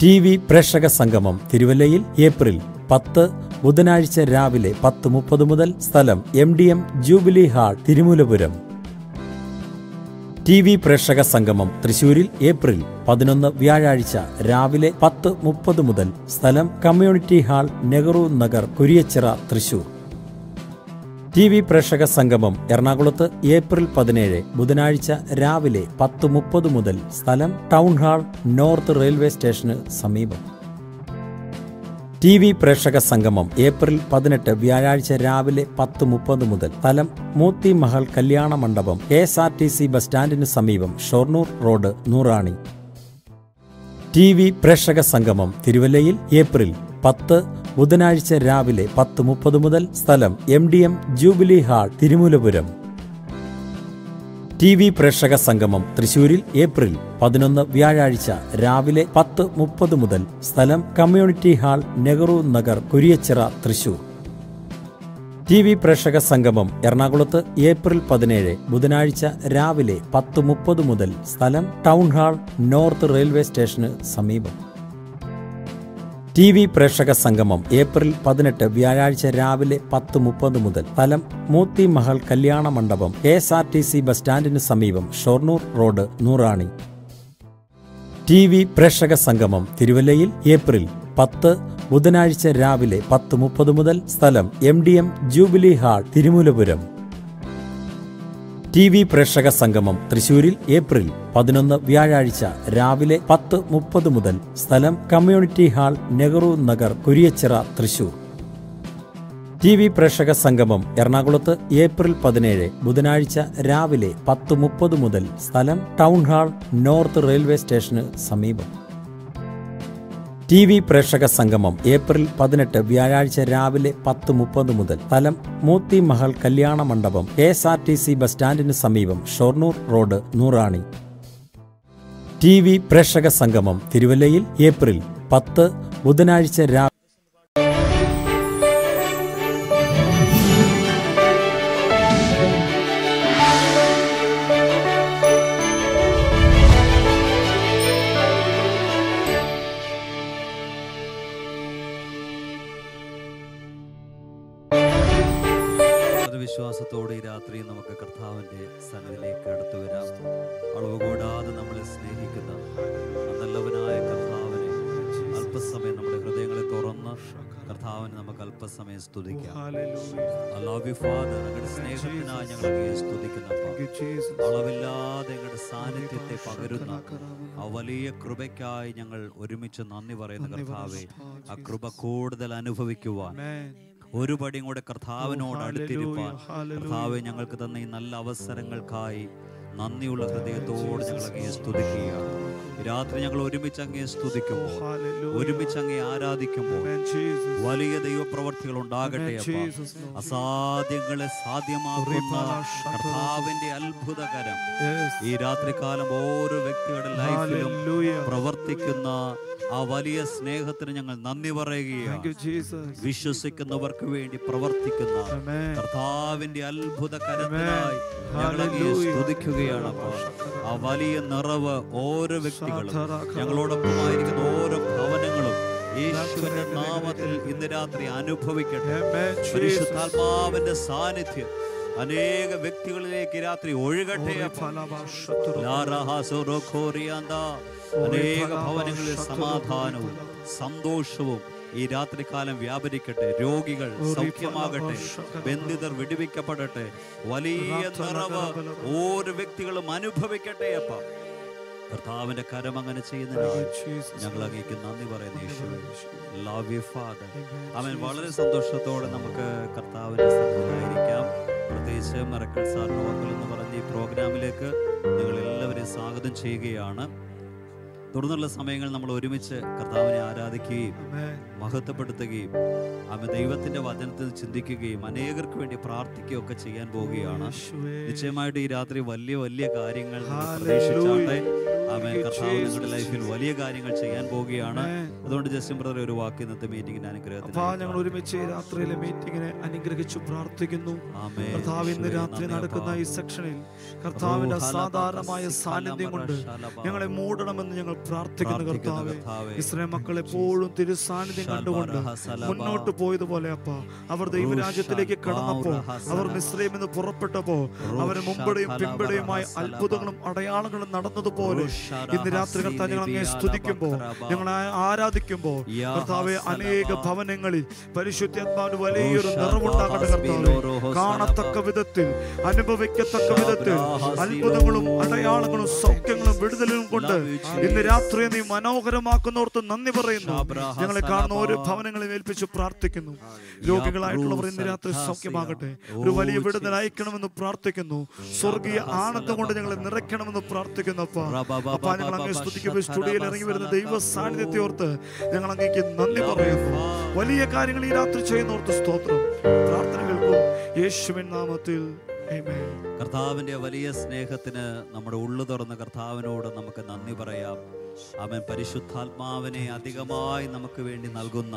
T V പ്രേക്ഷക സംഗമം തിരുവല്ലയിൽ ഏപ്രിൽ പത്ത് ബുധനാഴ്ച രാവിലെ പത്ത് മുപ്പത് മുതൽ സ്ഥലം M D M jubilee hall Thirumoolapuram. T V പ്രേക്ഷക സംഗമം തൃശൂരിൽ ഏപ്രിൽ പതിനൊന്ന് വ്യാഴാഴ്ച രാവിലെ പത്ത് മുപ്പത് മുതൽ സ്ഥലം community hall Nehru Nagar Kuriachira Thrissur. T V പ്രേക്ഷക സംഗമം എറണാകുളത്ത് ഏപ്രിൽ പതിനേഴ് ബുധനാഴ്ച രാവിലെ പത്ത് മുപ്പത് മുതൽ സ്ഥലം ടൗൺ ഹാൾ നോർത്ത് റെയിൽവേ സ്റ്റേഷന് സമീപം. ടി വി പ്രേക്ഷക സംഗമം ഏപ്രിൽ പതിനെട്ട് വ്യാഴാഴ്ച രാവിലെ പത്ത് മുപ്പത് മുതൽ സ്ഥലം മൂത്തി മഹൽ കല്യാണ മണ്ഡപം K S R T C bus സ്റ്റാൻഡിന് സമീപം Shoranur road Noorani. T V പ്രേക്ഷക സംഗമം തിരുവല്ലയിൽ ഏപ്രിൽ പത്ത് ബുധനാഴ്ച രാവിലെ പത്ത് മുപ്പത് മുതൽ സ്ഥലം M D M jubilee hall Thirumoolapuram. T V പ്രേക്ഷക സംഗമം തൃശൂരിൽ ഏപ്രിൽ പതിനൊന്ന് വ്യാഴാഴ്ച രാവിലെ പത്ത് മുപ്പത് മുതൽ സ്ഥലം community hall Nehru Nagar Kuriachira Thrissur. T V പ്രേക്ഷക സംഗമം എറണാകുളത്ത് ഏപ്രിൽ പതിനേഴ് ബുധനാഴ്ച രാവിലെ പത്ത് മുപ്പത് മുതൽ സ്ഥലം ടൗൺ ഹാൾ നോർത്ത് റെയിൽവേ സ്റ്റേഷന് സമീപം. ടി വി പ്രേക്ഷക സംഗമം ഏപ്രിൽ പതിനെട്ട് വ്യാഴാഴ്ച രാവിലെ പത്ത് മുപ്പത് മുതൽ. സ്ഥലം മൂത്തി മഹൽ കല്യാണ മണ്ഡപം K S R T C bus സ്റ്റാൻഡിന് സമീപം Shoranur road Noorani. T V പ്രേക്ഷക സംഗമം തിരുവല്ലയിൽ ഏപ്രിൽ പത്ത് ബുധനാഴ്ച രാവിലെ പത്ത് മുപ്പത് മുതൽ. സ്ഥലം M D M jubilee hall Thirumoolapuram. T V പ്രേക്ഷക സംഗമം തൃശൂരിൽ ഏപ്രിൽ പതിനൊന്ന് വ്യാഴാഴ്ച രാവിലെ പത്ത് മുപ്പത് മുതൽ സ്ഥലം community hall Nehru Nagar Kuriachira Thrissur. T V പ്രേക്ഷക സംഗമം എറണാകുളത്ത് ഏപ്രിൽ പതിനേഴ് ബുധനാഴ്ച രാവിലെ പത്ത് മുപ്പത് മുതൽ സ്ഥലം ടൗൺ ഹാൾ നോർത്ത് റെയിൽവേ സ്റ്റേഷന് സമീപം. ടി വി പ്രേക്ഷക സംഗമം ഏപ്രിൽ പതിനെട്ട് വ്യാഴാഴ്ച രാവിലെ പത്ത് മുപ്പത് മുതൽ. സ്ഥലം മൂത്തി മഹൽ കല്യാണ മണ്ഡപം K S R T C bus സ്റ്റാൻഡിന് സമീപം Shoranur road Noorani. T V പ്രേക്ഷക സംഗമം തിരുവല്ലയിൽ ഏപ്രിൽ പത്ത് ബുധനാഴ്ച രാവിലെ വിശ്വാസത്തോടെ ഈ രാത്രി നമുക്ക് കർത്താവിന്റെ സന്നിധിയിലേക്ക് അടുത്തു വരാം. അളവ് കൂടാതെ നമ്മളെ സ്നേഹിക്കുന്ന നല്ലവനായ കർത്താവിനെ അല്പസമയം നമ്മുടെ ഹൃദയങ്ങളെ തുറന്ന് കർത്താവിനെ നമുക്ക് അല്പസമയം സ്തുതിക്കാം. അങ്ങയുടെ സ്നേഹത്തിനായി ഞങ്ങൾ സ്തുതിക്കുന്ന അളവില്ലാതെ ഞങ്ങളുടെ സാന്നിധ്യത്തെ പകരുന്ന ആ വലിയ കൃപയ്ക്കായി ഞങ്ങൾ ഒരുമിച്ച് നന്ദി പറയുന്ന കർത്താവെ. ആ കൃപ കൂടുതൽ അനുഭവിക്കുവാൻ. ഒരു പടിയും കൂടെ കർത്താവിനോട് അടുത്തിരിപ്പാൻ. കർത്താവ് ഞങ്ങൾക്ക് തന്ന ഈ നല്ല അവസരങ്ങൾക്കായി നന്ദിയുള്ള ഹൃദയത്തോട് ഞങ്ങൾ സ്തുതിക്കുകയാണ് രാത്രി ഞങ്ങൾ ഒരുമിച്ച് അങ്ങേ സ്തുതിക്കുമ്പോൾ ഒരുമിച്ച് അങ്ങേ ആരാധിക്കുമ്പോൾ വലിയ ദൈവപ്രവർത്തികൾ ഉണ്ടാകട്ടെ. അസാധ്യങ്ങളെ സാധ്യമാകുന്ന കർത്താവിന്റെ അത്ഭുതകരം ഈ രാത്രികാലം ഓരോ വ്യക്തിയുടെ ലൈഫിലും പ്രവർത്തിക്കുന്ന ആ വലിയ സ്നേഹത്തിന് ഞങ്ങൾ നന്ദി പറയുകയാണ്. വിശ്വസിക്കുന്നവർക്ക് വേണ്ടി പ്രവർത്തിക്കുന്ന കർത്താവിന്റെ അത്ഭുത കരത്തിനായി ഞങ്ങൾ സ്തുതിക്കുകയാണ് ആ വലിയ നിറവ് ഓരോ വ്യക്തികളും ഞങ്ങളോടൊപ്പമായിരിക്കുന്ന ഓരോ ഭവനങ്ങളും യേശുവിന്റെ നാമത്തിൽ ഇന്ന് രാത്രി അനുഭവിക്കട്ടെ. പരിശുദ്ധാത്മാവിന്റെ സാന്നിധ്യം അനേക വ്യക്തികളിലേക്ക് രാത്രി ഒഴുകട്ടെ. അനേക ഭവനങ്ങളിൽ സമാധാനവും സന്തോഷവും ഈ രാത്രികാലം വ്യാപരിക്കട്ടെ. രോഗികൾ സൗഖ്യമാകട്ടെ. ബന്ധിതർ വിടുവിക്കപ്പെടട്ടെ. വലിയ നിറവ് ഓരോ വ്യക്തികളും അനുഭവിക്കട്ടെ അപ്പ. കർത്താവിന്റെ കരം അങ്ങനെ ചെയ്യുന്നതിനായി ഞങ്ങൾ അങ്ങേക്ക് നന്ദി പറയുന്നു യേശുവേ. ലവ് യു ഫാദർ അവൻ വളരെ സന്തോഷത്തോടെ നമുക്ക് കർത്താവിന്റെ സന്നിധിയിലായിരിക്കാം. പ്രത്യേകിച്ച് മറക്കൽ സാർ നോർമൽ എന്ന് പറഞ്ഞ ഈ പ്രോഗ്രാമിലേക്ക് നിങ്ങൾ എല്ലാവരെയും സ്വാഗതം ചെയ്യുകയാണ്. തുടർന്നുള്ള സമയങ്ങൾ നമ്മൾ ഒരുമിച്ച് കർത്താവിനെ ആരാധിക്കുകയും മഹത്വപ്പെടുത്തുകയും ആമ ദൈവത്തിന്റെ വചനത്തിൽ ചിന്തിക്കുകയും അനേകർക്ക് വേണ്ടി പ്രാർത്ഥിക്കുകയും ഒക്കെ ചെയ്യാൻ പോവുകയാണ്. നിശ്ചയമായിട്ട് ഈ രാത്രി വലിയ വലിയ കാര്യങ്ങൾ പ്രതീക്ഷിച്ചാട്ടെ. ആമേൻ. കർത്താവ് നിങ്ങളുടെ ലൈഫിൽ വലിയ കാര്യങ്ങൾ ചെയ്യാൻ പോവുകയാണ് അതുകൊണ്ട് ജസ്റ്റിൻ ബ്രദർ ഒരു വാക്ക് ഇന്നത്തെ മീറ്റിംഗിന് അനുഗ്രഹത്തിന് ഞങ്ങൾ ഒരുമിച്ച് രാത്രിയിലെ മീറ്റിംഗിനെ അനുഗ്രഹിച്ചു പ്രാർത്ഥിക്കുന്നു. കർത്താവ് ഇന്ന് രാത്രി നടക്കുന്ന ഈ സെക്ഷനിൽ കർത്താവിന്റെ അസാധാരണമായ സാന്നിധ്യം കൊണ്ട്. ഞങ്ങളെ മൂടണമെന്ന് ഞങ്ങൾ പ്രാർത്ഥിക്കുന്നു കർത്താവ്. ഇസ്രേ കർത്താവേ. ഇസ്രായേൽ മക്കൾ എപ്പോഴും തിരുസാന്നിധ്യം കണ്ടുകൊണ്ട് മുന്നോട്ട് പോയതുപോലെ അപ്പ. അവർ ദൈവരാജ്യത്തിലേക്ക് കടന്നപ്പോൾ അവർ മിശ്രയിൽ നിന്ന് പുറപ്പെട്ടപ്പോ അവരെ മുമ്പടെയും പിമ്പടെയുമായി അത്ഭുതങ്ങളും അടയാളങ്ങളും നടന്നതുപോലെ ഇന്ന് രാത്രി കർത്താവ് ഞങ്ങൾ അങ്ങേ സ്തുതിക്കുമ്പോൾ ഞങ്ങൾ ആരാധിക്കുമ്പോൾ കർത്താവ് അനേക ഭവനങ്ങളിൽ പരിശുദ്ധാത്മാവിന് വലിയൊരു നിറവുണ്ടാകട്ടെ കർത്താവ്. കാണത്തക്ക വിധത്തിൽ അനുഭവിക്കത്തക്ക വിധത്തിൽ അത്ഭുതങ്ങളും അടയാളങ്ങളും സൗഖ്യങ്ങളും വിടുതലും കൊണ്ട് ഇന്ന് രാത്രി നീ മനോഹരമാക്കുന്നോർത്ത് നന്ദി പറയുന്നു. ഞങ്ങളെ കാണുന്ന ഓരോ ഭവനങ്ങളെ ഏൽപ്പിച്ച് പ്രാർത്ഥിക്കുന്നു. രോഗികളായിട്ടുള്ളവർ ഇന്ന് രാത്രി സൗഖ്യമാകട്ടെ. ഒരു വലിയ വിടുതൽ അയക്കണമെന്ന് പ്രാർത്ഥിക്കുന്നു. സ്വർഗീയ ആനന്ദം കൊണ്ട് ഞങ്ങളെ നിറയ്ക്കണമെന്ന് പ്രാർത്ഥിക്കുന്നു അപ്പ ഞങ്ങൾ അങ്ങേ സ്തുതിക്കുമ്പോൾ സ്റ്റുഡിയോയിൽ ഇറങ്ങി വരുന്ന ദൈവ സാന്നിധ്യത്തെ ഓർത്ത് ഞങ്ങൾ അങ്ങേക്ക് നന്ദി പറയുന്നു. വലിയ കാര്യങ്ങൾ ഈ രാത്രി ചെയ്യുന്നോർത്ത് സ്തോത്രം. പ്രാർത്ഥന കേൾക്കും യേശുവിൻ നാമത്തിൽ. കർത്താവിന്റെ വലിയ സ്നേഹത്തിന് നമ്മുടെ ഉള്ളു തുറന്ന കർത്താവിനോട് നമുക്ക് നന്ദി പറയാം. അവൻ പരിശുദ്ധാത്മാവിനെ അധികമായി നമുക്ക് വേണ്ടി നൽകുന്ന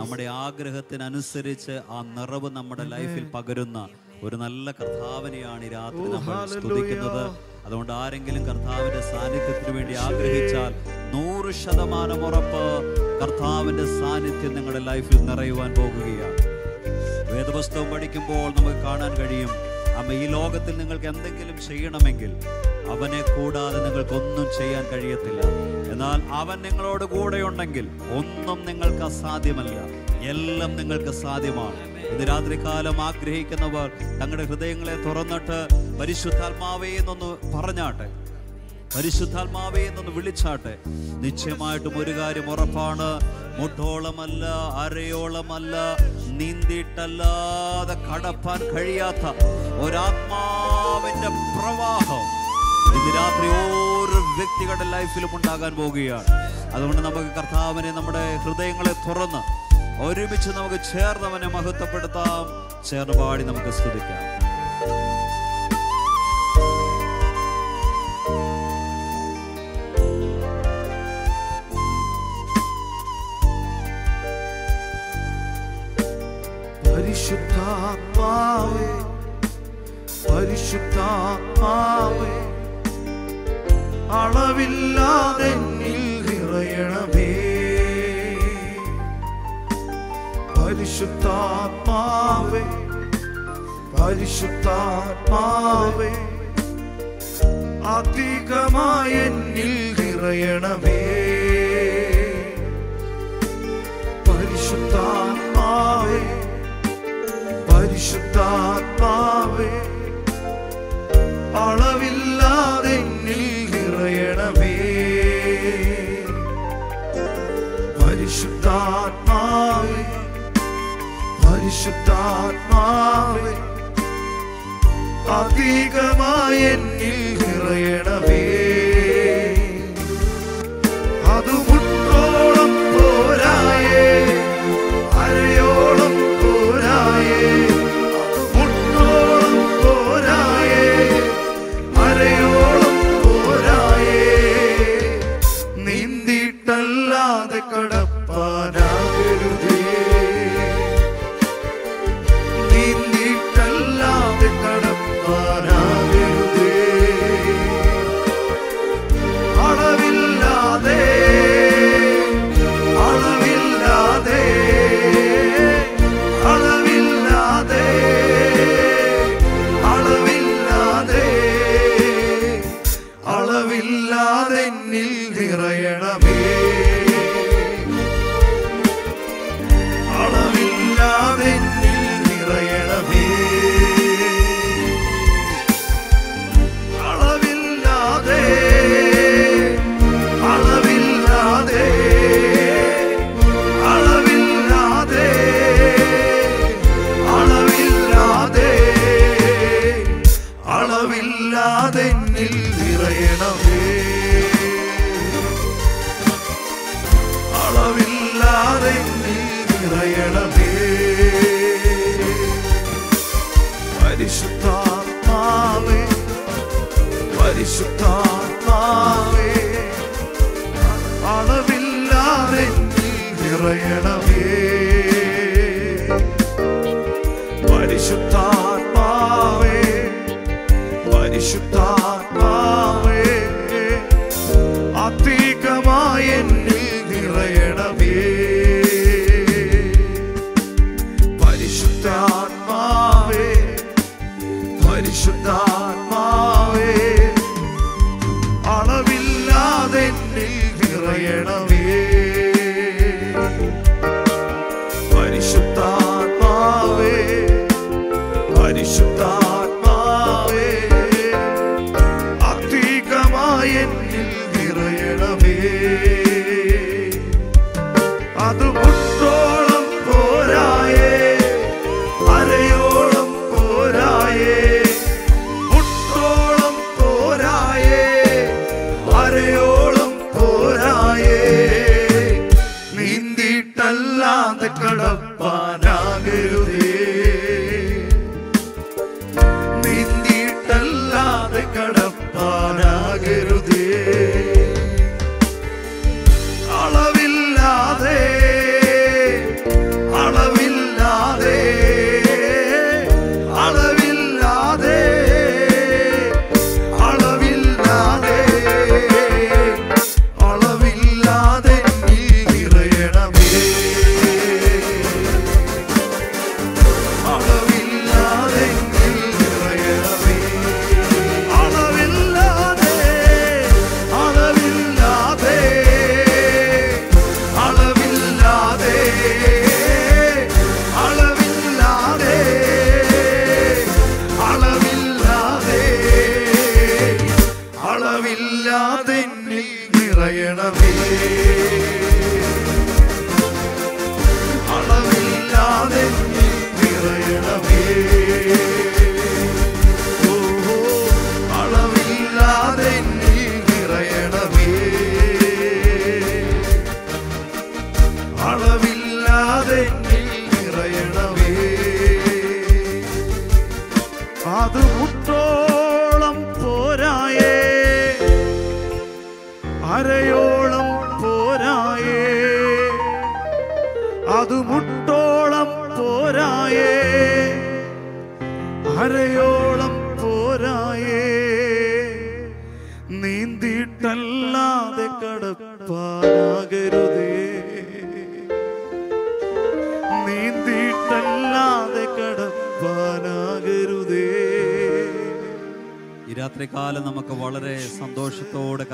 നമ്മുടെ ആഗ്രഹത്തിനനുസരിച്ച് ആ നിറവ് നമ്മുടെ ലൈഫിൽ പകരുന്ന ഒരു നല്ല കർത്താവിനെയാണ് ഈ രാത്രി നമ്മൾ സ്തുതിക്കുന്നത്. അതുകൊണ്ട് ആരെങ്കിലും കർത്താവിന്റെ സാന്നിധ്യത്തിന് വേണ്ടി ആഗ്രഹിച്ചാൽ നൂറ് ശതമാനം ഉറപ്പ് കർത്താവിന്റെ സാന്നിധ്യം നിങ്ങളുടെ ലൈഫിൽ നിറയുവാൻ പോകുകയാണ്. വേദപുസ്തകം പഠിക്കുമ്പോൾ നമുക്ക് കാണാൻ കഴിയും അമ്മ ഈ ലോകത്തിൽ നിങ്ങൾക്ക് എന്തെങ്കിലും ചെയ്യണമെങ്കിൽ അവനെ കൂടാതെ നിങ്ങൾക്കൊന്നും ചെയ്യാൻ കഴിയത്തില്ല. എന്നാൽ അവൻ നിങ്ങളോട് കൂടെയുണ്ടെങ്കിൽ ഒന്നും നിങ്ങൾക്ക് അസാധ്യമല്ല. എല്ലാം നിങ്ങൾക്ക് സാധ്യമാണ്. ഇന്ന് രാത്രികാലം ആഗ്രഹിക്കുന്നവർ തങ്ങളുടെ ഹൃദയങ്ങളെ തുറന്നിട്ട് പരിശുദ്ധാത്മാവേ എന്നൊന്ന് പറഞ്ഞാട്ടെ. പരിശുദ്ധാത്മാവേ എന്നൊന്ന് വിളിച്ചാട്ടെ. നിശ്ചയമായിട്ടും ഒരു കാര്യം ഉറപ്പാണ്. മുട്ടോളമല്ല അരയോളമല്ല നീന്തിയിട്ടല്ലാതെ കടപ്പാൻ കഴിയാത്ത ഒരാത്മാവിന്റെ പ്രവാഹം ഇന്ന് രാത്രി ഓരോ വ്യക്തികളുടെ ലൈഫിലും ഉണ്ടാകാൻ പോവുകയാണ് അതുകൊണ്ട് നമുക്ക് കർത്താവിനെ നമ്മുടെ ഹൃദയങ്ങളെ തുറന്ന് ഒരുമിച്ച് നമുക്ക് ചേർന്നവനെ മഹത്വപ്പെടുത്താം. ചേർന്ന് പാടി നമുക്ക് സ്തുതിക്കാം. പരിശുദ്ധാത്മാവേ പരിശുദ്ധാത്മാവേ അളവില്ലാതെ നിറയണമേ. പരിശുദ്ധാത്മാവേ പരിശുദ്ധാത്മാവേ അധികമായി എന്നിൽ നിറയണമേ. പരിശുദ്ധാത്മാവേ പരിശുദ്ധാത്മാവേ അളവില്ലാതെ നിറയണമേ. പരിശുദ്ധാത്മാവേ പരിശുദ്ധാത്മാവേ അധികമായി എന്നിൽ നിറയണമേ. നിറയണമേ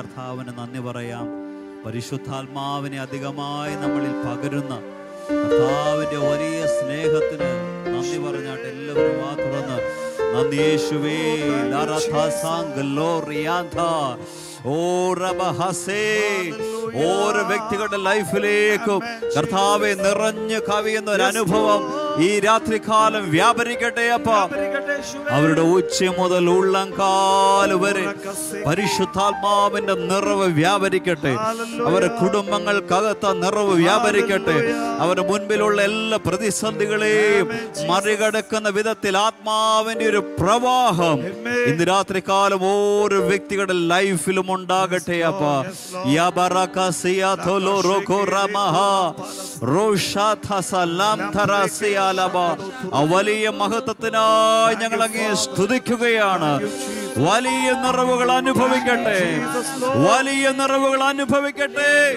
കർത്താവിന് നന്ദി പറയാം. പരിശുദ്ധാത്മാവിനെ അധികമായി നമ്മളിൽ പകരുന്ന കർത്താവിന്റെ വലിയ സ്നേഹത്തിന് നന്ദി പറഞ്ഞാട്ട് എല്ലാവരും വാ തുറന്ന്. നന്ദി യേശുവേ. ഓരോ വ്യക്തികളുടെ ലൈഫിലേക്കും കർത്താവെ നിറഞ്ഞു കവിയുന്ന ഒരു അനുഭവം ഈ രാത്രികാലം വ്യാപരിക്കട്ടെ അപ്പ. അവരുടെ ഉച്ച മുതൽ ഉള്ളംകാൽ വരെ പരിശുദ്ധാത്മാവിന്റെ നിറവ് വ്യാപരിക്കട്ടെ. അവരുടെ കുടുംബങ്ങൾക്കകത്ത നിറവ് വ്യാപരിക്കട്ടെ. അവരുടെ മുൻപിലുള്ള എല്ലാ പ്രതിസന്ധികളെയും മറികടക്കുന്ന വിധത്തിൽ ആത്മാവിന്റെ ഒരു പ്രവാഹം ഇന്ന് രാത്രികാലം ഓരോ വ്യക്തികളുടെ ലൈഫിലും ഉണ്ടാകട്ടെ അപ്പ. വലിയ മഹത്വത്തിനായി ഞങ്ങൾ അങ്ങേ സ്തുതിക്കുകയാണ്. വലിയ നിറവുകൾ അനുഭവിക്കട്ടെ. വലിയ നിറവുകൾ അനുഭവിക്കട്ടെ.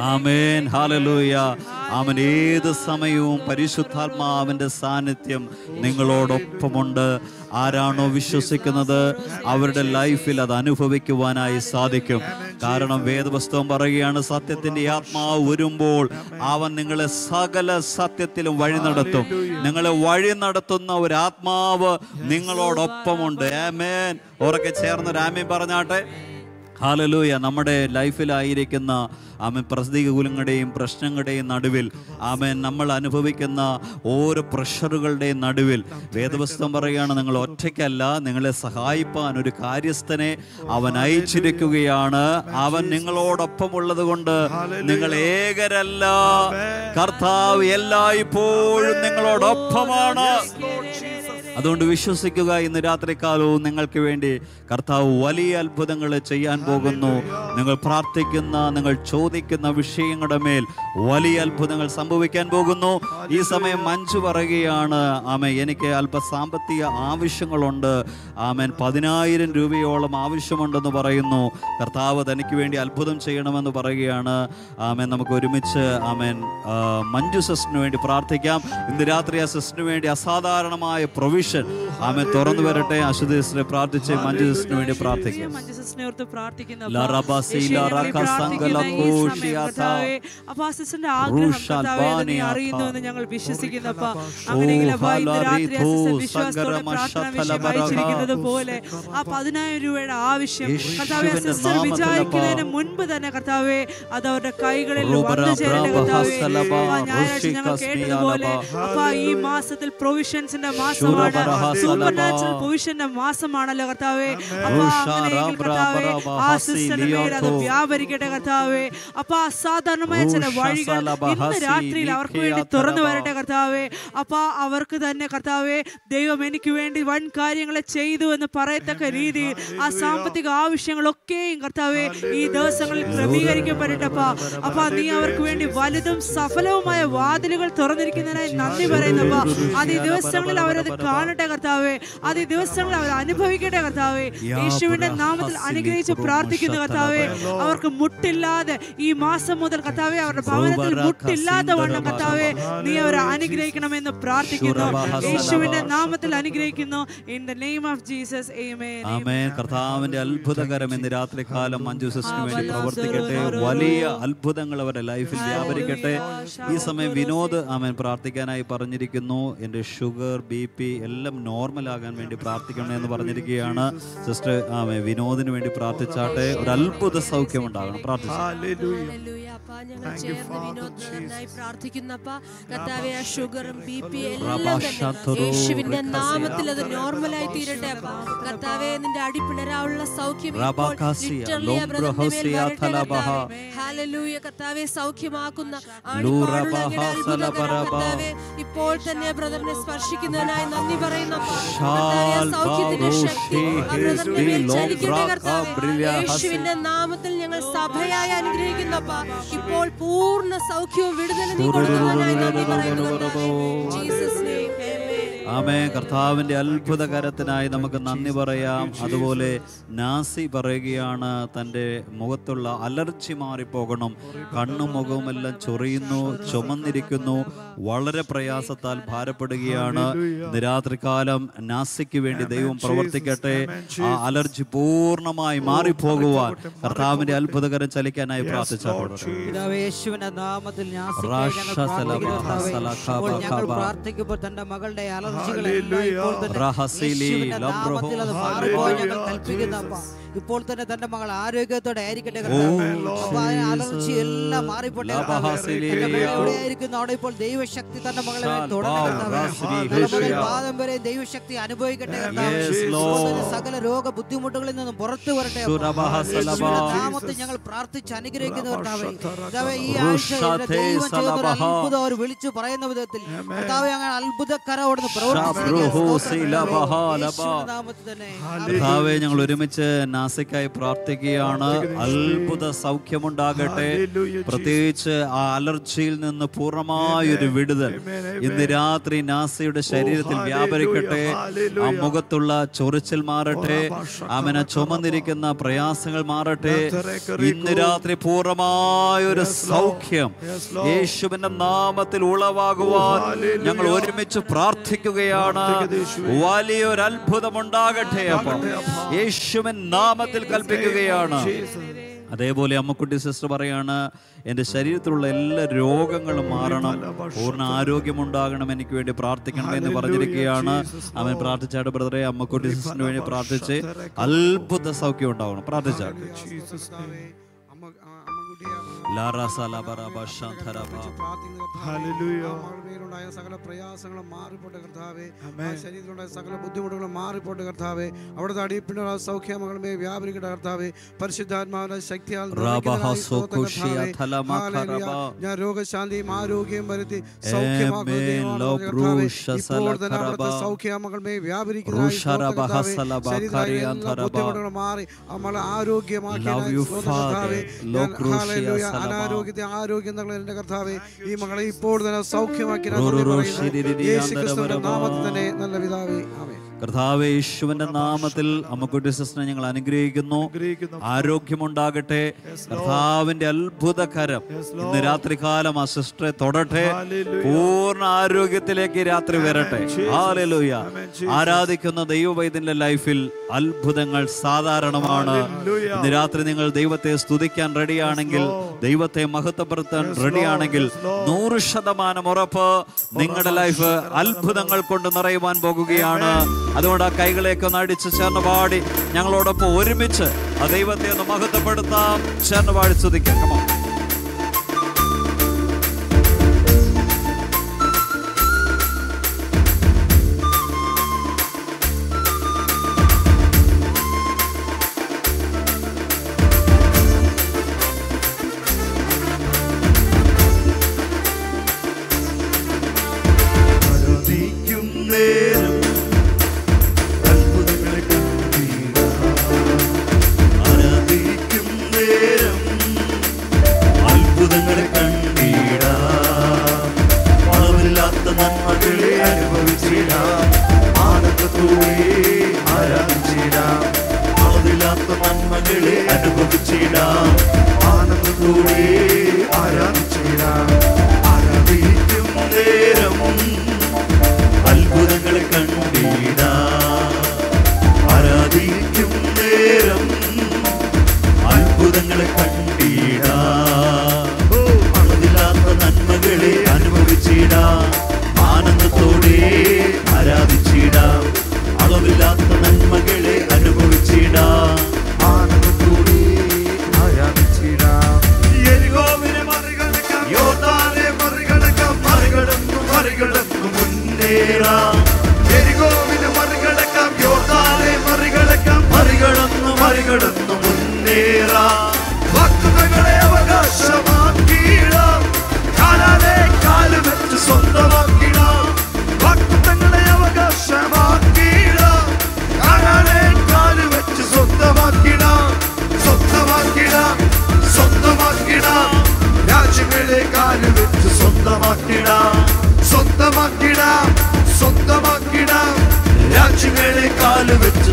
ആമേൻ. ഹാലലൂയ അവൻ ഏത് സമയവും പരിശുദ്ധാത്മാവിന്റെ സാന്നിധ്യം നിങ്ങളോടൊപ്പമുണ്ട്. ആരാണോ വിശ്വസിക്കുന്നത് അവരുടെ ലൈഫിൽ അത് അനുഭവിക്കുവാനായി സാധിക്കും. കാരണം വേദപുസ്തകം പറയുകയാണ് സത്യത്തിന്റെ ആത്മാവ് വരുമ്പോൾ അവൻ നിങ്ങളെ സകല സത്യത്തിലും വഴി നടത്തും. നിങ്ങളെ വഴി നടത്തുന്ന ഒരു ആത്മാവ് നിങ്ങളോടൊപ്പമുണ്ട്. ആമേൻ. ഉറക്കെ ചേർന്ന് രാമി പറഞ്ഞാട്ടെ. ഹാലലൂയ നമ്മുടെ ലൈഫിലായിരിക്കുന്ന ആമൻ പ്രതികൂലങ്ങളുടെയും പ്രശ്നങ്ങളുടെയും നടുവിൽ ആമൻ നമ്മൾ അനുഭവിക്കുന്ന ഓരോ പ്രഷറുകളുടെയും നടുവിൽ. വേദപുസ്തകം പറയുകയാണ് നിങ്ങൾ ഒറ്റയ്ക്കല്ല നിങ്ങളെ സഹായിപ്പാൻ ഒരു കാര്യസ്ഥനെ അവൻ അയച്ചിരിക്കുകയാണ്. അവൻ നിങ്ങളോടൊപ്പം ഉള്ളത് കൊണ്ട് നിങ്ങൾ ഏകരല്ല. കർത്താവ് എല്ലായ്പ്പോഴും നിങ്ങളോടൊപ്പമാണ്. അതുകൊണ്ട് വിശ്വസിക്കുക ഇന്ന് രാത്രികാലവും നിങ്ങൾക്ക് വേണ്ടി കർത്താവ് വലിയ അത്ഭുതങ്ങൾ ചെയ്യാൻ പോകുന്നു. നിങ്ങൾ പ്രാർത്ഥിക്കുന്ന നിങ്ങൾ ചോദിക്കുന്ന വിഷയങ്ങളുടെ മേൽ വലിയ അത്ഭുതങ്ങൾ സംഭവിക്കാൻ പോകുന്നു. ഈ സമയം മഞ്ജു പറയുകയാണ് ആമേ എനിക്ക് അല്പ സാമ്പത്തിക ആവശ്യങ്ങളുണ്ട്. ആമേൻ പതിനായിരം രൂപയോളം ആവശ്യമുണ്ടെന്ന് പറയുന്നു. കർത്താവ് തനിക്ക് വേണ്ടി അത്ഭുതം ചെയ്യണമെന്ന് പറയുകയാണ്. ആമേൻ നമുക്ക് ഒരുമിച്ച് ആമേൻ മഞ്ജു സിസ്റ്ററിന് വേണ്ടി പ്രാർത്ഥിക്കാം. ഇന്ന് രാത്രി ആ സിസ്റ്ററിന് വേണ്ടി അസാധാരണമായ പ്രൊവിഷൻ ആമേൻ. തുറന്നു വരട്ടെ. അശുദ്ധ സിസ്റ്ററെ പ്രാർത്ഥിച്ച് മഞ്ജു സിസ്റ്ററിന് വേണ്ടി പ്രാർത്ഥിക്കാം. മഞ്ജുസിനെ അപ്പാ. ഞങ്ങൾ ആ സിസ്റ്ററിന്റെ ആഗ്രഹം അറിയുന്നുവെന്ന് വിശ്വാസത്തോടെ പോലെ ആ പതിനായിരം രൂപയുടെ ആവശ്യം കർത്താവെ സിസ്റ്റർ വിചാരിക്കുന്നതിന് മുൻപ് തന്നെ കർത്താവേ അത് അവരുടെ കൈകളിൽ വന്നു കർത്താവേ. ഞായറാഴ്ച ഞങ്ങൾ കേട്ടതുപോലെ അപ്പൊ ഈ മാസത്തിൽ പ്രൊവിഷൻസിന്റെ മാസമാണ്. സൂപ്പർ നാച്ചുറൽ പ്രൊവിഷന്റെ മാസമാണല്ലോ കർത്താവേ. കർത്താവേ ആ സിസ്റ്ററിന്റെ മേൽ അത് വ്യാപരിക്കട്ടെ കർത്താവേ. അപ്പൊ അസാധാരണമായ ചില വഴികൾ ഇന്ന് രാത്രിയിൽ അവർക്ക് വേണ്ടി തുറന്നു. വരട്ടെ കർത്താവേ. അപ്പൊ അവർക്ക് തന്നെ കർത്താവേ ദൈവം എനിക്ക് വേണ്ടി വൻ കാര്യങ്ങളെ ചെയ്തു എന്ന് പറയത്തക്ക രീതിയിൽ ആ സാമ്പത്തിക ആവശ്യങ്ങളൊക്കെയും കർത്താവേ ഈ ദിവസങ്ങളിൽ ക്രമീകരിക്കപ്പെടട്ടപ്പ അപ്പൊ. നീ അവർക്ക് വേണ്ടി വലുതും സഫലവുമായ വാതിലുകൾ തുറന്നിരിക്കുന്നതിനായി നന്ദി പറയുന്നപ്പ. അത് ഈ ദിവസങ്ങളിൽ അവരത് കാണട്ടെ കർത്താവേ. അത് ഈ ദിവസങ്ങൾ അവർ അനുഭവിക്കട്ടെ കർത്താവേ. യേശുവിന്റെ നാമത്തിൽ അനുഗ്രഹിച്ച് പ്രാർത്ഥിക്കുന്നു കർത്താവേ. അവർക്ക് മുട്ടില്ലാതെ ഈ മാസം മുതൽ കർത്താവേ അവരുടെ ഭവനത്തിൽ മുട്ടില്ലാതെ വണ്ണം കർത്താവേ നീ അവരെ അനുഗ്രഹിക്കണമെന്ന് പ്രാർത്ഥിക്കുന്നു. യേശുവിന്റെ നാമത്തിൽ അനുഗ്രഹിക്കുന്നു. In the name of Jesus കർത്താവിന്റെ അത്ഭുതകരം ഇന്ന് രാത്രികാലം മഞ്ജു സിസ്റ്റിന് വേണ്ടി പ്രവർത്തിക്കട്ടെ. വലിയ അത്ഭുതങ്ങൾ അവരുടെ ലൈഫിൽ വ്യാപരിക്കട്ടെ. ഈ സമയം വിനോദ് ആമേൻ പ്രാർത്ഥിക്കാനായി പറഞ്ഞിരിക്കുന്നു. എന്റെ ഷുഗർ ബി പി എല്ലാം നോർമൽ ആകാൻ വേണ്ടി പ്രാർത്ഥിക്കണം എന്ന് പറഞ്ഞിരിക്കുകയാണ്. സിസ്റ്റർ ആമേ വിനോദിന് വേണ്ടി പ്രാർത്ഥിച്ചാട്ടെ. ഒരു അത്ഭുത സൗഖ്യം ഉണ്ടാകണം. എല്ലാം സൗഖ്യമാക്കുന്ന ഇപ്പോൾ തന്നെ ബ്രദറിനെ സ്പർശിക്കുന്നതിനായി നന്ദി കർത്താവെ, ആ സൗഖ്യത്തിന്റെ ശക്തി. യേശുവിന്റെ നാമത്തിൽ ഞങ്ങൾ സഭയായി അനുഗ്രഹിക്കുന്നപ്പ ഇപ്പോൾ പൂർണ സൗഖ്യവും വിടുതലും നീ കൊടുക്കുന്നതിനായി നന്ദി പറയുന്നു ജീസസ് ആമേ കർത്താവിന്റെ അത്ഭുത കരത്തിനായി നമുക്ക് നന്ദി പറയാം. അതുപോലെ നാസി പറയുകയാണ് തന്റെ മുഖത്തുള്ള അലർജി മാറിപ്പോകണം. കണ്ണും മുഖവും എല്ലാം ചൊറിയുന്നു ചുമന്നിരിക്കുന്നു. വളരെ പ്രയാസത്താൽ ഭാരപ്പെടുകയാണ്. നിരാത്രികാലം രാത്രികാലം നാസിക്ക് വേണ്ടി ദൈവം പ്രവർത്തിക്കട്ടെ. ആ അലർജി പൂർണമായി മാറിപ്പോകുവാൻ കർത്താവിന്റെ അത്ഭുതകരം ചലിക്കാനായി പ്രാർത്ഥിച്ചു. പ്രാർത്ഥിക്കുമ്പോൾ തന്റെ മകളുടെ അലർജികൾ ഇപ്പോൾ തന്നെ തന്റെ മകൾ ആരോഗ്യത്തോടെ ആയിരിക്കട്ടെ കർത്താവേ. അപ്പ എല്ലാം മാറിപ്പോട്ടെ അവിടെ ഇപ്പോൾ ദൈവശക്തി തന്റെ മകളെ. പാദം വരെ ദൈവശക്തി അനുഭവിക്കട്ടെ സകല രോഗ ബുദ്ധിമുട്ടുകളിൽ നിന്നും പുറത്തു വരട്ടെ നാമത്തിൽ ഞങ്ങൾ പ്രാർത്ഥിച്ച് അനുഗ്രഹിക്കുന്നവർ ഈ ആഴ്ച ദൈവം ചെയ്യുന്ന അത്ഭുതം അവർ വിളിച്ചു പറയുന്ന വിധത്തിൽ അങ്ങനെ അത്ഭുതക്കര അവിടുന്ന് കർത്താവെ ഞങ്ങൾ ഒരുമിച്ച് നാസിക്കായി പ്രാർത്ഥിക്കുകയാണ്. അത്ഭുത സൗഖ്യമുണ്ടാകട്ടെ. പ്രത്യേകിച്ച് ആ അലർജിയിൽ നിന്ന് പൂർണമായൊരു വിടുതൽ. ഇന്ന് രാത്രി നാസയുടെ ശരീരത്തിൽ വ്യാപരിക്കട്ടെ. ആ മുഖത്തുള്ള ചൊറിച്ചിൽ മാറട്ടെ. അവനെ ചുമന്നിരിക്കുന്ന പ്രയാസങ്ങൾ മാറട്ടെ. ഇന്ന് രാത്രി പൂർണമായൊരു സൗഖ്യം യേശുവിന്റെ നാമത്തിൽ ഉളവാകുവാൻ ഞങ്ങൾ ഒരുമിച്ച് പ്രാർത്ഥിക്കുകയാണ്. വലിയൊരു അത്ഭുതം ഉണ്ടാകട്ടെ അപ്പം. യേശുവിൻ നാമത്തിൽ കൽപ്പിക്കുകയാണ്. അതേപോലെ അമ്മക്കുട്ടി സിസ്റ്റർ പറയാണ് എന്റെ ശരീരത്തിലുള്ള എല്ലാ രോഗങ്ങളും മാറണം. പൂർണ ആരോഗ്യമുണ്ടാകണം. എനിക്ക് വേണ്ടി പ്രാർത്ഥിക്കണം എന്ന് പറഞ്ഞിരിക്കുകയാണ്. അവൻ പ്രാർത്ഥിച്ചാട് ബ്രദറെ അമ്മക്കുട്ടി സിസ്റ്ററിന് വേണ്ടി പ്രാർത്ഥിച്ച് അത്ഭുത സൗഖ്യം ഉണ്ടാവണം. പ്രാർത്ഥിച്ചാട് Jesus' name. ലാറാസലബറബശാന്തരബ. ഹല്ലേലൂയ. മേലുണ്ടായ സകല പ്രയാസങ്ങളും മാറിപ്പോട്ടെ കർത്താവേ ആമേൻ. ആ ശരീരത്തിലുണ്ടായ സകല ബുദ്ധിമുട്ടുകളും മാറിപ്പോട്ടെ കർത്താവേ അവിടുത്തെ അടിപ്പിനുള്ള സൗഖ്യമകളുമേ വ്യാപരിക്കട്ടെ കർത്താവേ പരിശുദ്ധാത്മാവിന്റെ ശക്തിയാൽ നിറയ്ക്കുന്നതിനായി സ്തോത്രം കർത്താവേ. റാബഹസോകുഷിയതലമഖറബ. ഹല്ലേലൂയ. ഞാൻ രോഗശാന്തിയും ആരോഗ്യം വരുത്തി സൗഖ്യമാക്കുന്ന ആമേൻ. ദൈവമാണ് ലോബ്രൂഷ ഇപ്പോൾ തന്നെ അവിടുത്തെ സലഖറബ. സൗഖ്യമകളുമേ വ്യാപരിക്കുന്നതിനായി സ്തോത്രം റുഷറബഹ കർത്താവേ. സലബ ശരീരത്തിലെ എല്ലാ ഖരിയാന്തരബ. ബുദ്ധിമുട്ടുകളും മാറി നമ്മളെ ആരോഗ്യമാക്കി അനാരോഗ്യത്തെ ആരോഗ്യം എന്നുള്ള എന്റെ കർത്താവെ ഈ മകളെ ഇപ്പോൾ തന്നെ സൗഖ്യമാക്കി യേശു ക്രിസ്തുവിന്റെ നാമത്തിൽ തന്നെ നല്ല പിതാവേ. ആമേൻ. കർത്താവെ യേശുവിന്റെ നാമത്തിൽ അമ്മക്കുട്ടി സിസ്റ്ററെ ഞങ്ങൾ അനുഗ്രഹിക്കുന്നു. ആരോഗ്യമുണ്ടാകട്ടെ. കർത്താവിന്റെ അത്ഭുതകരം ഇന്ന് രാത്രികാലം ആ സിസ്റ്ററെ തൊടട്ടെ. പൂർണ ആരോഗ്യത്തിലേക്ക് രാത്രി വരട്ടെ. ഹാലലൂയ ആരാധിക്കുന്ന ദൈവവൈദ്യന്റെ ലൈഫിൽ അത്ഭുതങ്ങൾ സാധാരണമാണ്. ഇന്ന് രാത്രി നിങ്ങൾ ദൈവത്തെ സ്തുതിക്കാൻ റെഡിയാണെങ്കിൽ ദൈവത്തെ മഹത്വപ്പെടുത്താൻ റെഡിയാണെങ്കിൽ. നൂറ് ശതമാനം ഉറപ്പ് നിങ്ങളുടെ ലൈഫ് അത്ഭുതങ്ങൾ കൊണ്ട് നിറയുവാൻ പോകുകയാണ്. അതുകൊണ്ട് ആ കൈകളെയൊക്കെ ഒന്ന് അടിച്ച് ചേർന്ന് പാടി ഞങ്ങളോടൊപ്പം ഒരുമിച്ച് ആ ദൈവത്തെ ഒന്ന് മഹത്വപ്പെടുത്താം. ചേർന്ന് പാടി Come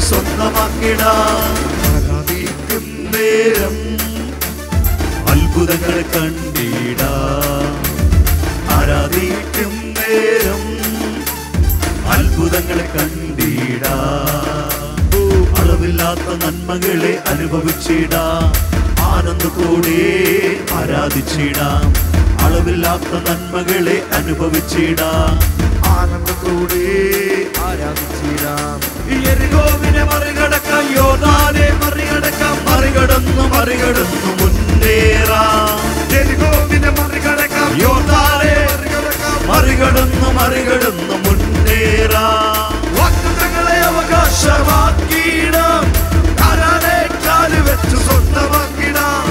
കാൽ വെച്ച് സ്വന്തമാക്കിടാം ആരാധിക്കും നേരം അത്ഭുതങ്ങൾ കണ്ടിടാം. ആരാധിക്കും നേരം അത്ഭുതങ്ങൾ കണ്ടിടാം. അളവില്ലാത്ത നന്മകളെ അനുഭവിച്ചിടാം. ആനന്ദത്തോടെ ആരാധിച്ചിടാം. അളവില്ലാത്ത നന്മകളെ അനുഭവിച്ചിടാം. ആനന്ദത്തോടെ ആരാധിച്ചിടാം. യെരിഹോവിനെ മറികടക്കാം യോദാനെ മറികടക്കാം മറികടന്നു മറികടന്നു മുന്നേറാം. യെരിഹോവിനെ മറികടക്കാം യോദാനെ മറികടന്നു മറികടന്നു മുന്നേറാം. വാഗ്ദത്തങ്ങളെ അവകാശമാക്കിയിടാം. കാലാലെ കാൽ വെച്ച് സ്വന്തമാക്കിടാം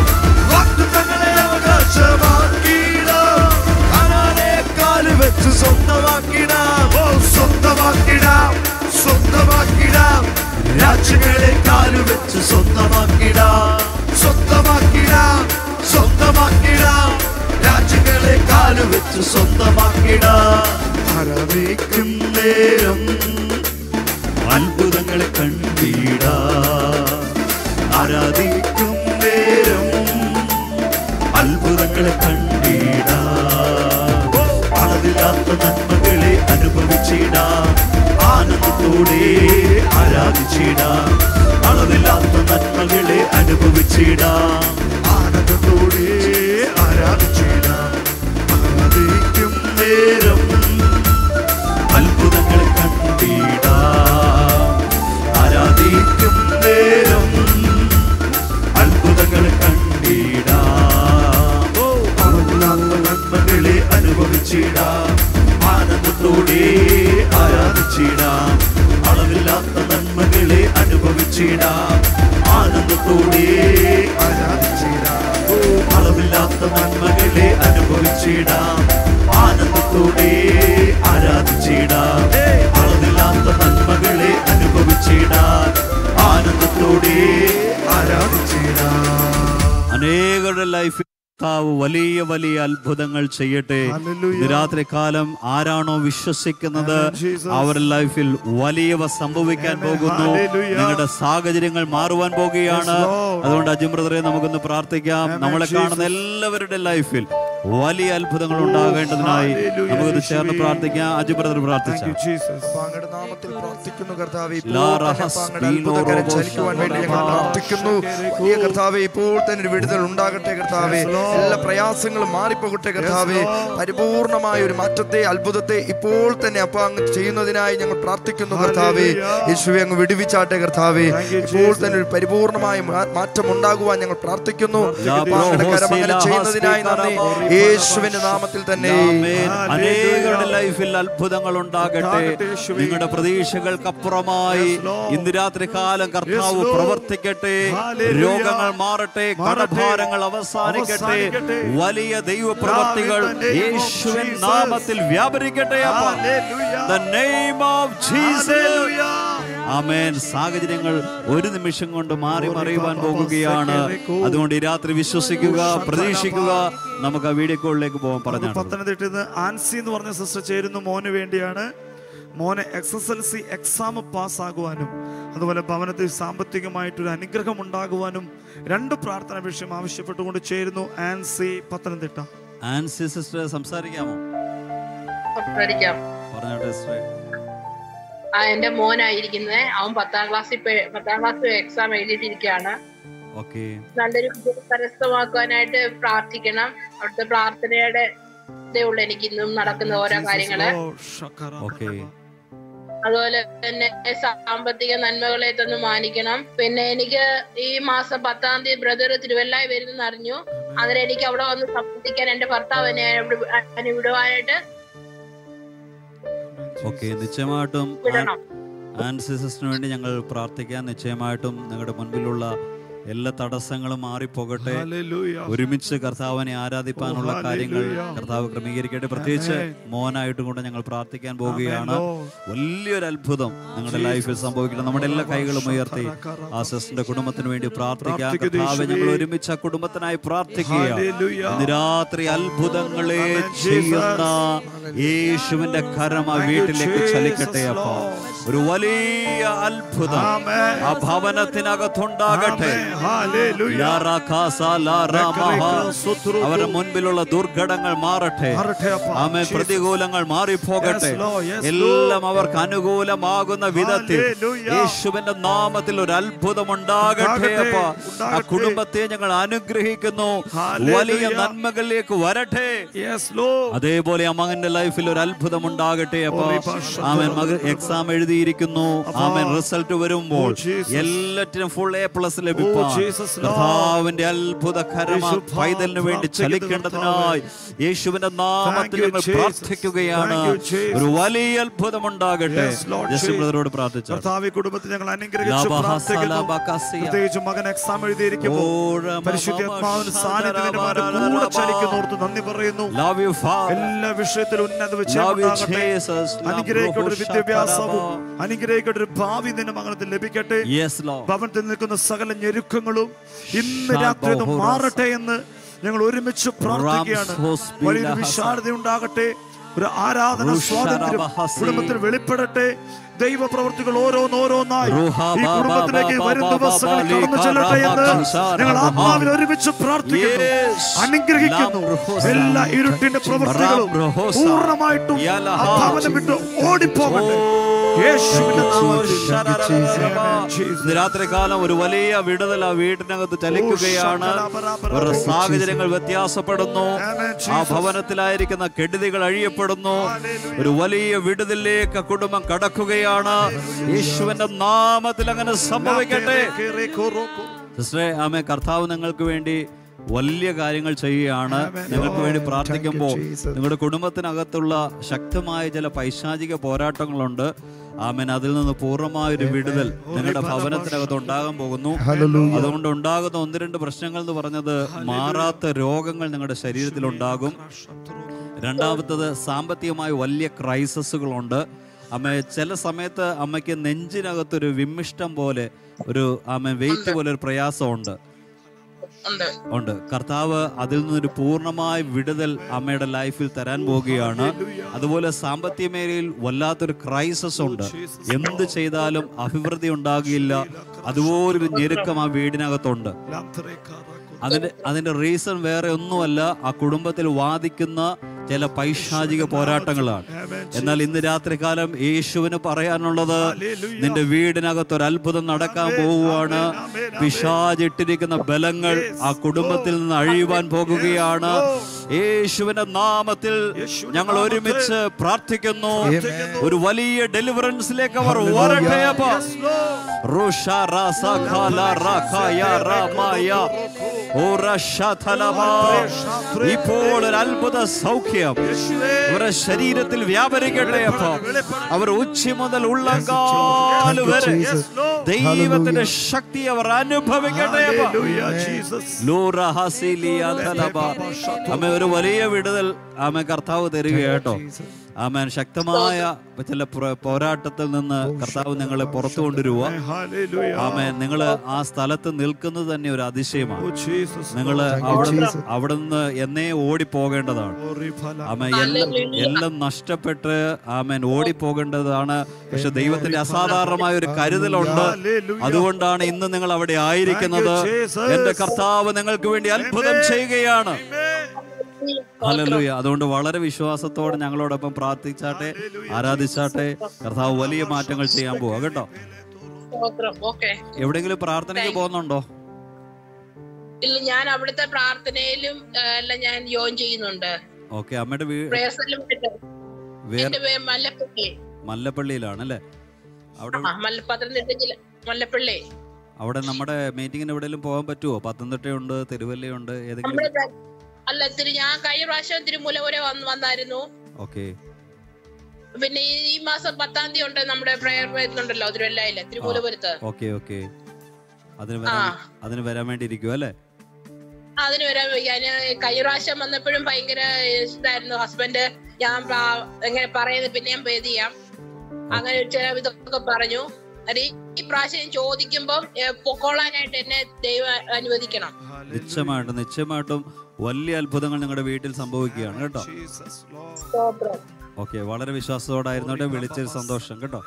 വാഗ്ദത്തങ്ങളെ അവകാശമാക്കിയിടാം. കാലാലെ കാൽ വെച്ച് സ്വന്തമാക്കിടാം സ്വന്തമാക്കിടാം സ്വന്തമാക്കിടാം. രാജ്യങ്ങളെ കാൽ വെച്ച് സ്വന്തമാക്കിടാം. സ്വന്തമാക്കിടാം. സ്വന്തമാക്കിടാം. രാജ്യങ്ങളെ കാൽ വെച്ച് സ്വന്തമാക്കിടാം. ആരാധിക്കും നേരം അത്ഭുതങ്ങളെ കണ്ടിടാ. ആരാധിക്കും നേരം അത്ഭുതങ്ങളെ കണ്ടിടാ. അളവില്ലാത്ത നന്മകളെ അനുഭവിച്ചിടാം. ആനന്ദത്തോടെ ആരാധിച്ചിടാം. അളവില്ലാത്ത നന്മകളെ അനുഭവിച്ചിടാം. ആനന്ദത്തോടെ ആരാധിച്ചിടാം. ആരാധിക്കും നേരം അത്ഭുതങ്ങളെ കണ്ടിടാം. ആരാധിക്കും കൂടി ആരാധിച്ചിടാം. അളവില്ലാത്ത നന്മകളെ അനുഭവിച്ചിടാം. ആനന്ദത്തോടെ ആരാധിച്ചിടാം. അളവില്ലാത്ത നന്മകളെ അനുഭവിച്ചിടാം. ആനന്ദത്തോടെ ആരാധിച്ചിടാം. അളവില്ലാത്ത നന്മകളെ അനുഭവിച്ചിടാം. ആനന്ദത്തോടെ ആരാധിച്ചിടാം. അനേകരുടെ ലൈഫിൽ കർത്താവ് വലിയ വലിയ അത്ഭുതങ്ങൾ ചെയ്യട്ടെ. രാത്രി കാലം ആരാണോ വിശ്വസിക്കുന്നത്? അവരുടെ ലൈഫിൽ വലിയവ സംഭവിക്കാൻ പോകുന്നു. നിങ്ങളുടെ സാഹചര്യങ്ങൾ മാറുവാൻ പോകുകയാണ്. അതുകൊണ്ട് അജിം ബ്രദറെ നമുക്കൊന്ന് പ്രാർത്ഥിക്കാം. നമ്മളെ കാണുന്ന എല്ലാവരുടെ ലൈഫിൽ വലിയ അത്ഭുതങ്ങൾ ഉണ്ടാകേണ്ടതിനായി നമുക്കത് ചേർന്ന് പ്രാർത്ഥിക്കാം. അജു ബ്രദർ പ്രാർത്ഥിച്ച അങ്ങയുടെ നാമത്തിൽ പ്രാർത്ഥിക്കുന്നു കർത്താവെ. പ്രാർത്ഥിക്കുന്നു. വലിയ കർത്താവെ ഇപ്പോൾ തന്നെ ഒരു വിടുതൽ ഉണ്ടാകട്ടെ കർത്താവെ. എല്ലാ പ്രയാസങ്ങളും മാറിപ്പോകട്ടെ കർത്താവെ. പരിപൂർണമായ ഒരു മാറ്റത്തെ അത്ഭുതത്തെ ഇപ്പോൾ തന്നെ അപ്പ അങ്ങ് ചെയ്യുന്നതിനായി ഞങ്ങൾ പ്രാർത്ഥിക്കുന്നു കർത്താവെ. യേശുവെ അങ്ങ് വിടുവിച്ചാട്ടെ കർത്താവെ. ഇപ്പോൾ തന്നെ ഒരു പരിപൂർണമായ മാറ്റം ഉണ്ടാകുവാൻ ഞങ്ങൾ പ്രാർത്ഥിക്കുന്നു. ചെയ്യുന്നതിനായി നന്ദി. യേശുവിന്റെ നാമത്തിൽ തന്നെ. അനേകരുടെ ലൈഫിൽ അത്ഭുതങ്ങൾ ഉണ്ടാകട്ടെ നിങ്ങളുടെ പ്രതീക്ഷകൾക്കപ്പുറമായി അപ്പുറമായി. ഇന്ന് രാത്രി കാലം കർത്താവ് പ്രവർത്തിക്കട്ടെ രോഗങ്ങൾ മാറട്ടെ. കടഭാരങ്ങൾ അവസാനിക്കട്ടെ. വലിയ name of യേശുവിൻ നാമത്തിൽ വ്യാപരിക്കട്ടെ. The name of Jesus. Hallelujah. ആമേൻ. സാഹചര്യങ്ങൾ ഒരു നിമിഷം കൊണ്ട് മാറി മറിയുവാൻ പോകുകയാണ്. അതുകൊണ്ട് ഈ രാത്രി വിശ്വസിക്കുക പ്രതീക്ഷിക്കുക. നമുക്ക് ആ വീഡിയോ കോളിലേക്ക് പോകാൻ പറഞ്ഞു പത്തനംതിട്ടയിൽ നിന്ന് ആൻസി എന്ന് പറഞ്ഞ സിസ്റ്റർ ചേരുന്നു മോന് വേണ്ടിയാണ്. മോനെ X S L C exam പാസ്സാകുവാനും അതുപോലെ ഭവനത്തിൽ സാമ്പത്തികമായിട്ടൊരു അനുഗ്രഹം ഉണ്ടാകുവാനും രണ്ട് പ്രാർത്ഥന വിഷയം ആവശ്യപ്പെട്ടുകൊണ്ട് ചേരുന്നു ആൻസി പത്തനംതിട്ട. ആൻസി സിസ്റ്റർ സംസാരിക്കാമോ? സംസാരിക്കാം. പറഞ്ഞോട്ടെ സിസ്റ്ററെ. ആ എന്റെ മോനായിരിക്കുന്നത് അവൻ പത്താം ക്ലാസ്സിൽ പത്താം ക്ലാസ് എക്സാം എഴുതിയിട്ടിരിക്കുകയാണ് ഓക്കെ. നല്ലൊരു കരസ്ഥമാക്കാനായിട്ട് പ്രാർത്ഥിക്കണം. അവിടുത്തെ പ്രാർത്ഥനയുടെ ഇതേ ഉള്ളൂ എനിക്ക് ഇന്നും നടക്കുന്ന ഓരോ കാര്യങ്ങൾ. ഓക്കെ. അതുപോലെ തന്നെ സാമ്പത്തിക നന്മകളെ തന്നെ മാനിക്കണം. പിന്നെ എനിക്ക് ഈ മാസം പത്താം തീയതി ബ്രദർ തിരുവല്ലായി വരുന്നെന്ന് അറിഞ്ഞു. അന്നേരം എനിക്ക് അവിടെ വന്ന് സംബന്ധിക്കാൻ എന്റെ ഭർത്താവ് എന്നെ അവിടെ അനുവിടുവാനായിട്ട് ഓക്കെ നിശ്ചയമായിട്ടും ആൻസിസിന് ആൻസി വേണ്ടി ഞങ്ങൾ പ്രാർത്ഥിക്കാൻ നിശ്ചയമായിട്ടും നിങ്ങളുടെ മുൻപിലുള്ള എല്ലാ തടസ്സങ്ങളും മാറിപ്പോകട്ടെ. ഒരുമിച്ച് കർത്താവിനെ ആരാധിപ്പാനുള്ള കാര്യങ്ങൾ. കർത്താവ് ക്രമീകരിക്കട്ടെ. പ്രത്യേകിച്ച്. മോനായിട്ടും കൊണ്ട് ഞങ്ങൾ പ്രാർത്ഥിക്കാൻ പോവുകയാണ്. വലിയൊരു അത്ഭുതം ഞങ്ങളുടെ ലൈഫിൽ സംഭവിക്കണം. നമ്മുടെ എല്ലാ കൈകളും ഉയർത്തി ആ സിസ്റ്ററിന്റെ കുടുംബത്തിന് വേണ്ടി പ്രാർത്ഥിക്കാം. കർത്താവ് ഞങ്ങൾ ഒരുമിച്ച് ആ കുടുംബത്തിനായി പ്രാർത്ഥിക്കുക. രാത്രി അത്ഭുതങ്ങളെ ചെയ്യുന്ന യേശുവിന്റെ കരം ആ വീട്ടിലേക്ക് ചലിക്കട്ടെ അപ്പ. ഒരു വലിയ അത്ഭുതം. ആ ഭവനത്തിനകത്തുണ്ടാകട്ടെ. അവരുടെ മുൻപിലുള്ള ദുർഘടങ്ങൾ മാറട്ടെ. ആമേ പ്രതികൂലങ്ങൾ മാറിപ്പോകട്ടെ. എല്ലാം അവർക്ക് അനുകൂലമാകുന്ന വിധത്തിൽ യേശുവിന്റെ നാമത്തിൽ ഒരു അത്ഭുതം ഉണ്ടാകട്ടെ ആ കുടുംബത്തെ ഞങ്ങൾ അനുഗ്രഹിക്കുന്നു. വലിയ നന്മകളിലേക്ക് വരട്ടെ. അതേപോലെ ആ മകന്റെ ലൈഫിൽ ഒരു അത്ഭുതം ഉണ്ടാകട്ടെ അപ്പൊ. ആമൻ. മകൻ എക്സാം എഴുതിയിരിക്കുന്നു. ആമൻ. റിസൾട്ട് വരുമ്പോൾ ഓ, എല്ലാറ്റിനും ഫുൾ എ പ്ലസ് Lord. കർത്താവിന്റെ അത്ഭുതകരമ യേശു, പൈതലിന് വേണ്ടി ചലിക്കേണ്ടതിനായി യേശുവിന്റെ നാമത്തിൽ ഞങ്ങൾ പ്രാർത്ഥിക്കുകയാണ്. ഒരു വലിയ അത്ഭുതം ഉണ്ടാകട്ടെ. ബ്രദറോട് പ്രാർത്ഥിച്ചു. കർത്താവ് ഈ കുടുംബത്തെ ഞങ്ങൾ അനുഗ്രഹിച്ചു മകൻ എക്സാം എഴുതിയിരിക്കുമ്പോൾ നന്ദി പറയുന്നു. എല്ലാ വിഷയത്തിലും ഉന്നത. അനുഗ്രഹിക്കട്ടെ വിദ്യാഭ്യാസവും. അനുഗ്രഹിക്കട്ടെ ഒരു ഭാവി നിന്റെ മകനത്തിൽ ലഭിക്കട്ടെ. ഭവനത്തിൽ നിൽക്കുന്ന സകല ഞെരുക്കങ്ങളും ഇന്ന് രാത്രി മാറട്ടെ എന്ന് ഞങ്ങൾ ഒരുമിച്ച് പ്രാർത്ഥിക്കുകയാണ്. വലിയൊരു വിശാലത ഉണ്ടാകട്ടെ ഒരു ആരാധന സ്വാതന്ത്ര്യം കുടുംബത്തിൽ വെളിപ്പെടട്ടെ. ദൈവ പ്രവർത്തികൾ ഓരോന്നോരോന്നായി ഈ കുടുംബത്തിലേക്ക് വരും ദിവസങ്ങളിൽ കടന്നു ചെല്ലട്ടെ എന്ന് ഞങ്ങൾ ആത്മാവിൽ ഒരുമിച്ച് പ്രാർത്ഥിക്കുന്നു. അനുഗ്രഹിക്കുന്നു. എല്ലാ ഇരുട്ടിന്റെ പ്രവൃത്തികളും പൂർണമായിട്ടും. വിട്ട് ഓടിപ്പോകട്ടെ. രാത്രികാലം ഒരു വലിയ വിടുതൽ ആ വീടിനകത്ത് ചലിക്കുകയാണ്. അവരുടെ സാഹചര്യങ്ങൾ വ്യത്യാസപ്പെടുന്നു. ആ ഭവനത്തിലായിരിക്കുന്ന കെടുതികൾ അഴിയപ്പെടുന്നു. ഒരു വലിയ വിടുതലിലേക്ക് കുടുംബം കടക്കുകയാണ്. യേശുവിന്റെ നാമത്തിൽ അങ്ങനെ സംഭവിക്കട്ടെ. സിസ്റ്ററെ ആമേ കർത്താവ് നിങ്ങൾക്ക് വേണ്ടി വലിയ കാര്യങ്ങൾ ചെയ്യുകയാണ്. നിങ്ങൾക്ക് വേണ്ടി പ്രാർത്ഥിക്കുമ്പോൾ നിങ്ങളുടെ കുടുംബത്തിനകത്തുള്ള ശക്തമായ ചില പൈശാചിക പോരാട്ടങ്ങളുണ്ട്. ആമേൻ. അതിൽ നിന്ന് പൂർണമായ ഒരു വിടുതൽ നിങ്ങളുടെ ഭവനത്തിനകത്ത് ഉണ്ടാകാൻ പോകുന്നു. അതുകൊണ്ട് ഉണ്ടാകുന്ന ഒന്ന് രണ്ട് പ്രശ്നങ്ങൾ എന്ന് പറഞ്ഞത് മാറാത്ത രോഗങ്ങൾ നിങ്ങളുടെ ശരീരത്തിൽ ഉണ്ടാകും രണ്ടാമത്തത് സാമ്പത്തികമായ വലിയ ക്രൈസിസുകളുണ്ട്. അമ്മ ചില സമയത്ത് അമ്മയ്ക്ക് നെഞ്ചിനകത്തൊരു വിമ്മിഷ്ടം പോലെ ഒരു അമ്മ വെയിറ്റ് പോലെ ഒരു പ്രയാസമുണ്ട്. ഉണ്ട്. കർത്താവ് അതിൽ നിന്നൊരു പൂർണമായ വിടുതൽ അമ്മയുടെ ലൈഫിൽ തരാൻ പോവുകയാണ് അതുപോലെ സാമ്പത്തിക മേഖലയിൽ വല്ലാത്തൊരു ക്രൈസിസ് ഉണ്ട്. എന്ത് ചെയ്താലും അഭിവൃദ്ധി ഉണ്ടാകില്ല. അതുപോലൊരു ഞെരുക്കം ആ വീടിനകത്തുണ്ട്. അതിന്റെ അതിന്റെ റീസൺ വേറെ ഒന്നുമല്ല ആ കുടുംബത്തിൽ വാദിക്കുന്ന ചില പൈശാചിക പോരാട്ടങ്ങളാണ്. എന്നാൽ ഇന്ന് രാത്രികാലം യേശുവിന് പറയാനുള്ളത് നിന്റെ വീടിനകത്ത് ഒരു അത്ഭുതം നടക്കാൻ പോവുകയാണ്. പിശാചിട്ടിരിക്കുന്ന ബലങ്ങൾ ആ കുടുംബത്തിൽ നിന്ന് അഴിയുവാൻ പോകുകയാണ്. യേശുവിന്റെ നാമത്തിൽ ഞങ്ങൾ ഒരുമിച്ച് പ്രാർത്ഥിക്കുന്നു. ഒരു വലിയ ഡെലിവറൻസിലേക്ക് അവർ വരട്ടെ അപ്പ ഇപ്പോൾ ഒരു അത്ഭുത സൗഖ്യം. അവരുടെ ശരീരത്തിൽ വ്യാപരിക്കട്ടെ അപ്പൊ. അവർ ഉച്ച മുതൽ ഉള്ളങ്കാൽ വരെ ദൈവത്തിന്റെ ശക്തി അവർ അനുഭവിക്കട്ടെ. അമ്മ ഒരു വലിയ വിടുതൽ ആമ കർത്താവ് തരിക കേട്ടോ. ആമേൻ. ശക്തമായ ചില പോരാട്ടത്തിൽ നിന്ന് കർത്താവ് നിങ്ങളെ പുറത്തു കൊണ്ടുവരുക ആമേൻ. നിങ്ങൾ ആ സ്ഥലത്ത് നിൽക്കുന്നത് തന്നെ ഒരു അതിശയമാണ്. നിങ്ങൾ അവിടെ അവിടെ നിന്ന് എന്നേ ഓടിപ്പോകേണ്ടതാണ്. ആമേൻ. എല്ലാം എല്ലാം നഷ്ടപ്പെട്ട് ആമേൻ ഓടിപ്പോകേണ്ടതാണ്. പക്ഷെ ദൈവത്തിന്റെ അസാധാരണമായ ഒരു കരുതലുണ്ട്. അതുകൊണ്ടാണ് ഇന്ന് നിങ്ങൾ അവിടെ ആയിരിക്കുന്നത്. എന്റെ കർത്താവ് നിങ്ങൾക്ക് വേണ്ടി അത്ഭുതം ചെയ്യുകയാണ്. ഹല്ലേലൂയ അതുകൊണ്ട് വളരെ വിശ്വാസത്തോടെ ഞങ്ങളോടൊപ്പം പ്രാർത്ഥിച്ചാട്ടെ ആരാധിച്ചാട്ടെ കർത്താവ് വലിയ മാറ്റങ്ങൾ ചെയ്യാൻ പോവാ. കേട്ടോ? എവിടെങ്കിലും പ്രാർത്ഥനയ്ക്ക് പോകുന്നുണ്ടോ? ഇല്ല ഞാൻ അവിടുത്തെ പ്രാർത്ഥനയിലും എല്ലാം ഞാൻ ജോയിൻ ചെയ്യുന്നുണ്ട്. ഓക്കെ അമ്മയുടെ മല്ലപ്പള്ളി. മല്ലപ്പള്ളിയിലാണ് അല്ലേ? അവിടെ ആ പത്തനംതിട്ട ജില്ല മല്ലപ്പള്ളി. അവിടെ നമ്മുടെ മീറ്റിംഗിന് എവിടെയെങ്കിലും പോകാൻ പറ്റുമോ പത്തനംതിട്ടയുണ്ട് തിരുവല്ലയുണ്ട് ഏതെങ്കിലും അല്ല തിരു ഞാൻ കഴിഞ്ഞ പ്രാവശ്യം തിരുമൂല വരെ വന്നായിരുന്നു. ഓക്കെ പിന്നെ ഈ മാസം പത്താം തീയതി ഉണ്ട് നമ്മുടെ പ്രയർ വരുന്നുണ്ടല്ലോ തിരുവല്ലയിൽ. തിരുമൂലപുരത്ത് ഓക്കെ ഓക്കെ അതിന് വരാൻ അതിന് വരാൻ വേണ്ടി ഇരിക്കുവോ അല്ലേ? അതിന് വരാൻ ഞാൻ കഴിഞ്ഞ പ്രാവശ്യം വന്നപ്പോഴും ഭയങ്കര ഇതായിരുന്നു. ഹസ്ബൻഡ് ഞാൻ എങ്ങനെ പറയുന്നത് പിന്നെ ഞാൻ പേര് ചെയ്യാം അങ്ങനെ ചില ഇതൊക്കെ പറഞ്ഞു. ഈ- ഈ പ്രാവശ്യം ചോദിക്കുമ്പം ഏ, പൊക്കോളാനായിട്ട് എന്നെ ദൈവം അനുവദിക്കണം. നിശ്ചയമായിട്ടും നിശ്ചയമായിട്ടും വലിയ അത്ഭുതങ്ങൾ നിങ്ങളുടെ വീട്ടിൽ സംഭവിക്കുകയാണ് കേട്ടോ? ഓക്കെ വളരെ വിശ്വാസത്തോടായിരുന്നോട്ടെ വിളിച്ചൊരു സന്തോഷം കേട്ടോ?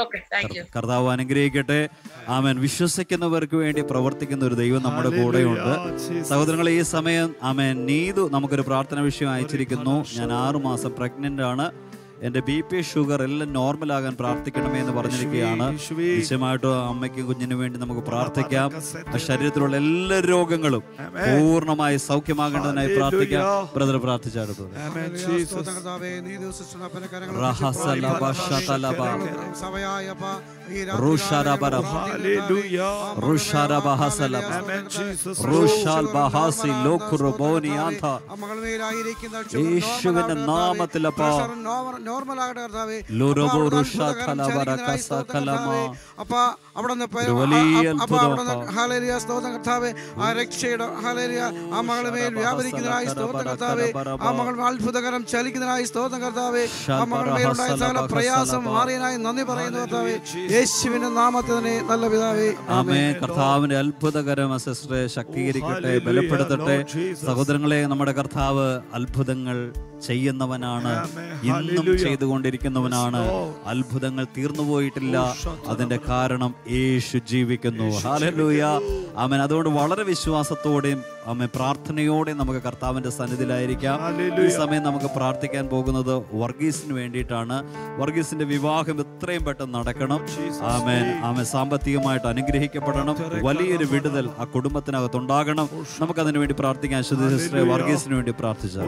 ഓക്കെ താങ്ക് കർത്താവ് അനുഗ്രഹിക്കട്ടെ. ആമൻ. വിശ്വസിക്കുന്നവർക്ക് വേണ്ടി പ്രവർത്തിക്കുന്ന ഒരു ദൈവം നമ്മുടെ കൂടെയുണ്ട്. സഹോദരങ്ങളെ ഈ സമയം ആമേൻ നീതു നമുക്കൊരു പ്രാർത്ഥന വിഷയം അയച്ചിരിക്കുന്നു. ഞാൻ ആറുമാസം പ്രഗ്നന്റ് ആണ്. എന്റെ ബി പി ഷുഗർ എല്ലാം നോർമൽ ആകാൻ പ്രാർത്ഥിക്കണമേ എന്ന് പറഞ്ഞിരിക്കുകയാണ്. നിശ്ചയമായിട്ടും അമ്മയ്ക്കും കുഞ്ഞിനും വേണ്ടി നമുക്ക് പ്രാർത്ഥിക്കാം. ആ ശരീരത്തിലുള്ള എല്ലാ രോഗങ്ങളും പൂർണമായി സൗഖ്യമാകേണ്ടതിനായി പ്രാർത്ഥിക്കാം. ബ്രദർ പ്രാർത്ഥിച്ചാടുത്തു യേശുവിന്റെ നാമത്തിലപ്പ നോർമൽ ആകട്ടെ കർത്താവേ ലുറുബു അപ്പ, അവിടെ റുഷ അത്ഭുതകരം തലവര ചലിക്കുന്നതിനായി കസ സ്തോത്രം കലമ. കർത്താവേ. അവിടെ. ഹാലേലിയ സ്തോത്രം കർത്താവേ. ആ രക്ഷയുടെ ഹാലേരിയ ആ മകളുടെ മേൽ വ്യാപരിക്കുന്നതിനായി സ്തോത്രം കർത്താവേ. ആ മകൾ അത്ഭുതകരം ചലിക്കുന്നതിനായി സ്തോത്രം കർത്താവേ. ആ മകളുടെ മേലുണ്ടായ സകല പ്രയാസം മാറിയതിനായി നന്ദി പറയുന്നു കർത്താവേ. യേശുവിന്റെ നാമത്തിൽ തന്നെ നല്ല പിതാവേ. ആമേ കർത്താവിന്റെ അത്ഭുതകരം സിസ്റ്ററെ ശക്തീകരിക്കട്ടെ ബലപ്പെടുത്തട്ടെ. സഹോദരങ്ങളെ നമ്മുടെ കർത്താവ് അത്ഭുതങ്ങൾ ചെയ്യുന്നവനാണ്. ഇന്നും ചെയ്തുകൊണ്ടിരിക്കുന്നവനാണ്. അത്ഭുതങ്ങൾ തീർന്നു പോയിട്ടില്ല. അതിന്റെ കാരണം യേശു ജീവിക്കുന്നു. ഹാലലൂയ ആമൻ. അതുകൊണ്ട് വളരെ വിശ്വാസത്തോടെയും ആമേ പ്രാർത്ഥനയോടെ നമുക്ക് കർത്താവിന്റെ സന്നിധിയിലായിരിക്കാം. ഈ സമയം നമുക്ക് പ്രാർത്ഥിക്കാൻ പോകുന്നത് വർഗീസിന് വേണ്ടിയിട്ടാണ്. വർഗീസിന്റെ വിവാഹം എത്രയും പെട്ടെന്ന് നടക്കണം. ആമേൻ. ആമേ സാമ്പത്തികമായിട്ട് അനുഗ്രഹിക്കപ്പെടണം. വലിയൊരു വിടുതൽ ആ കുടുംബത്തിനകത്ത് ഉണ്ടാകണം. നമുക്ക് അതിനു വേണ്ടി പ്രാർത്ഥിക്കാൻ ശുദ്ധ വർഗീസിന് വേണ്ടി പ്രാർത്ഥിച്ചു.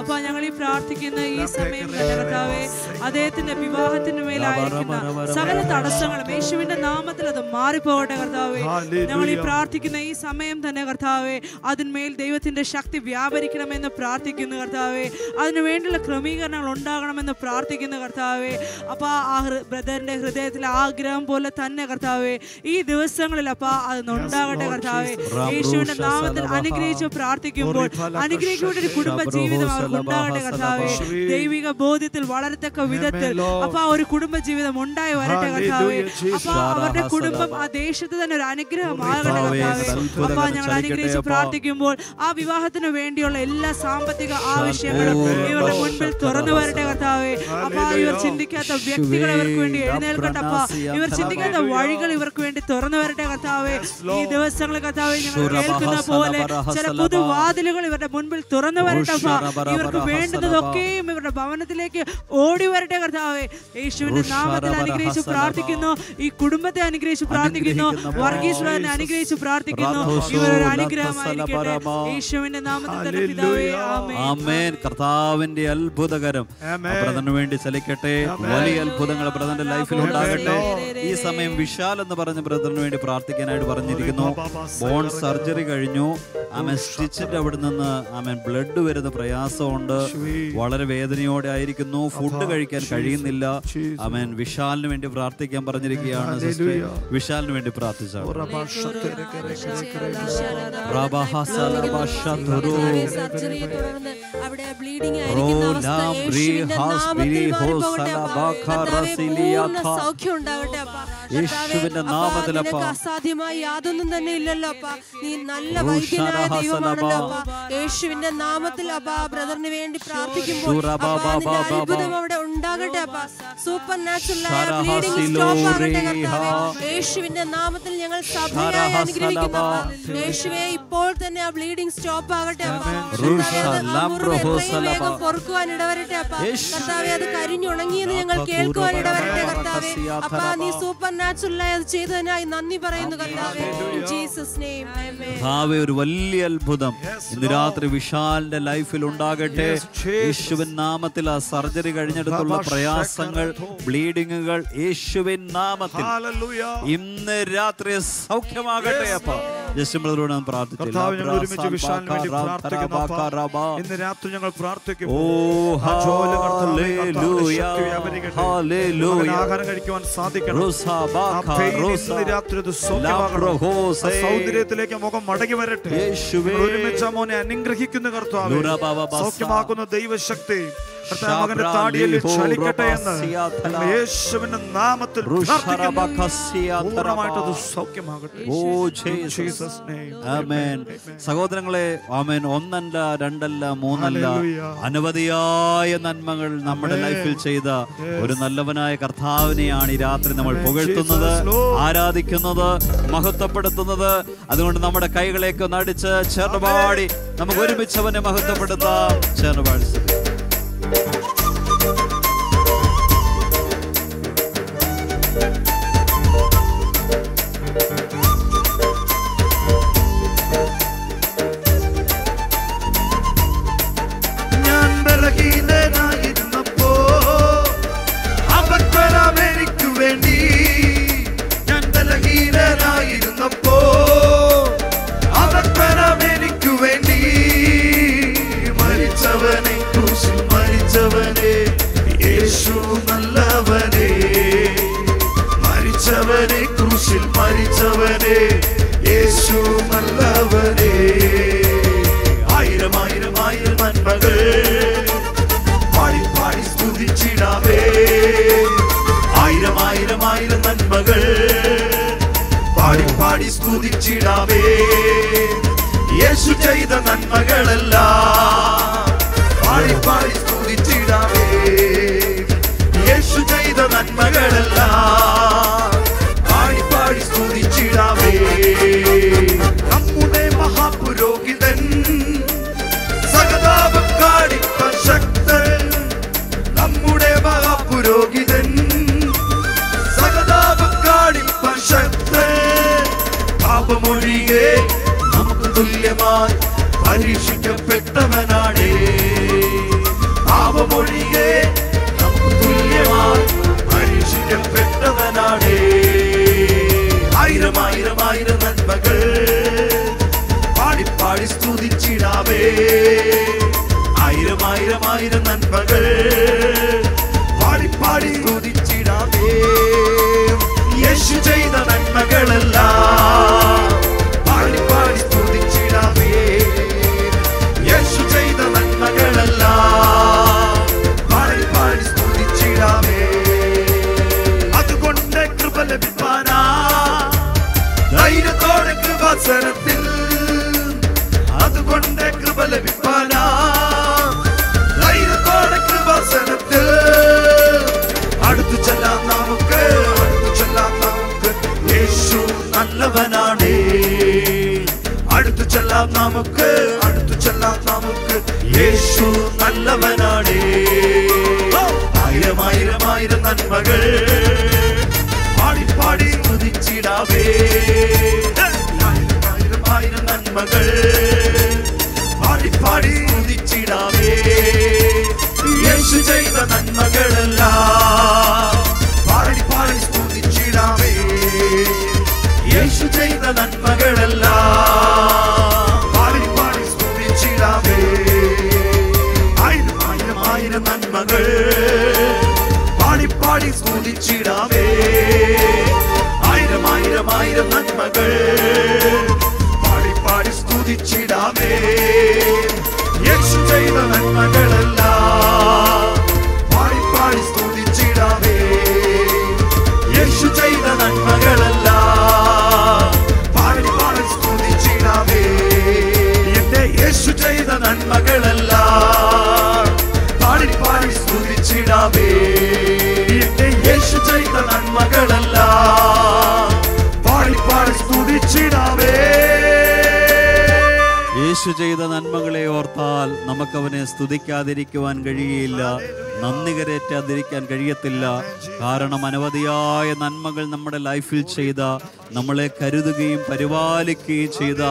അപ്പൊ ഞങ്ങൾ ഈ പ്രാർത്ഥിക്കുന്ന ഈ സമയം അദ്ദേഹത്തിന്റെ വിവാഹത്തിന് മേലായിരിക്കുന്ന സകല തടസ്സങ്ങളും യേശുവിന്റെ നാമത്തിൽ അത് മാറിപ്പോകട്ടെ കർത്താവേ. ഞങ്ങൾ ഈ പ്രാർത്ഥിക്കുന്ന ഈ സമയം തന്നെ കർത്താവേ അതിന്മേൽ ദൈവത്തിന്റെ ശക്തി വ്യാപരിക്കണമെന്ന് പ്രാർത്ഥിക്കുന്നു കർത്താവേ. അതിനു വേണ്ടിയുള്ള ക്രമീകരണങ്ങൾ ഉണ്ടാകണമെന്ന് പ്രാർത്ഥിക്കുന്നു കർത്താവേ. അപ്പൊ ആ ബ്രദറിന്റെ ഹൃദയത്തിലെ ആഗ്രഹം പോലെ തന്നെ കർത്താവേ ഈ ദിവസങ്ങളിൽ അപ്പ അതൊന്നുണ്ടാകട്ടെ കർത്താവേ. യേശു യേശുവിന്റെ നാമത്തിൽ അനുഗ്രഹിച്ച് പ്രാർത്ഥിക്കുമ്പോൾ അനുഗ്രഹിക്കപ്പെട്ട ഒരു കുടുംബ ജീവിതം അവർക്ക് ഉണ്ടാകട്ടെ കർത്താവേ. ദൈവിക ബോധ്യത്തിൽ വളരത്തക്ക വിധത്തിൽ അപ്പൊ ആ ഒരു കുടുംബ ജീവിതം ഉണ്ടായി വരട്ടെ കർത്താവേ. അവരുടെ കുടുംബം ആ ദേശത്ത് തന്നെ ഒരു അപ്പൊ ഞങ്ങൾ അനുഗ്രഹിച്ച് പ്രാർത്ഥിക്കുമ്പോൾ ആ വിവാഹത്തിന് വേണ്ടിയുള്ള എല്ലാ സാമ്പത്തിക ആവശ്യങ്ങളും ഇവരുടെ മുൻപിൽ തുറന്നു വരട്ടെ കർത്താവെ. അപ്പൊ ഇവർ ചിന്തിക്കാത്ത വ്യക്തികൾ ഇവർക്ക് വേണ്ടി എഴുന്നേൽക്കട്ടെ അപ്പ. ഇവർ ചിന്തിക്കാത്ത വഴികൾ ഇവർക്ക് വേണ്ടി തുറന്നു വരട്ടെ കർത്താവെ. ഈ ദിവസങ്ങൾ കർത്താവെ ഞങ്ങൾ കേൾക്കുന്ന പോലെ ചില പുതുവാതിലുകൾ ഇവരുടെ മുൻപിൽ തുറന്നു വരട്ടെ ഇവർക്ക് വേണ്ടുന്നതൊക്കെയും ഇവരുടെ ഭവനത്തിലേക്ക് ഓടി വരട്ടെ കർത്താവെ. യേശുവിന്റെ നാമത്തിൽ അനുഗ്രഹിച്ച് പ്രാർത്ഥിക്കുന്നു. ഈ കുടുംബത്തെ അനുഗ്രഹിച്ച് പ്രാർത്ഥിക്കുന്നു. വർഗീശ്വരനെ അനുഗ്രഹിച്ച് പ്രാർത്ഥിക്കുന്നു. ഇവർ ഒരു അനുഗ്രഹമായിരിക്കട്ടെ നാമത്തിൽ പിതാവേ ആമേൻ. ആമേൻ. കർത്താവിന്റെ അത്ഭുതകരം. ബ്രദറിന് വേണ്ടി ചലിക്കട്ടെ വലിയ അത്ഭുതങ്ങൾ ബ്രദറിന്റെ ലൈഫിൽ ഉണ്ടാകട്ടെ. ഈ സമയം വിശാൽ എന്ന് പറഞ്ഞ ബ്രദറിന് വേണ്ടി പ്രാർത്ഥിക്കാനായിട്ട് പറഞ്ഞിരിക്കുന്നു. ബോൺ സർജറി കഴിഞ്ഞു. ആമൻ. സ്റ്റിച്ചിന്റെ അവിടെ നിന്ന് ആമൻ ബ്ലഡ് വരുന്ന പ്രയാസമുണ്ട്. വളരെ വേദനയോടെ ആയിരിക്കുന്നു. ഫുഡ് കഴിക്കാൻ കഴിയുന്നില്ല. ആമൻ. വിശാലിന് വേണ്ടി പ്രാർത്ഥിക്കാൻ പറഞ്ഞിരിക്കുകയാണ് സിസ്റ്റർ വിശാലിന് വേണ്ടി തുടർന്ന് അവിടെ ബ്ലീഡിംഗ് യേശുവിന്റെ അസാധ്യമായി യാതൊന്നും തന്നെ ഇല്ലല്ലോ അപ്പാ. നീ നല്ല വൈദ്യനായ ദൈവമാണല്ലോ അപ്പാ. യേശുവിന്റെ നാമത്തിൽ അപ്പാ ബ്രദറിന് വേണ്ടി പ്രാർത്ഥിക്കുമ്പോൾ അത്ഭുതം അവിടെ ഉണ്ടാകട്ടെ അപ്പാ. സൂപ്പർ നാച്ചുറൽ ബ്ലീഡിംഗ് സ്റ്റോപ്പ് ആകട്ടെ കർത്താവേ യേശുവിന്റെ നാമത്തിൽ ഞങ്ങൾ സഭയായി അനുഗ്രഹിക്കുന്നു. യേശുവേ ഇപ്പോൾ തന്നെ ആ ബ്ലീഡിംഗ് സ്റ്റോപ്പ് ആകട്ടെ. കർത്താവേ, വേഗം പൊറുക്കുവാൻ ഇടവരട്ടെ അപ്പാ. കർത്താവേ അത് കരിഞ്ഞുണങ്ങിയെന്ന് ഞങ്ങൾ കേൾക്കുവാൻ ഇടവരട്ടെ കർത്താവേ. അപ്പ നീ സൂപ്പർ നാച്ചുറലായി അത് ചെയ്തതിനായി നന്ദി പറയുന്നു കർത്താവേ. ജീസസ് നെയിം ഭാവി ഒരു വലിയ അത്ഭുതം. ഇന്ന് രാത്രി വിശാലിന്റെ ലൈഫിൽ ഉണ്ടാകട്ടെ. യേശുവിൻ നാമത്തിൽ ആ സർജറി കഴിഞ്ഞെടുത്തുള്ള പ്രയാസങ്ങൾ ബ്ലീഡിങ്ങുകൾ യേശുവിൻ നാമത്തിൽ. ഇന്ന് രാത്രി സൗഖ്യമാകട്ടെ അപ്പ. ഇന്ന് രാത്രി ഞങ്ങൾ പ്രാർത്ഥിക്കും. ആഹാരം കഴിക്കുവാൻ സാധിക്കണം. രാത്രി. സൗന്ദര്യത്തിലേക്ക് മുഖം മടങ്ങി വരട്ടെ. യേശുവേ. ഞങ്ങൾ ഒരുമിച്ച് മോനെ അനുഗ്രഹിക്കുന്ന കർത്താവ്. സൗഖ്യമാക്കുന്ന ദൈവശക്തി. കർത്താവ് മകന്റെ ശാബ്രാ താടിയിൽ ചലിക്കട്ടെ എന്ന്. യേശുവിന്റെ നാമത്തിൽ സഹോദരങ്ങളെ ആമേൻ. ഒന്നല്ല രണ്ടല്ല മൂന്നല്ല. അനവധിയായ നന്മകൾ നമ്മുടെ ലൈഫിൽ ചെയ്ത ഒരു നല്ലവനായ കർത്താവിനെയാണ് ഈ രാത്രി നമ്മൾ പുകഴ്ത്തുന്നത്. ആരാധിക്കുന്നത് മഹത്വപ്പെടുത്തുന്നത്. അതുകൊണ്ട് നമ്മുടെ കൈകളേക്ക് നടിച്ച് ചേർന്നുപാടി നമുക്ക് ഒരുമിച്ച് അവനെ മഹത്വപ്പെടുത്താം. ചേർന്നുപാടി മരിച്ചവനെ യേശു നല്ലവനെ. ആയിരം ആയിരം ആയിരം നന്മകൾ പാടി പാടി സ്തുതിച്ചിടാവേ. ആയിരം ആയിരം ആയിരം നന്മകൾ പാടി പാടി സ്തുതിച്ചിടാവേ. യേശു ചെയ്ത നന്മകളല്ല പാടി പാടി സ്തുതിച്ചിടാവേ. യേശു ചെയ്ത നന്മകളെല്ലാം പരീക്ഷിക്കപ്പെട്ടവനാണേ നമുക്ക് തുല്യമായി പരീക്ഷിക്കപ്പെട്ടവനാണേ. ആയിരം ആയിരം ആയിരം നന്മകൾ പാടി പാടി സ്തുതിച്ചിടാവേ. ആയിരം ആയിരം ആയിരം നന്മകൾ പാടി പാടി സ്തുതിച്ചിടാവേ. യേശു ചെയ്ത നന്മകളെല്ലാം ആയിരം നന്മകൾ പാടി പാടി സ്തുതിച്ചിടാവേ ആയിരം ആയിരം ആയിരം ചെയ്ത നന്മകളെ ഓർത്താൽ നമുക്കവനെ സ്തുതിക്കാതിരിക്കുവാൻ കഴിയില്ല നന്ദി കരേറ്റാതിരിക്കാൻ കഴിയത്തില്ല. കാരണം അനവധിയായ നന്മകൾ നമ്മുടെ ലൈഫിൽ ചെയ്ത നമ്മളെ കരുതുകയും പരിപാലിക്കുകയും ചെയ്ത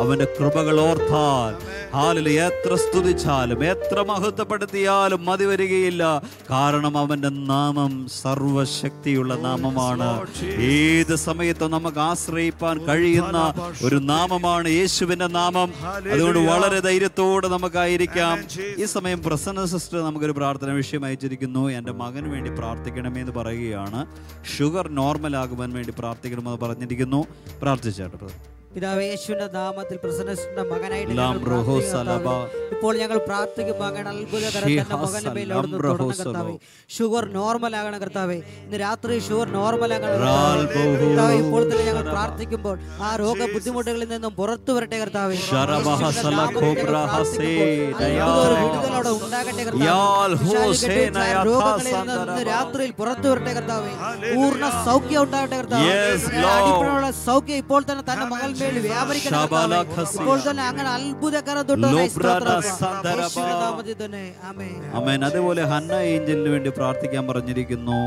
അവന്റെ കൃപകൾ ഓർത്താൽ ഹാലിൽ എത്ര സ്തുതിച്ചാലും എത്ര മഹത്വപ്പെടുത്തിയാലും മതി വരികയില്ല. കാരണം അവന്റെ നാമം സർവശക്തിയുള്ള നാമമാണ്. ഏത് സമയത്തും നമുക്ക് ആശ്രയിപ്പാൻ കഴിയുന്ന ഒരു നാമമാണ് യേശുവിന്റെ നാമം. അതുകൊണ്ട് വളരെ ധൈര്യത്തോടെ നമുക്കായിരിക്കാം ഈ സമയം പ്രസന്ന സിസ്റ്റർ നമുക്കൊരു പ്രാർത്ഥന വിഷയം അയച്ചിരിക്കുന്നു. എന്റെ മകന് വേണ്ടി പ്രാർത്ഥിക്കണമേ എന്ന് പറയുകയാണ്. ഷുഗർ നോർമൽ ആകുവാൻ വേണ്ടി പ്രാർത്ഥിക്കണമെന്ന് പറഞ്ഞിരിക്കുന്നു. പ്രാർത്ഥിച്ചേട്ടത് പിതാവ് യേശുവിന്റെ നാമത്തിൽ പ്രസന്നന്റെ മകനായിട്ട് ലാം ഞങ്ങൾ സലബ. ഇപ്പോൾ ഞങ്ങൾ പ്രാർത്ഥിക്കുമ്പോൾ അങ്ങനെ അത്ഭുതകരം ഷീഹ തന്റെ മകന്റെ മേൽ സലം അവിടുന്ന് റോഹോ തുടരണം കർത്താവേ. ഷുഗർ നോർമൽ ആകണം കർത്താവേ. ഇന്ന് രാത്രി ഷുഗർ നോർമൽ ആകണം. ഇപ്പോൾ തന്നെ ഞങ്ങൾ പ്രാർത്ഥിക്കുമ്പോൾ ആ രോഗ ബുദ്ധിമുട്ടുകളിൽ നിന്നും പുറത്തു വരട്ടെ കർത്താവേ. അവിടെ ഉണ്ടാകട്ടെ കർത്താവേ. രാത്രിയിൽ പുറത്തു വരട്ടെ കർത്താവേ. പൂർണ സൗഖ്യം ഉണ്ടാകട്ടെ കർത്താവേ. സൗഖ്യം ഇപ്പോൾ തന്നെ തന്റെ മകൾ മേൽ വ്യാപരിക്കണം അങ്ങനെ അത്ഭുതകരം അതുപോലെ ഹന്ന ഏഞ്ചലിന് വേണ്ടി പ്രാർത്ഥിക്കാൻ പറഞ്ഞിരിക്കുന്നു.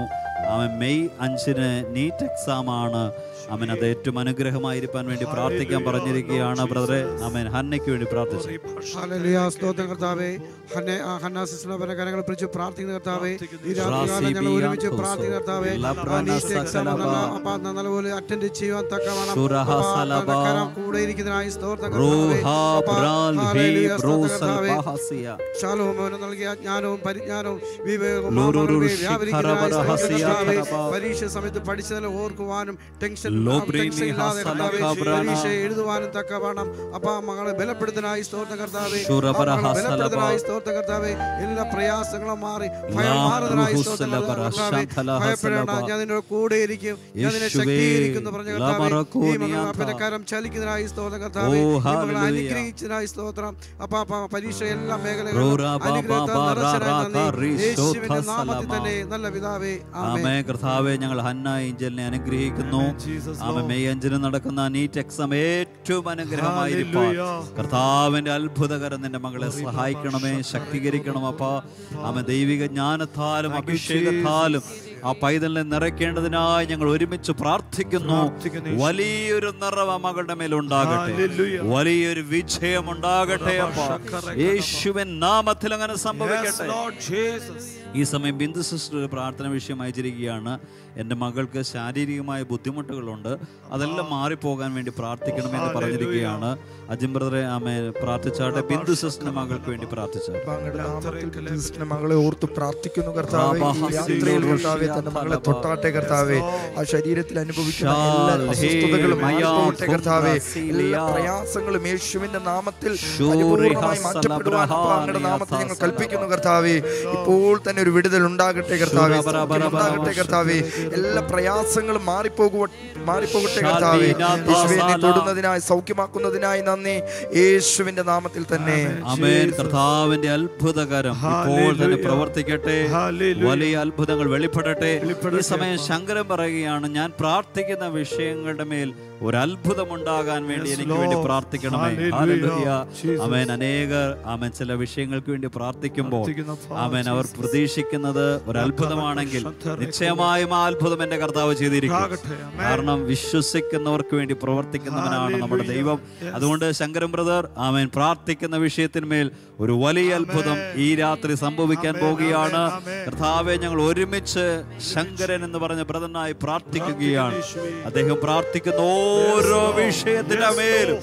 അവൻ മെയ് അഞ്ചിന് നീറ്റ് എക്സാം ആണ്. അവൻ അത് ഏറ്റവും അനുഗ്രഹമായിരിക്കാൻ വേണ്ടി പ്രാർത്ഥിക്കാൻ പറഞ്ഞിരിക്കുകയാണ് ബ്രദറെ അവൻ ഹന്നയ്ക്ക് വേണ്ടി പ്രാർത്ഥിച്ചു. ഹന്നെ പല പിടിച്ച് പ്രാർത്ഥിക്കുന്ന കർത്താവേ ഈ രാത്രികാലം ഞങ്ങൾ ഒരുമിച്ച് പ്രാർത്ഥിക്കുന്ന കർത്താവേ നല്ലപോലെ അറ്റൻഡ് ചെയ്യുവാൻ തക്കവണ്ണം കൂടെ ഇരിക്കുന്നതിനായി സ്തോത്രം കർത്താവേ. റൂഹ അപ്പ ബ്രാൽ ഹി ഹല്ലേലൂയ സ്തോത്രം ബ്രൂസൽ കർത്താവേ. ബഹസിയ. ശാലോം അവന് നൽകിയ ജ്ഞാനവും പരിജ്ഞാനവും വിവേകവും. പരീക്ഷ സമയത്ത് പഠിച്ചതിനെ ഓർക്കുവാനും ടെൻഷൻ. പരീക്ഷ എഴുതുവാനും തക്കവണ്ണം അപ്പാ മകളെ ബലപ്പെടുത്തനായി സ്തോത്രം കർത്താവേ ബലപ്പെടുത്തനായി. ബലപ്പെടുത്തനായി സ്തോത്രം കർത്താവേ എല്ലാ പ്രയാസങ്ങളും മാറി. ഭയം ലാം മാറുന്നതിനായി റുഹു സ്തോത്രം സലബറ കർത്താവേ ശാന്തല ഭയപ്പെടേണ്ട. ഹസലബ. ഞാൻ നിന്നോട് കൂടെ ഇരിക്കും. ഞാൻ നിന്നെ ശക്തീകരിക്കുന്നു പറഞ്ഞ കർത്താവേ. കരം ചലിക്കുന്നതിനായി സ്തോത്രം കർത്താവേ. അനുഗ്രഹിച്ചതിനായി സ്തോത്രം. അപ്പാ പരീക്ഷ എല്ലാ നല്ല പിതാവേ. ആമേ കർത്താവേ ഞങ്ങൾ ഹന്ന ഏഞ്ചലിനെ അനുഗ്രഹിക്കുന്നു. ആമേ മെയ് അഞ്ചിന് നടക്കുന്ന നീറ്റ് എക്സാം ഏറ്റവും അനുഗ്രഹമായിരിക്കും കർത്താവിന്റെ അത്ഭുതകരം നിന്റെ മകളെ സഹായിക്കണമേ. ശക്തീകരിക്കണം അപ്പ. ആമ ദൈവിക ജ്ഞാനത്താലും അഭിഷേകത്താലും ആ പൈതലിനെ നിറയ്ക്കേണ്ടതിനായി ഞങ്ങൾ ഒരുമിച്ച് പ്രാർത്ഥിക്കുന്നു. വലിയൊരു നിറവ് ആ മകളുടെ മേലുണ്ടാകട്ടെ. വലിയൊരു വിജയം ഉണ്ടാകട്ടെ യേശുവൻ നാമത്തിൽ അങ്ങനെ സംഭവിക്കട്ടെ ഈ സമയം ബിന്ദു സിസ്റ്റർ ഒരു പ്രാർത്ഥന വിഷയം അയച്ചിരിക്കുകയാണ്. എന്റെ മകൾക്ക് ശാരീരികമായ ബുദ്ധിമുട്ടുകളുണ്ട്. അതെല്ലാം മാറിപ്പോകാൻ വേണ്ടി പ്രാർത്ഥിക്കണമെന്ന് പറഞ്ഞിരിക്കുകയാണ്. അജിം ബ്രദറെ ആമേ പ്രാർത്ഥിച്ചാട്ടെ. ബിന്ദു സിസ്റ്ററിന്റെ മകൾക്ക് വേണ്ടി പ്രാർത്ഥിച്ചാട്ടെ. ക്രിസ്തുവിന്റെ മകളെ ഓർത്ത് പ്രാർത്ഥിക്കുന്നു കർത്താവേ തന്റെ മകളെ തൊട്ടാട്ടെ കർത്താവേ. ആ ശരീരത്തിൽ അനുഭവിക്കുന്ന എല്ലാ അസ്വസ്ഥതകളും മാറിപ്പോകട്ടെ കർത്താവേ. എല്ലാ പ്രയാസങ്ങളും യേശുവിന്റെ നാമത്തിൽ പരിപൂർണമായി മാറ്റപ്പെടുവാൻ അങ്ങയുടെ നാമത്തിൽ ഞങ്ങൾ കൽപ്പിക്കുന്നു കർത്താവേ. ഇപ്പോൾ തന്നെ ഒരു വിടുതൽ ഉണ്ടാകട്ടെ കർത്താവേ. ഉണ്ടാകട്ടെ കർത്താവേ. എല്ലാ പ്രയാസങ്ങളും മാറിപ്പോകുവ മാറിപ്പോകട്ടെ കർത്താവേ. യേശുവിനെ തൊടുന്നതിനായി സൗഖ്യമാക്കുന്നതിനായി നന്ദി. യേശുവിന്റെ നാമത്തിൽ തന്നെ. അമേൻ കർത്താവിന്റെ അത്ഭുതകരം. ഇപ്പോൾ തന്നെ പ്രവർത്തിക്കട്ടെ. വലിയ അത്ഭുതങ്ങൾ വെളിപ്പെടട്ടെ. ഈ സമയം ശങ്കരൻ പറയുകയാണ് ഞാൻ പ്രാർത്ഥിക്കുന്ന വിഷയങ്ങളുടെ മേൽ ഒരു അത്ഭുതം ഉണ്ടാകാൻ വേണ്ടി എനിക്ക് വേണ്ടി പ്രാർത്ഥിക്കണം പ്രാർത്ഥിക്കണമേ. അവൻ അനേകർ ആമേൻ. ചില വിഷയങ്ങൾക്ക് വേണ്ടി പ്രാർത്ഥിക്കുമ്പോൾ അവൻ അവർ. പ്രതീക്ഷിക്കുന്നത് ഒരു അത്ഭുതമാണെങ്കിൽ നിശ്ചയമായും ആ അത്ഭുതം എന്റെ കർത്താവ് ചെയ്തിരിക്കും. കാരണം വിശ്വസിക്കുന്നവർക്ക് വേണ്ടി പ്രവർത്തിക്കുന്നവനാണ് നമ്മുടെ ദൈവം. അതുകൊണ്ട് ശങ്കരൻ ബ്രദർ ആമേൻ പ്രാർത്ഥിക്കുന്ന വിഷയത്തിന്മേൽ ഒരു വലിയ അത്ഭുതം ഈ രാത്രി സംഭവിക്കാൻ പോവുകയാണ്. കർത്താവെ ഞങ്ങൾ ഒരുമിച്ച് ശങ്കരൻ എന്ന് പറഞ്ഞ ബ്രദറിനായി പ്രാർത്ഥിക്കുകയാണ്. അദ്ദേഹം പ്രാർത്ഥിക്കുന്ന ഓരോ വിഷയത്തിന്റെ മേലും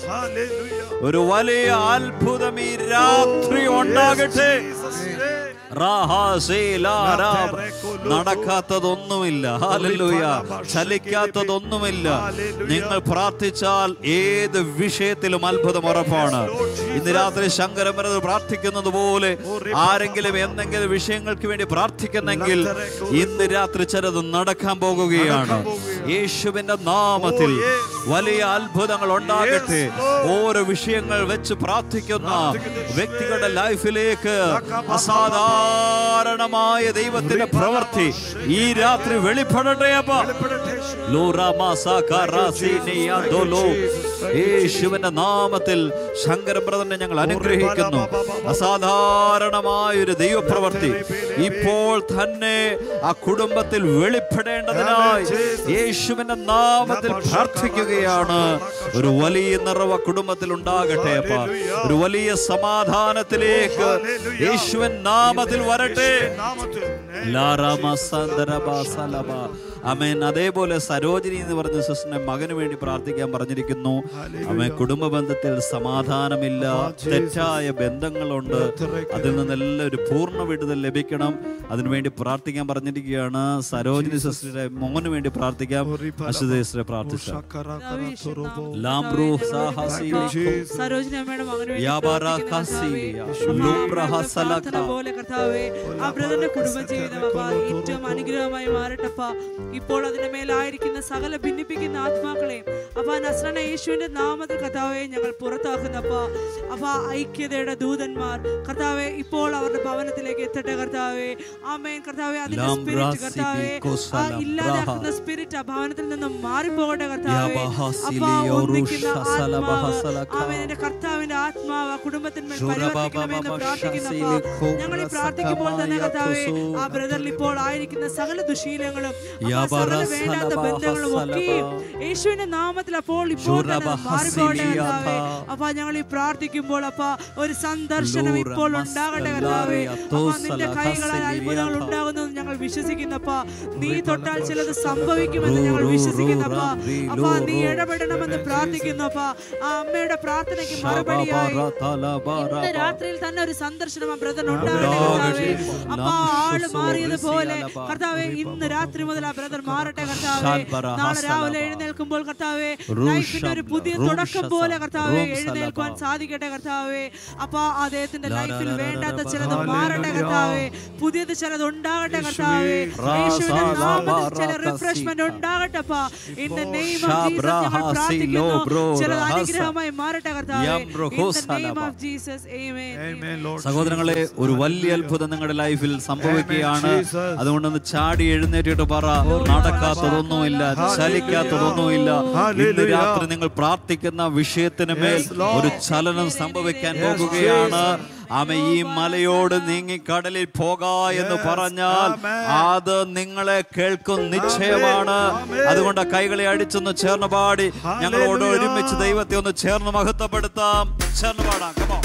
ഒരു വലിയ അത്ഭുതം ഈ രാത്രി ഉണ്ടാകട്ടെ. നടക്കാത്തതൊന്നുമില്ല. ഹാലലൂയ ചലിക്കാത്തതൊന്നുമില്ല. നിങ്ങൾ പ്രാർത്ഥിച്ചാൽ ഏത് വിഷയത്തിലും അത്ഭുതം ഉറപ്പാണ്. ഇന്ന് രാത്രി ശങ്കരമരത് പ്രാർത്ഥിക്കുന്നത് പോലെ ആരെങ്കിലും എന്തെങ്കിലും വിഷയങ്ങൾക്ക് വേണ്ടി പ്രാർത്ഥിക്കുന്നെങ്കിൽ ഇന്ന് രാത്രി ചിലത് നടക്കാൻ പോകുകയാണ്. യേശുവിന്റെ നാമത്തിൽ വലിയ അത്ഭുതങ്ങൾ ഉണ്ടാകട്ടെ. ഓരോ വിഷയങ്ങൾ വെച്ച് പ്രാർത്ഥിക്കുന്ന വ്യക്തികളുടെ ലൈഫിലേക്ക് അസാധാരണമായ ദൈവത്തിന്റെ പ്രവൃത്തി ഈ രാത്രി വെളിപ്പെടട്ടെ യേശുവിന്റെ നാമത്തിൽ ശങ്കരബ്രദനെ ഞങ്ങൾ അനുഗ്രഹിക്കുന്നു. അസാധാരണമായ ഒരു ദൈവപ്രവർത്തി ഇപ്പോൾ തന്നെ ആ കുടുംബത്തിൽ വെളിപ്പെടേണ്ടതിനായി യേശുവിന്റെ നാമത്തിൽ പ്രാർത്ഥിക്കുകയാണ് ഒരു വലിയ നിറവ കുടുംബത്തിൽ ഉണ്ടാകട്ടെ അപ്പ. ഒരു വലിയ സമാധാനത്തിലേക്ക് യേശുവൻ നാമത്തിൽ വരട്ടെ. അമേൻ അതേപോലെ സരോജിനി എന്ന് പറഞ്ഞ സിസ്റ്ററിന്റെ മകന് വേണ്ടി പ്രാർത്ഥിക്കാൻ പറഞ്ഞിരിക്കുന്നു. അമേൻ കുടുംബ ബന്ധത്തിൽ സമാധാനമില്ല. തെറ്റായ ബന്ധങ്ങളുണ്ട്. അതിൽ നിന്നെല്ലാം ഒരു പൂർണ വിടുതൽ ലഭിക്കണം. അതിനുവേണ്ടി പ്രാർത്ഥിക്കാൻ പറഞ്ഞിരിക്കുകയാണ് സരോജിനി സിസ്റ്ററുടെ മോന് വേണ്ടി പ്രാർത്ഥിക്കാം. അശുദേശ്വരെ പ്രാർത്ഥിച്ചു ഏറ്റവും അനുഗ്രഹമായി മാറട്ടപ്പ ഇപ്പോൾ അതിന്റെ മേലായിരിക്കുന്ന സകല ഭിന്നിപ്പിക്കുന്ന ആത്മാക്കളെയും അപ്പ നസ്രണ യേശുവിന്റെ നാമത്തിൽ കർത്താവെ ഞങ്ങൾ പുറത്താക്കുന്നപ്പ. അപ്പ ഐക്യതയുടെ ദൂതന്മാർ കർത്താവെ ഇപ്പോൾ അവരുടെ ഭവനത്തിലേക്ക് എത്തട്ടെ കർത്താവെ. ആമേൻ. കർത്താവെ അതിന്റെ സ്പിരിറ്റ് കർത്താവെ ഇല്ലാതാക്കുന്ന സ്പിരിറ്റ് ആ ഭവനത്തിൽ നിന്നും മാറിപ്പോകട്ടെ കർത്താവെ. അപ്പ ഒന്നിക്കുന്ന ആത്മാവ് ആമേൻ. കർത്താവിന്റെ ആത്മാവ് കുടുംബത്തിന്മേൽ പരിവർത്തിക്കണമെന്ന് ബബ പ്രാർത്ഥിക്കുന്നപ്പോ ഞങ്ങൾ പ്രാർത്ഥിക്കുമ്പോൾ തന്നെ കർത്താവെ ആ ബ്രദറിൽ ഇപ്പോൾ ആയിരിക്കുന്ന സകല ദുശീലങ്ങളും സകല വേണ്ടാത്ത ബന്ധങ്ങളും ഒക്കെയും യേശുവിന്റെ നാമത്തിൽ അപ്പോൾ ഇപ്പോൾ ശുരബ കർത്താവെ. അപ്പൊ ഞങ്ങൾ ഈ പ്രാർത്ഥിക്കുമ്പോൾ അപ്പ ഒരു സന്ദർശനം ഇപ്പോൾ ഉണ്ടാകട്ടെ കർത്താവെ. നിന്റെ കൈകളാൽ അത്ഭുതങ്ങൾ ഹസിലിയാഥ. ഞങ്ങൾ വിശ്വസിക്കുന്നപ്പ നീ തൊട്ടാൽ ചിലത് സംഭവിക്കുമെന്ന് ഞങ്ങൾ വിശ്വസിക്കുന്നപ്പ അപ്പ. നീ. ഇടപെടണമെന്ന് പ്രാർത്ഥിക്കുന്നപ്പ ആ അമ്മയുടെ പ്രാർത്ഥനയ്ക്ക് മറുപടിയായി ഇന്ന് രാത്രിയിൽ തന്നെ ഒരു സന്ദർശനം ആ ബ്രദർ ഉണ്ടാകട്ടെ കർത്താവേ. അപ്പൊ ആൾ മാറിയതുപോലെ കർത്താവെ ഇന്ന് രാത്രി മുതൽ ആ ബ്രദർ മാറട്ടെ കർത്താവെ. നാളെ രാവിലെ എഴുന്നേൽക്കുമ്പോൾ കർത്താവെ ലൈഫിന്റെ ഒരു പുതിയ തുടക്കം പോലെ കർത്താവെ എഴുന്നേൽക്കുവാൻ സാധിക്കട്ടെ കർത്താവെ. അപ്പൊ അദ്ദേഹത്തിന്റെ ലൈഫിൽ വേണ്ടാത്ത ചിലത് മാറട്ടെ കർത്താവെ. പുതിയത് ചിലത് ഉണ്ടാകട്ടെ കർത്താവെ. ചില റിഫ്രഷ്മെന്റ് ഉണ്ടാകട്ടെ അപ്പാ. In the name of Jesus ഞങ്ങൾ പ്രാർത്ഥിക്കുന്നു. ചിലത് അനുഗ്രഹമായി മാറട്ടെ കർത്താവെ. സഹോദരങ്ങളെ ഒരു വലിയ അത്ഭുതം നിങ്ങളുടെ ലൈഫിൽ സംഭവിക്കുകയാണ്. അതുകൊണ്ടൊന്ന് ചാടി എഴുന്നേറ്റിട്ട് പറ. നടക്കാത്തതൊന്നുമില്ല ചലിക്കാത്തതൊന്നുമില്ല. ഇന്ന് രാത്രി നിങ്ങൾ പ്രാർത്ഥിക്കുന്ന വിഷയത്തിന് മേൽ ഒരു ചലനം സംഭവിക്കാൻ പോകുകയാണ്. ആമ ഈ മലയോട് നീങ്ങി കടലിൽ പോകാ എന്ന് പറഞ്ഞാൽ അത് നിങ്ങളെ കേൾക്കും നിശ്ചയമാണ്. അതുകൊണ്ട് കൈകളെ അടിച്ചൊന്ന് ചേർന്ന് പാടി. ഞങ്ങളോട് ഒരുമിച്ച് ദൈവത്തെ ഒന്ന് ചേർന്ന് മഹത്വപ്പെടുത്താം. ചേർന്ന് പാടാം. കമോ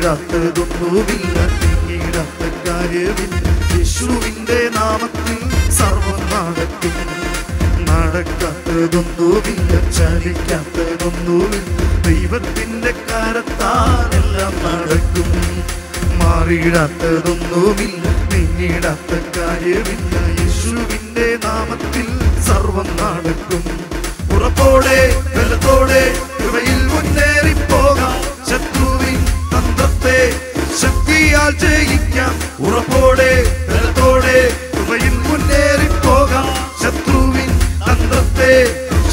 മാറിയിടാത്തതൊന്നുമില്ല നീങ്ങിയിടാത്ത കാര്യമില്ല യേശുവിന്റെ നാമത്തിൽ സർവം നടക്കും. നടക്കാത്തതൊന്നുമില്ല ചലിക്കാത്തതൊന്നുമില്ല ദൈവത്തിന്റെ കാരത്താനെല്ലാം നടക്കും. മാറിയിടാത്തതൊന്നുമില്ല പിന്നീടാത്ത കാര്യമില്ല യേശുവിന്റെ നാമത്തിൽ സർവം നടക്കും. ഉറപ്പോടെ ബലത്തോടെ കൃപയിൽ മുന്നേറിപ്പോകാം. ശത്രുവിൻ ശക്തിയാൽ ജയിക്കാം. ഉറപ്പോടെ ബലത്തോടെ കൃപയിൽ മുന്നേറി പോകാം ശത്രുവിൻ തന്ത്രത്തെ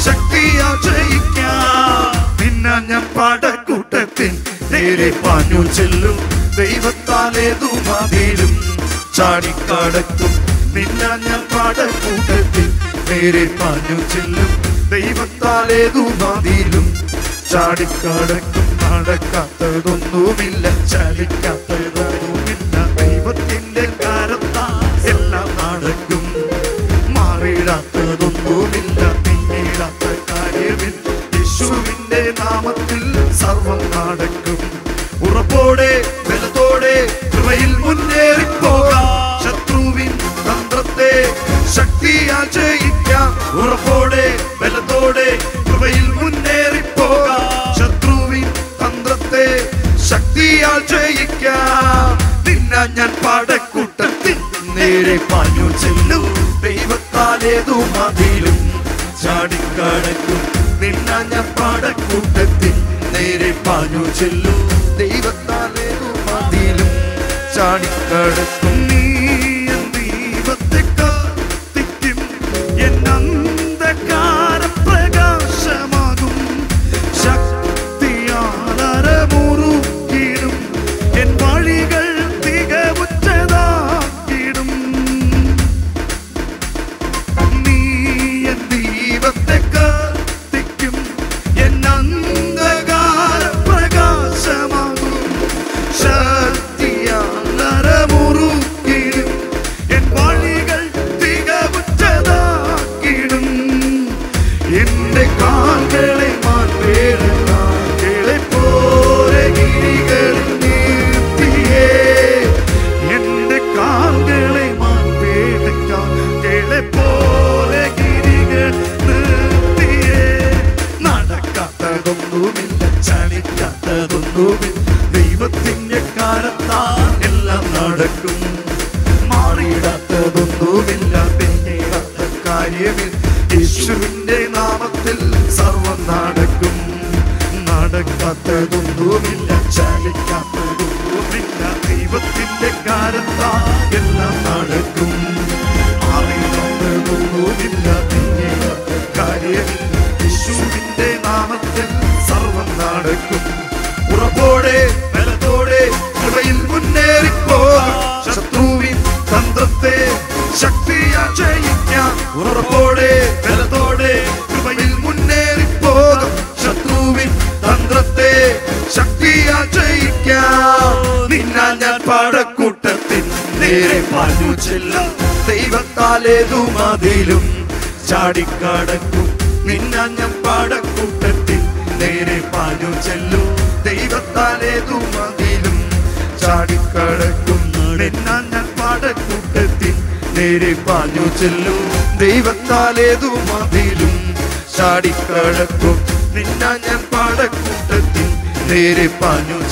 ശക്തിയാൽ ജയിക്കാം. പിന്നെ ഞാൻ പാടക്കൂട്ടത്തിൽ നേരെ പാഞ്ഞു ചെല്ലും. ദൈവത്താലേ മതിലും ചാടിക്കടക്കും. പിന്നെ ഞാൻ പാടക്കൂട്ടത്തിൽ നേരെ പാഞ്ഞു ചെല്ലും. ദൈവത്താലേ മതിലും ചാടിക്കടക്കും. നടക്കാത്തതൊന്നുമില്ല ചലിക്കാത്തതൊന്നുമില്ല. ദൈവത്തിന്റെ കാലത്താ എല്ലാം നടക്കും. മാറിയിടാത്തതൊന്നുമില്ല പിന്നീടാത്ത കാര്യമില്ല. യേശുവിന്റെ നാമത്തിൽ സർവം നടക്കും. ഉറപ്പോടെ പാഞ്ഞു ചെല്ലും. ദൈവത്താലേതു മതിലും ചാടിക്കടക്കും.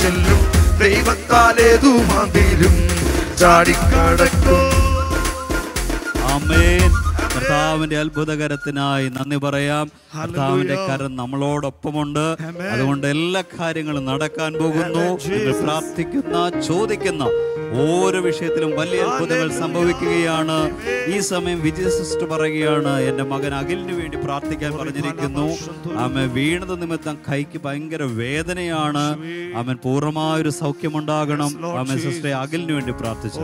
ചെല്ലും. ദൈവത്താലേതു മതിലും ചാടിക്കടക്കും. ആമേൻ. കർത്താവിന്റെ അത്ഭുതകരത്തിനായി നന്ദി പറയാം. കർത്താവിന്റെ കരം നമ്മളോടൊപ്പമുണ്ട്. അതുകൊണ്ട് എല്ലാ കാര്യങ്ങളും നടക്കാൻ പോകുന്നു. പ്രാർത്ഥിക്കുന്ന ചോദിക്കുന്ന ഓരോ വിഷയത്തിലും വലിയ അത്ഭുതങ്ങൾ സംഭവിക്കുകയാണ്. ഈ സമയം വിജയ സിസ്റ്റർ പറയുകയാണ് എന്റെ മകൻ അഖിലിന് വേണ്ടി പ്രാർത്ഥിക്കാൻ പറഞ്ഞിരിക്കുന്നു. ആമ വീണത് നിമിത്തം കൈക്ക് ഭയങ്കര വേദനയാണ്. അവൻ പൂർണമായൊരു സൗഖ്യമുണ്ടാകണം. ആമ സിസ്റ്ററെ അഖിലിന് വേണ്ടി പ്രാർത്ഥിച്ചു.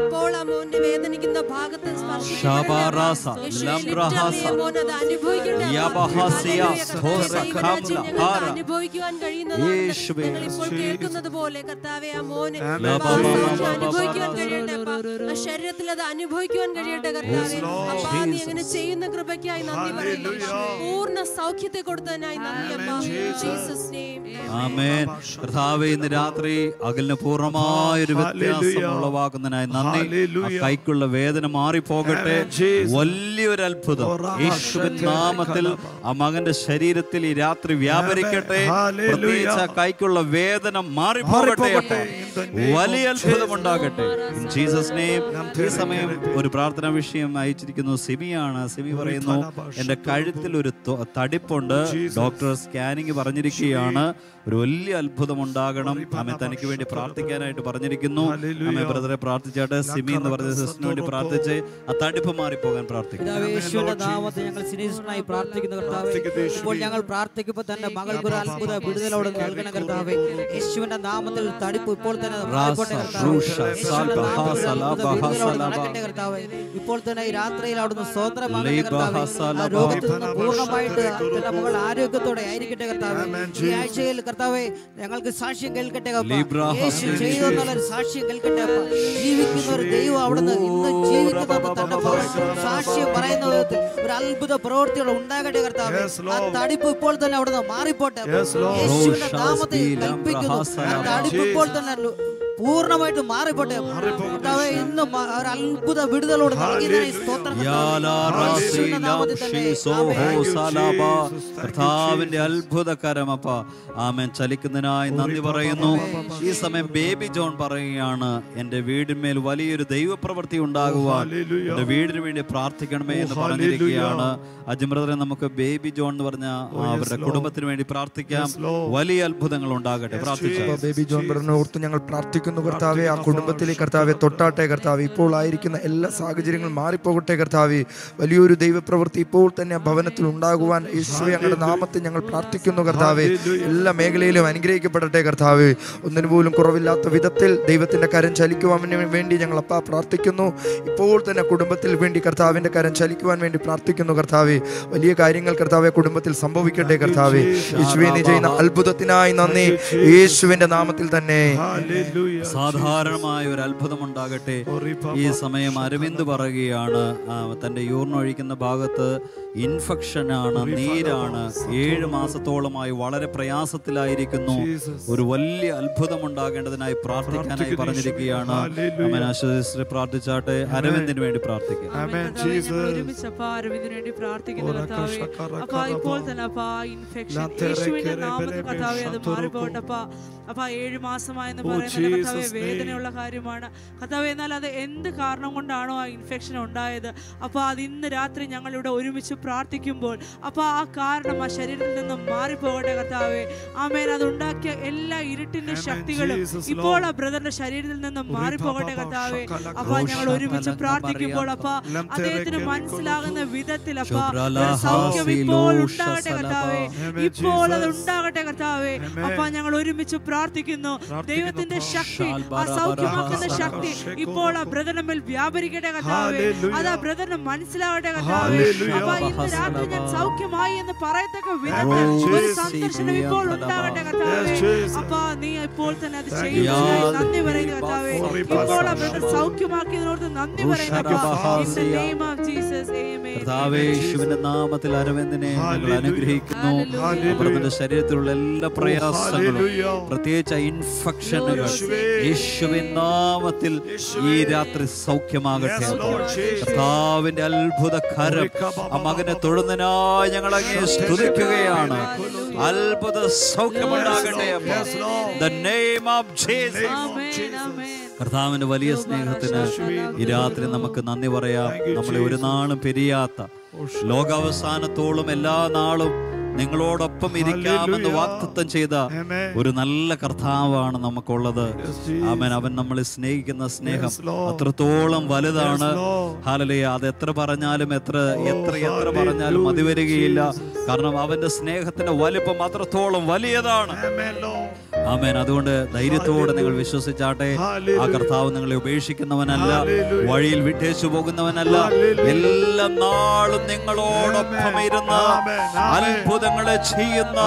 ഇപ്പോൾ ആ മോന്റെ വേദനിക്കുന്ന ഭാഗത്ത്. അനുഭവിക്കുവാൻ കഴിയുന്നത്. കേൾക്കുന്നത് പോലെ കർത്താവേ ആ മോനെ അനുഭവിക്കുവാൻ കഴിയട്ടെ ആ ശരീരത്തിൽ അത് അനുഭവിക്കുവാൻ കഴിയട്ടെ കർത്താവേ. അപ്പാ നീ അങ്ങനെ ചെയ്യുന്ന കൃപയ്ക്കായി നന്ദി പറയുന്നു പൂർണ സൗഖ്യത്തെ കൊടുത്തതിനായി നന്ദി അപ്പാ. ജീസസ് നെയിം ആമേൻ കർത്താവേ ഇന്ന് രാത്രി അകലിന് പൂർണമായൊരു വ്യത്യാസം Hallelujah. ഉളവാക്കുന്നതിനായി നന്ദി ആ കൈക്കുള്ള വേദന മാറിപ്പോകട്ടെ. വലിയൊരു അത്ഭുതം നാമത്തിൽ ആ മകന്റെ ശരീരത്തിൽ ഈ രാത്രി വ്യാപരിക്കട്ടെ. പ്രത്യേകിച്ച് ആ കൈക്കുള്ള വേദന മാറിപ്പോകട്ടെ. വലിയ അത്ഭുതം ഉണ്ടാകട്ടെ ജീസസ് ഈ സമയം ഒരു പ്രാർത്ഥനാ വിഷയം അയച്ചിരിക്കുന്നു. സിമിയാണ്. സിമി പറയുന്നു എന്റെ കഴുത്തിൽ ഒരു തടിപ്പുണ്ട്. ഡോക്ടർ സ്കാനിങ് പറഞ്ഞിരിക്കുകയാണ്. ഒരു വലിയ അത്ഭുതം ഉണ്ടാകണം അമ്മ തനിക്ക് വേണ്ടി പ്രാർത്ഥിക്കാനായിട്ട് പറഞ്ഞിരിക്കുന്നു. ആമേ ബ്രദറെ പ്രാർത്ഥിച്ചാട്ടെ സിമി എന്ന് പറഞ്ഞ സിസ്റ്ററിന് വേണ്ടി പ്രാർത്ഥിച്ച് ആ തടിപ്പ് മാറിപ്പോകാൻ പ്രാർത്ഥിക്കുന്നു. പിതാവേ, യേശുവിന്റെ നാമത്തിൽ ഞങ്ങൾ സിനീഷനായി പ്രാർത്ഥിക്കുന്ന കർത്താവേ. ഇപ്പോൾ ഞങ്ങൾ പ്രാർത്ഥിക്കുമ്പോൾ തന്നെ മകൾക്ക് ഒരു അത്ഭുത വിടുതലോട് നൽകണം കർത്താവേ. യേശുവിന്റെ നാമത്തിൽ തടിപ്പ് ഇപ്പോൾ തന്നെ കർത്താവേ. ഇപ്പോൾ തന്നെ ഈ രാത്രിയിൽ അവിടുന്ന് സ്വതന്ത്രമാണ് പൂർണമായിട്ട് തന്റെ മകൾ ആരോഗ്യത്തോടെ ആയിരിക്കട്ടെ കർത്താവേ. ഈ ആഴ്ചയിൽ കർത്താവേ ഞങ്ങൾക്ക് സാക്ഷ്യം കേൾക്കട്ടെ കർത്താവേ. യേശു ചെയ്തു സാക്ഷ്യം കേൾക്കട്ടെ ജീവിക്കുന്ന ഒരു ദൈവം അവിടുന്ന് ഇന്ന് ജീവിക്കുന്ന തന്നെ സാക്ഷ്യം പറയുന്ന വിധത്തിൽ ഒരു അത്ഭുത പ്രവൃത്തികൾ ഉണ്ടാകട്ടെ കർത്താവേ ആ തടിപ്പ് ഇപ്പോൾ തന്നെ അവിടുന്ന് മാറിപ്പോട്ടെ. യേശുവിന്റെ നാമത്തെ കൽപ്പിക്കുന്നു. ആ തടിപ്പ് ഇപ്പോൾ തന്നെ പൂർണമായിട്ട് മാറിപ്പോട്ടെ. കർത്താവേ ഇന്ന് ഒരു അത്ഭുത വിടുതലോട് കർത്താവിന്റെ സ്തോത്രം അപ്പ ആമേൻ. കർത്താവിന്റെ അത്ഭുതകരമപ്പ ആമൻ. ചലിക്കുന്നതിനായി നന്ദി പറയുന്നു. ഈ സമയം ബേബി ജോൺ പറയുകയാണ് എന്റെ വീടിന്മേൽ വലിയൊരു ദൈവപ്രവൃത്തി ഉണ്ടാകുവാൻ എന്റെ വീടിന് വേണ്ടി പ്രാർത്ഥിക്കണമേ എന്ന് പറഞ്ഞിരിക്കുകയാണ്. അജിമൃതരെ നമുക്ക് ബേബി ജോൺ എന്ന് പറഞ്ഞ അവരുടെ കുടുംബത്തിന് വേണ്ടി പ്രാർത്ഥിക്കാം. വലിയ അത്ഭുതങ്ങൾ ഉണ്ടാകട്ടെ. പ്രാർത്ഥിക്കാം ബേബി ജോൺ ഓർത്ത് ഞങ്ങൾ പ്രാർത്ഥിക്കുന്നു. കർത്താവെ ആ കുടുംബത്തിലെ കർത്താവെ തൊട്ടാട്ടെ കർത്താവ്. ഇപ്പോൾ ആയിരിക്കുന്ന എല്ലാ സാഹചര്യങ്ങളും മാറിപ്പോകട്ടെ കർത്താവ്. വലിയൊരു ദൈവപ്രവൃത്തി ഇപ്പോൾ തന്നെ ആ ഭവനത്തിൽ ഉണ്ടാകുവാൻ യേശുവെ ഞങ്ങളുടെ നാമത്തിൽ ഞങ്ങൾ പ്രാർത്ഥിക്കുന്നു കർത്താവ്. എല്ലാ മേഖലയിലും അനുഗ്രഹിക്കപ്പെടട്ടെ കർത്താവ്. ഒന്നിനു പോലും കുറവില്ലാത്ത വിധത്തിൽ ദൈവത്തിന്റെ കരം ചലിക്കുവാൻ വേണ്ടി ഞങ്ങൾ അപ്പാ പ്രാർത്ഥിക്കുന്നു. ഇപ്പോൾ തന്നെ കുടുംബത്തിൽ വേണ്ടി കർത്താവിന്റെ കരം ചലിക്കുവാൻ വേണ്ടി പ്രാർത്ഥിക്കുന്നു കർത്താവ്. വലിയ കാര്യങ്ങൾ കർത്താവെ കുടുംബത്തിൽ സംഭവിക്കട്ടെ കർത്താവ്. യേശുവിനെ ചെയ്യുന്ന അത്ഭുതത്തിനായി നന്ദി. യേശുവിന്റെ നാമത്തിൽ തന്നെ. സാധാരണമായ ഒരു അത്ഭുതം ഉണ്ടാകട്ടെ ഈ സമയം അരവിന്ദ് പറയുകയാണ് തന്റെ ഒഴിക്കുന്ന ഭാഗത്ത് ഇൻഫെക്ഷൻ ആണ് നീരാണ് ഏഴ് മാസത്തോളമായി വളരെ പ്രയാസത്തിലായിരിക്കുന്നു. ഒരു വലിയ അത്ഭുതം ഉണ്ടാകേണ്ടതിനായി പ്രാർത്ഥിക്കാനായി പറഞ്ഞിരിക്കുകയാണ്. ആശ്വസിച്ച് പ്രാർത്ഥിച്ചാട്ടെ. അരവിന്ദിന് വേണ്ടി പ്രാർത്ഥിക്കാം. അരവിന്ദിന് വേണ്ടി പ്രാർത്ഥിക്കുന്നു ഇപ്പോൾ തന്നെ അപ്പാ ഇൻഫെക്ഷൻ യേശുവിന്റെ നാമത്തിൽ കർത്താവേ അത് മാറിപ്പോകട്ടപ്പാ അപ്പാ ഏഴ് മാസമായെന്ന് പറയുന്നത് കർത്താവേ വേദനയുള്ള കാര്യമാണ്. കർത്താവേ എന്നാൽ അത് എന്ത് കാരണം കൊണ്ടാണോ ആ ഇൻഫെക്ഷൻ ഉണ്ടായത്? അപ്പൊ അത് ഇന്ന് രാത്രി ഞങ്ങൾ ഇവിടെ ഒരുമിച്ച് പ്രാർത്ഥിക്കുമ്പോൾ അപ്പോൾ ആ കാരണം ആ ശരീരത്തിൽ നിന്ന് മാറിപ്പോകട്ടെ കർത്താവേ. ആമേൻ. അതുണ്ടാക്കിയ എല്ലാ ഇരുട്ടിന്റെ ശക്തികളും ഇപ്പോൾ ആ ബ്രദറിന്റെ ശരീരത്തിൽ നിന്ന് മാറിപ്പോകട്ടെ കർത്താവേ. അപ്പൊ ഞങ്ങൾ ഒരുമിച്ച് പ്രാർത്ഥിക്കുമ്പോൾ അപ്പ അദ്ദേഹത്തിന് മനസ്സിലാകുന്ന വിധത്തിൽ അപ്പ സൗഖ്യം ഇപ്പോൾ ഉണ്ടാകട്ടെ കർത്താവേ. ഇപ്പോൾ അത് ഉണ്ടാകട്ടെ കർത്താവേ. അപ്പ ഞങ്ങൾ ഒരുമിച്ച് പ്രാർത്ഥിക്കുന്നു. ദൈവത്തിന്റെ ശക്തി ആ സൗഖ്യമാക്കുന്ന ശക്തി ഇപ്പോൾ ആ ബ്രദറിന്റെ മേൽ വ്യാപരിക്കട്ടെ കർത്താവേ. അത് ആ ബ്രദറിന് മനസ്സിലാവട്ടെ കർത്താവേ. അപ്പൊ സൗഖ്യമായി എന്ന് പറയത്തക്ക വിധത്തിൽ ഒരു സന്ദർശനം ഇപ്പോൾ ഉണ്ടാവട്ടെ കർത്താവേ. അപ്പ നീ ഇപ്പോൾ തന്നെ അത് ചെയ്യുന്നതിനായി നന്ദി പറയുന്നു കർത്താവേ. ഇപ്പോൾ ആ ബ്രദർ സൗഖ്യമാക്കിയതിനോട് നന്ദി പറയുന്നു. കർത്താവേ യേശുവിന്റെ നാമത്തിൽ അരവിന്ദനെ ഞങ്ങൾ അനുഗ്രഹിക്കുന്നു. അവിടുത്തെ ശരീരത്തിലുള്ള എല്ലാ പ്രയാസങ്ങളും പ്രത്യേകിച്ച് ഇൻഫെക്ഷനുകൾ യേശുവിൻ നാമത്തിൽ ഈ രാത്രി സൗഖ്യമാകട്ടെ. കർത്താവിന്റെ അത്ഭുത കരം ആ മകനെ തൊഴുന്നതിനായി ഞങ്ങൾ അങ്ങേ സ്തുതിക്കുകയാണ്. അത്ഭുത സൗഖ്യമുണ്ടാകട്ടെ. കർത്താവിന്റെ വലിയ സ്നേഹത്തിന് ഈ രാത്രി നമുക്ക് നന്ദി പറയാം. നമ്മളെ ഒരു നാളും പെരിയാത്ത ലോകാവസാനത്തോളം എല്ലാ നാളും നിങ്ങളോടൊപ്പം ഇരിക്കാമെന്ന് വാക്തത്വം ചെയ്ത ഒരു നല്ല കർത്താവാണ് നമുക്കുള്ളത്. അവൻ അവൻ നമ്മളെ സ്നേഹിക്കുന്ന സ്നേഹം അത്രത്തോളം വലുതാണ്. ഹാലലയ അത് എത്ര പറഞ്ഞാലും എത്ര എത്ര എത്ര പറഞ്ഞാലും മതി വരികയില്ല കാരണം അവന്റെ സ്നേഹത്തിന്റെ വലിപ്പം അത്രത്തോളം വലിയതാണ്. ആമേൻ. അതുകൊണ്ട് ധൈര്യത്തോടെ നിങ്ങൾ വിശ്വസിച്ചാട്ടെ. ആ കർത്താവ് നിങ്ങളെ ഉപേക്ഷിക്കുന്നവനല്ല വഴിയിൽ വിട്ടേച്ചു പോകുന്നവനല്ല. എല്ലാ നാളും നിങ്ങളോടൊപ്പം ഇരുന്ന് അത്ഭുതങ്ങളെ ചെയ്യുന്ന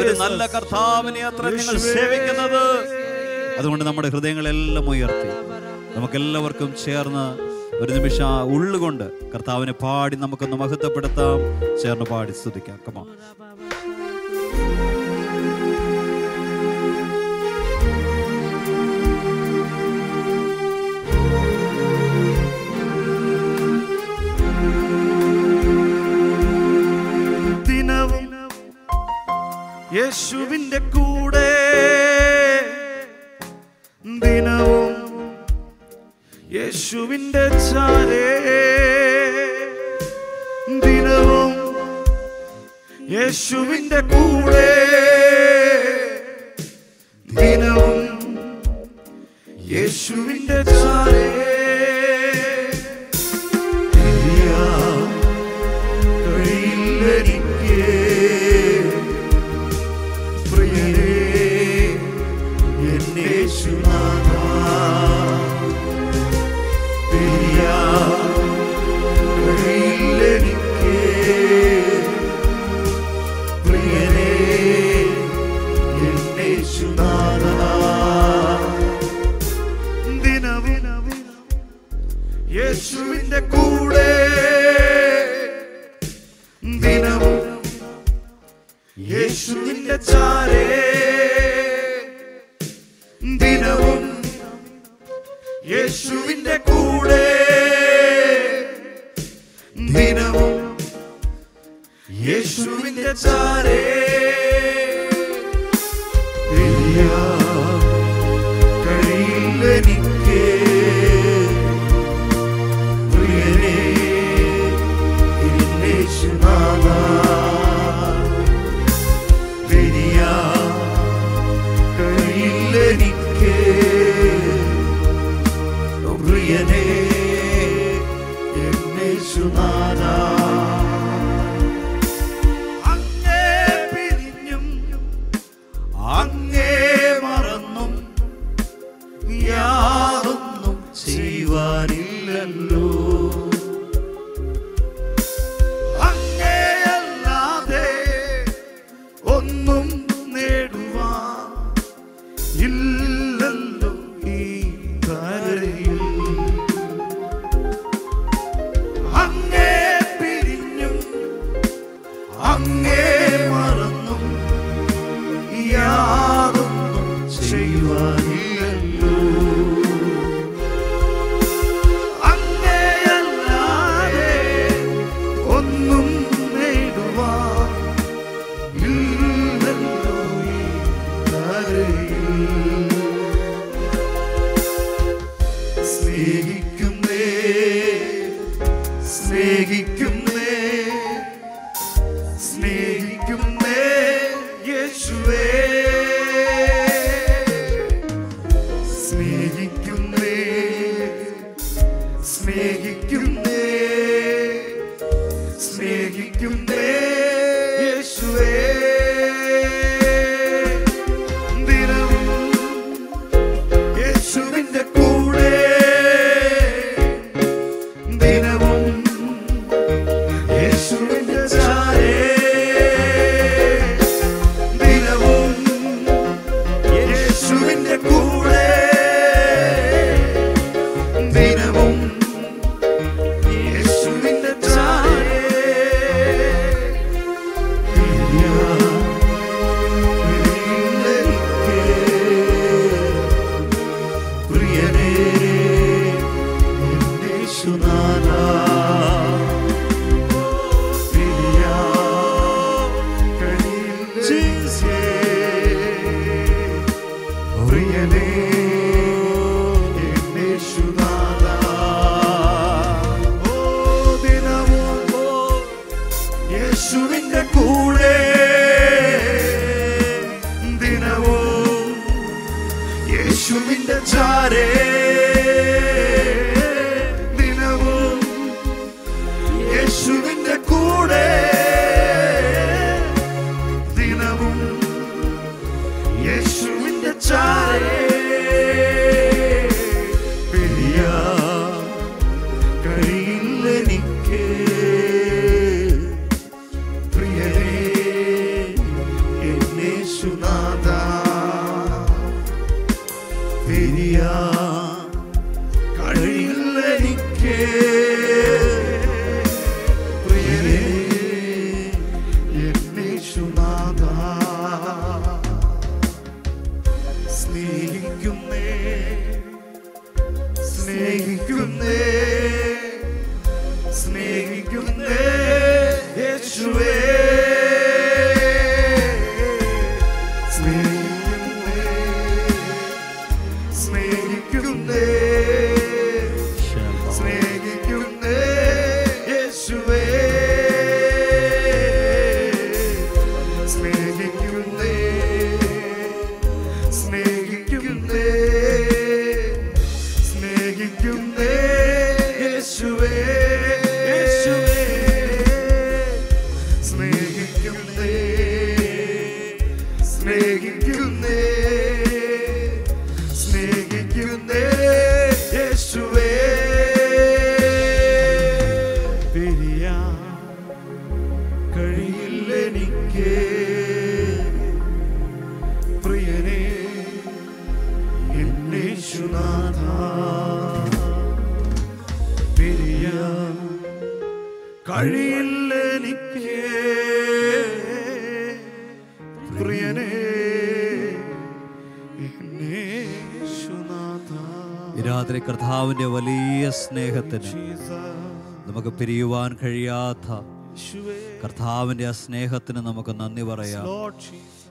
ഒരു നല്ല കർത്താവിനെ അത്ര നിങ്ങൾ സേവിക്കുന്നത്. അതുകൊണ്ട് നമ്മുടെ ഹൃദയങ്ങളെല്ലാം ഉയർത്തി. നമുക്കെല്ലാവർക്കും ചേർന്ന് ഒരു നിമിഷം ഉള്ളുകൊണ്ട് കർത്താവിനെ പാടി നമുക്കൊന്ന് മഹത്വപ്പെടുത്താം. ചേർന്ന് പാടി സ്തുതിക്കാം. കമാ യേശുവിന്റെ കൂടെ ദിനവും യേശുവിന്റെ ചാരേ. ദിനവും യേശുവിന്റെ കൂടെ ദിനവും യേശുവിന്റെ ചാരേ. പിരിയുവാൻ കഴിയാത്ത കർത്താവിന്റെ ആ സ്നേഹത്തിന് നമുക്ക് നന്ദി പറയാം.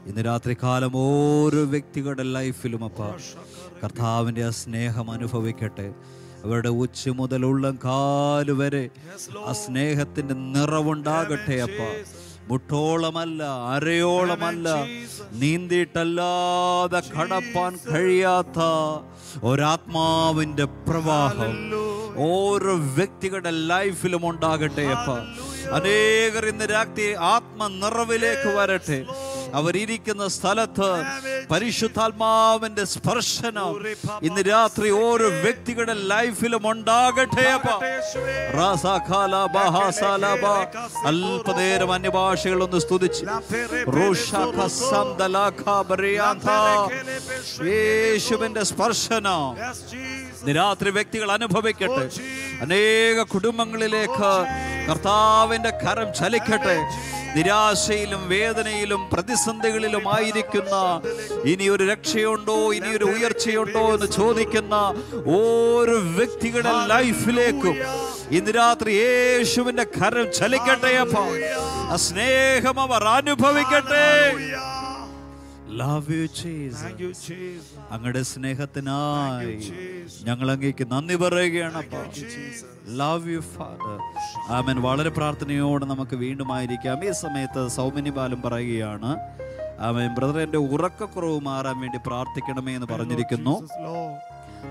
ഇന്ന് രാത്രി കാലം ഓരോ വ്യക്തികളുടെ ലൈഫിലും അപ്പ കർത്താവിന്റെ ആ സ്നേഹം അനുഭവിക്കട്ടെ. അവരുടെ ഉച്ച മുതൽ ഉള്ളം കാൽ വരെ ആ സ്നേഹത്തിന്റെ നിറവുണ്ടാകട്ടെ അപ്പ. മുട്ടോളമല്ല അരയോളമല്ല നീന്തിയിട്ടല്ലാതെ കടപ്പാൻ കഴിയാത്ത ഒരാത്മാവിന്റെ പ്രവാഹം. ഓരോ വ്യക്തികളുടെ ലൈഫിലും ഉണ്ടാകട്ടെ അപ്പ. അനേകർ ഇന്ന് രാത്രി ആത്മനിറവിലേക്ക് വരട്ടെ. അവരിയ്ക്കുന്ന സ്ഥലത്ത് പരിശുദ്ധാത്മാവിന്റെ സ്പർശനം ഇന്ന് രാത്രി ഓരോ വ്യക്തികളുടെ ലൈഫിലും ഉണ്ടാകട്ടെ. അല്പനേരം അന്യഭാഷകൾ ഒന്ന് സ്തുതിച്ച് യേശുവിന്റെ സ്പർശനം. ഇന്ന് രാത്രി വ്യക്തികൾ അനുഭവിക്കട്ടെ. അനേക കുടുംബങ്ങളിലേക്ക് കർത്താവിന്റെ കരം ചലിക്കട്ടെ. നിരാശയിലും വേദനയിലും പ്രതിസന്ധികളിലും ആയിരിക്കുന്ന ഇനി ഒരു രക്ഷയുണ്ടോ? ഇനി ഒരു ഉയർച്ചയുണ്ടോ എന്ന് ചോദിക്കുന്ന ഓരോ വ്യക്തികളുടെ ലൈഫിലേക്കും ഇന്ന് രാത്രി യേശുവിന്റെ കരം ചലിക്കട്ടെ അപ്പ. ആ സ്നേഹം അവർ അനുഭവിക്കട്ടെ. ലവ് യു ജീസസ് അങ്ങയുടെ സ്നേഹത്തിനായി ഞങ്ങൾ അങ്ങേക്ക് നന്ദി പറയുകയാണ് ലവ് യു ഫാദർ ആമൻ വളരെ പ്രാർത്ഥനയോടെ നമുക്ക് വീണ്ടും ആയിരിക്കാം. ഈ സമയത്ത് സൗമിനി ബാലും പറയുകയാണ് ആമൻ. ബ്രദർ എന്റെ ഉറക്കക്കുറവ് മാറാൻ വേണ്ടി പ്രാർത്ഥിക്കണമേ എന്ന് പറഞ്ഞിരിക്കുന്നു.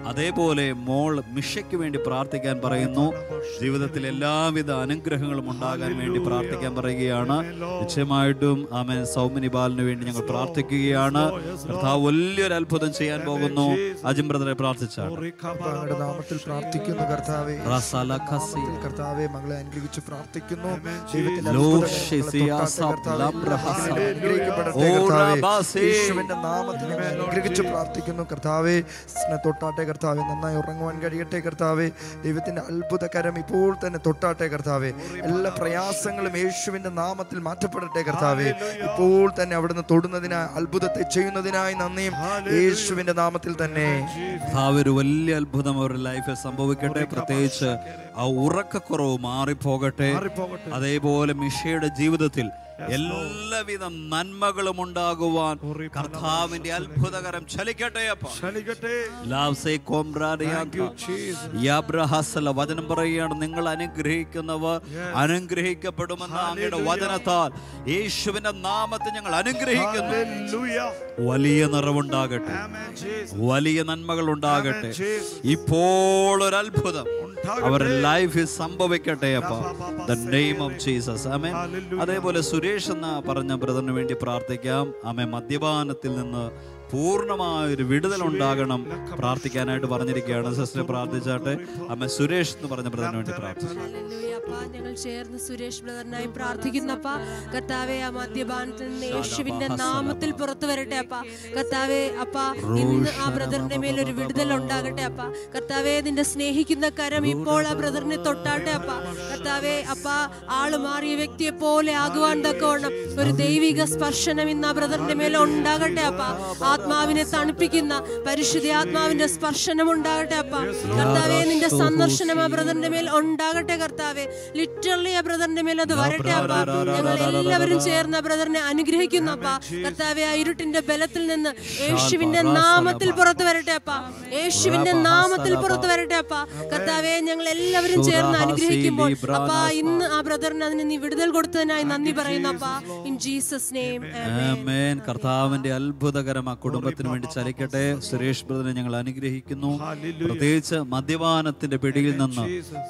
അതേപോലെ മോൾ മിഷയ്ക്ക് വേണ്ടി പ്രാർത്ഥിക്കാൻ പറയുന്നു. ജീവിതത്തിൽ എല്ലാവിധ അനുഗ്രഹങ്ങളും ഉണ്ടാകാൻ വേണ്ടി പ്രാർത്ഥിക്കാൻ പറയുകയാണ്. നിശ്ചയമായിട്ടും ആമൻ. സൗമിനി ബാലിന് വേണ്ടി ഞങ്ങൾ പ്രാർത്ഥിക്കുകയാണ്. കർത്താവ് വലിയൊരു അത്ഭുതം ചെയ്യാൻ പോകുന്നു. അജിം ബ്രദറെ പ്രാർത്ഥിച്ചാണ്. അങ്ങയുടെ നാമത്തിൽ പ്രാർത്ഥിക്കുന്നു കർത്താവേ. മകളെ അനുഗ്രഹിച്ച് പ്രാർത്ഥിക്കുന്നു. കർത്താവേ. അനുഗ്രഹിക്കപ്പെടട്ടെ അനുഗ്രഹിച്ച് പ്രാർത്ഥിക്കുന്നു കർത്താവേ. തൊട്ടാട്ടെ കർത്താവെ. നന്നായി ഉറങ്ങുവാൻ കഴിയട്ടെ കർത്താവെ. ദൈവത്തിന്റെ അത്ഭുതകരം ഇപ്പോൾ തന്നെ തൊട്ടാട്ടെ കർത്താവെ. എല്ലാ പ്രയാസങ്ങളും യേശുവിന്റെ നാമത്തിൽ മാറ്റപ്പെടട്ടെ കർത്താവെ. ഇപ്പോൾ തന്നെ അവിടുന്ന് തൊടുന്നതിനായി അത്ഭുതത്തെ ചെയ്യുന്നതിനായി നന്ദിയും യേശുവിന്റെ നാമത്തിൽ തന്നെ. ഒരു വലിയ അത്ഭുതം അവരുടെ ലൈഫിൽ സംഭവിക്കട്ടെ. പ്രത്യേകിച്ച് ആ ഉറക്കക്കുറവ് മാറിപ്പോകട്ടെ. അതേപോലെ മിഷയുടെ ജീവിതത്തിൽ എല്ലാവിധ നന്മകളും ഉണ്ടാകുവാൻ കർത്താവിന്റെ അത്ഭുതകരം ചലിക്കട്ടെ. യാബ്രഹാസല വചനം പറയുകയാണ് നിങ്ങൾ അനുഗ്രഹിക്കുന്നവർ അനുഗ്രഹിക്കപ്പെടുമെന്ന അങ്ങയുടെ വചനത്താൽ യേശുവിന്റെ നാമത്തെ ഞങ്ങൾ അനുഗ്രഹിക്കുന്നു. വലിയ നിറവുണ്ടാകട്ടെ. വലിയ നന്മകൾ ഉണ്ടാകട്ടെ. ഇപ്പോൾ ഒരു അത്ഭുതം. അവരുടെ ലൈഫിൽ സംഭവിക്കട്ടെ അപ്പ. ദ നെയിം ഓഫ് ജീസസ് ആമേൻ അതേപോലെ സുരേഷ് എന്ന പറഞ്ഞ ബ്രദറിന് വേണ്ടി പ്രാർത്ഥിക്കാം. ആമേ മദ്യപാനത്തിൽ നിന്ന് പൂർണമായ ഒരു വിടുതൽ ഉണ്ടാകണം പ്രാർത്ഥിക്കാനായിട്ട് പറഞ്ഞിരിക്കുകയാണ്. സിസ്റ്റർ പ്രാർത്ഥിച്ചാട്ടെ. അമ്മ സുരേഷ് എന്ന് പറഞ്ഞ ബ്രദറിന് വേണ്ടി പ്രാർത്ഥിച്ചു. ഞങ്ങൾ ചേർന്ന് സുരേഷ് ബ്രദറിനായി പ്രാർത്ഥിക്കുന്നപ്പ കർത്താവെ ആ മദ്യപാനത്തിൽ നിന്ന് യേശുവിന്റെ നാമത്തിൽ പുറത്തു വരട്ടെ അപ്പ. കർത്താവെ അപ്പ ഇന്ന് ആ ബ്രദറിന്റെ മേൽ ഒരു വിടുതൽ ഉണ്ടാകട്ടെ അപ്പ. കർത്താവെ നിന്റെ സ്നേഹിക്കുന്ന കരം ഇപ്പോൾ ആ ബ്രദറിനെ തൊട്ടാട്ടെ അപ്പ. കർത്താവെ അപ്പ ആൾ മാറിയ വ്യക്തിയെ പോലെ ആകുവാൻ തക്കവണ്ണം ഒരു ദൈവിക സ്പർശനം ഇന്ന് ആ ബ്രദറിന്റെ മേൽ ഉണ്ടാകട്ടെ അപ്പ. ആ ആത്മാവിനെ തണുപ്പിക്കുന്ന പരിശുദ്ധ ആത്മാവിന്റെ സ്പർശനം ഉണ്ടാകട്ടെ അപ്പ. കർത്താവെ നിന്റെ സന്ദർശനം ആ ബ്രദറിന്റെ മേൽ ഉണ്ടാകട്ടെ കർത്താവെ. ലിറ്ററലി ആ ബ്രദറിന്റെ മേൽ അത് വരട്ടെ അപ്പ. ഞങ്ങൾ എല്ലാവരും ചേർന്ന് ആ ബ്രദറിനെ അനുഗ്രഹിക്കുന്നു അപ്പ. കർത്താവെ ആ ഇരുട്ടിന്റെ ബലത്തിൽ നിന്ന് യേശുവിന്റെ നാമത്തിൽ പുറത്തു വരട്ടെ അപ്പ. യേശുവിന്റെ നാമത്തിൽ പുറത്തു വരട്ടെ അപ്പ. കർത്താവെ ഞങ്ങൾ എല്ലാവരും ചേർന്ന് അനുഗ്രഹിക്കുമ്പോൾ അപ്പ ഇന്ന് ആ ബ്രദറിന് അതിന് നീ വിടുതൽ കൊടുത്തതിനായി നന്ദി പറയുന്നു അപ്പ. ഇൻ ജീസസ് നെയിം കർത്താവിന്റെ അത്ഭുതകരം ആ കുടുംബത്തിന് വേണ്ടി ചലിക്കട്ടെ. സുരേഷ് ബ്രദറിനെ ഞങ്ങൾ അനുഗ്രഹിക്കുന്നു. പ്രത്യേകിച്ച് മദ്യപാനത്തിന്റെ പിടിയിൽ നിന്ന്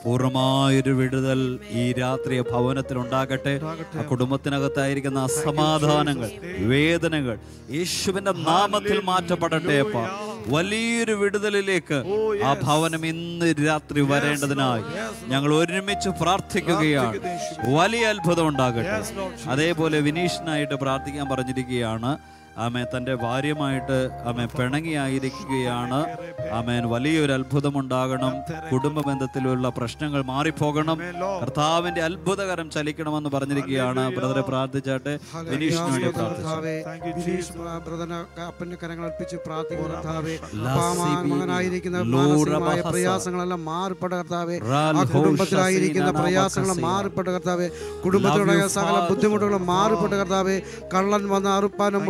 പൂർണമായൊരു വിടുതൽ ഈ രാത്രി ഭവനത്തിൽ ഉണ്ടാകട്ടെ. ആ കുടുംബത്തിനകത്തായിരിക്കുന്ന അസമാധാനങ്ങൾ വേദനകൾ യേശുവിന്റെ നാമത്തിൽ മാറ്റപ്പെടട്ടെ വലിയൊരു വിടുതലിലേക്ക് ആ ഭവനം ഇന്ന് രാത്രി വരേണ്ടതിനായി ഞങ്ങൾ ഒരുമിച്ച് പ്രാർത്ഥിക്കുകയാണ്. വലിയ അത്ഭുതം ഉണ്ടാകട്ടെ. അതേപോലെ വിനീഷിനായിട്ട് പ്രാർത്ഥിക്കാൻ പറഞ്ഞിരിക്കുകയാണ്. ആമേ തന്റെ ഭാര്യമായിട്ട് ആമേ പിണങ്ങിയായിരിക്കുകയാണ്. ആമേൻ വലിയൊരു അത്ഭുതം ഉണ്ടാകണം കുടുംബ ബന്ധത്തിലുള്ള പ്രശ്നങ്ങൾ മാറിപ്പോകണം. കർത്താവിന്റെ അത്ഭുതകരം ചലിക്കണമെന്ന് പറഞ്ഞിരിക്കുകയാണ്. ബ്രദറെ പ്രാർത്ഥിച്ചാട്ടെ. വിനീഷിന് വേണ്ടി പ്രാർത്ഥിച്ചു. കർത്താവേ, കർത്താവേ. പ്രയാസങ്ങളെല്ലാം മാറിപ്പെട്ട കുടുംബത്തിലായിരിക്കുന്ന പ്രയാസങ്ങൾ മാറിപ്പെട്ട കുടുംബത്തിലുണ്ടായ സകല ബുദ്ധിമുട്ടുകൾ ബുദ്ധിമുട്ടുകളും മാറിപ്പെട്ട കർത്താവേ. കള്ളൻ വന്ന് അറുപ്പാനും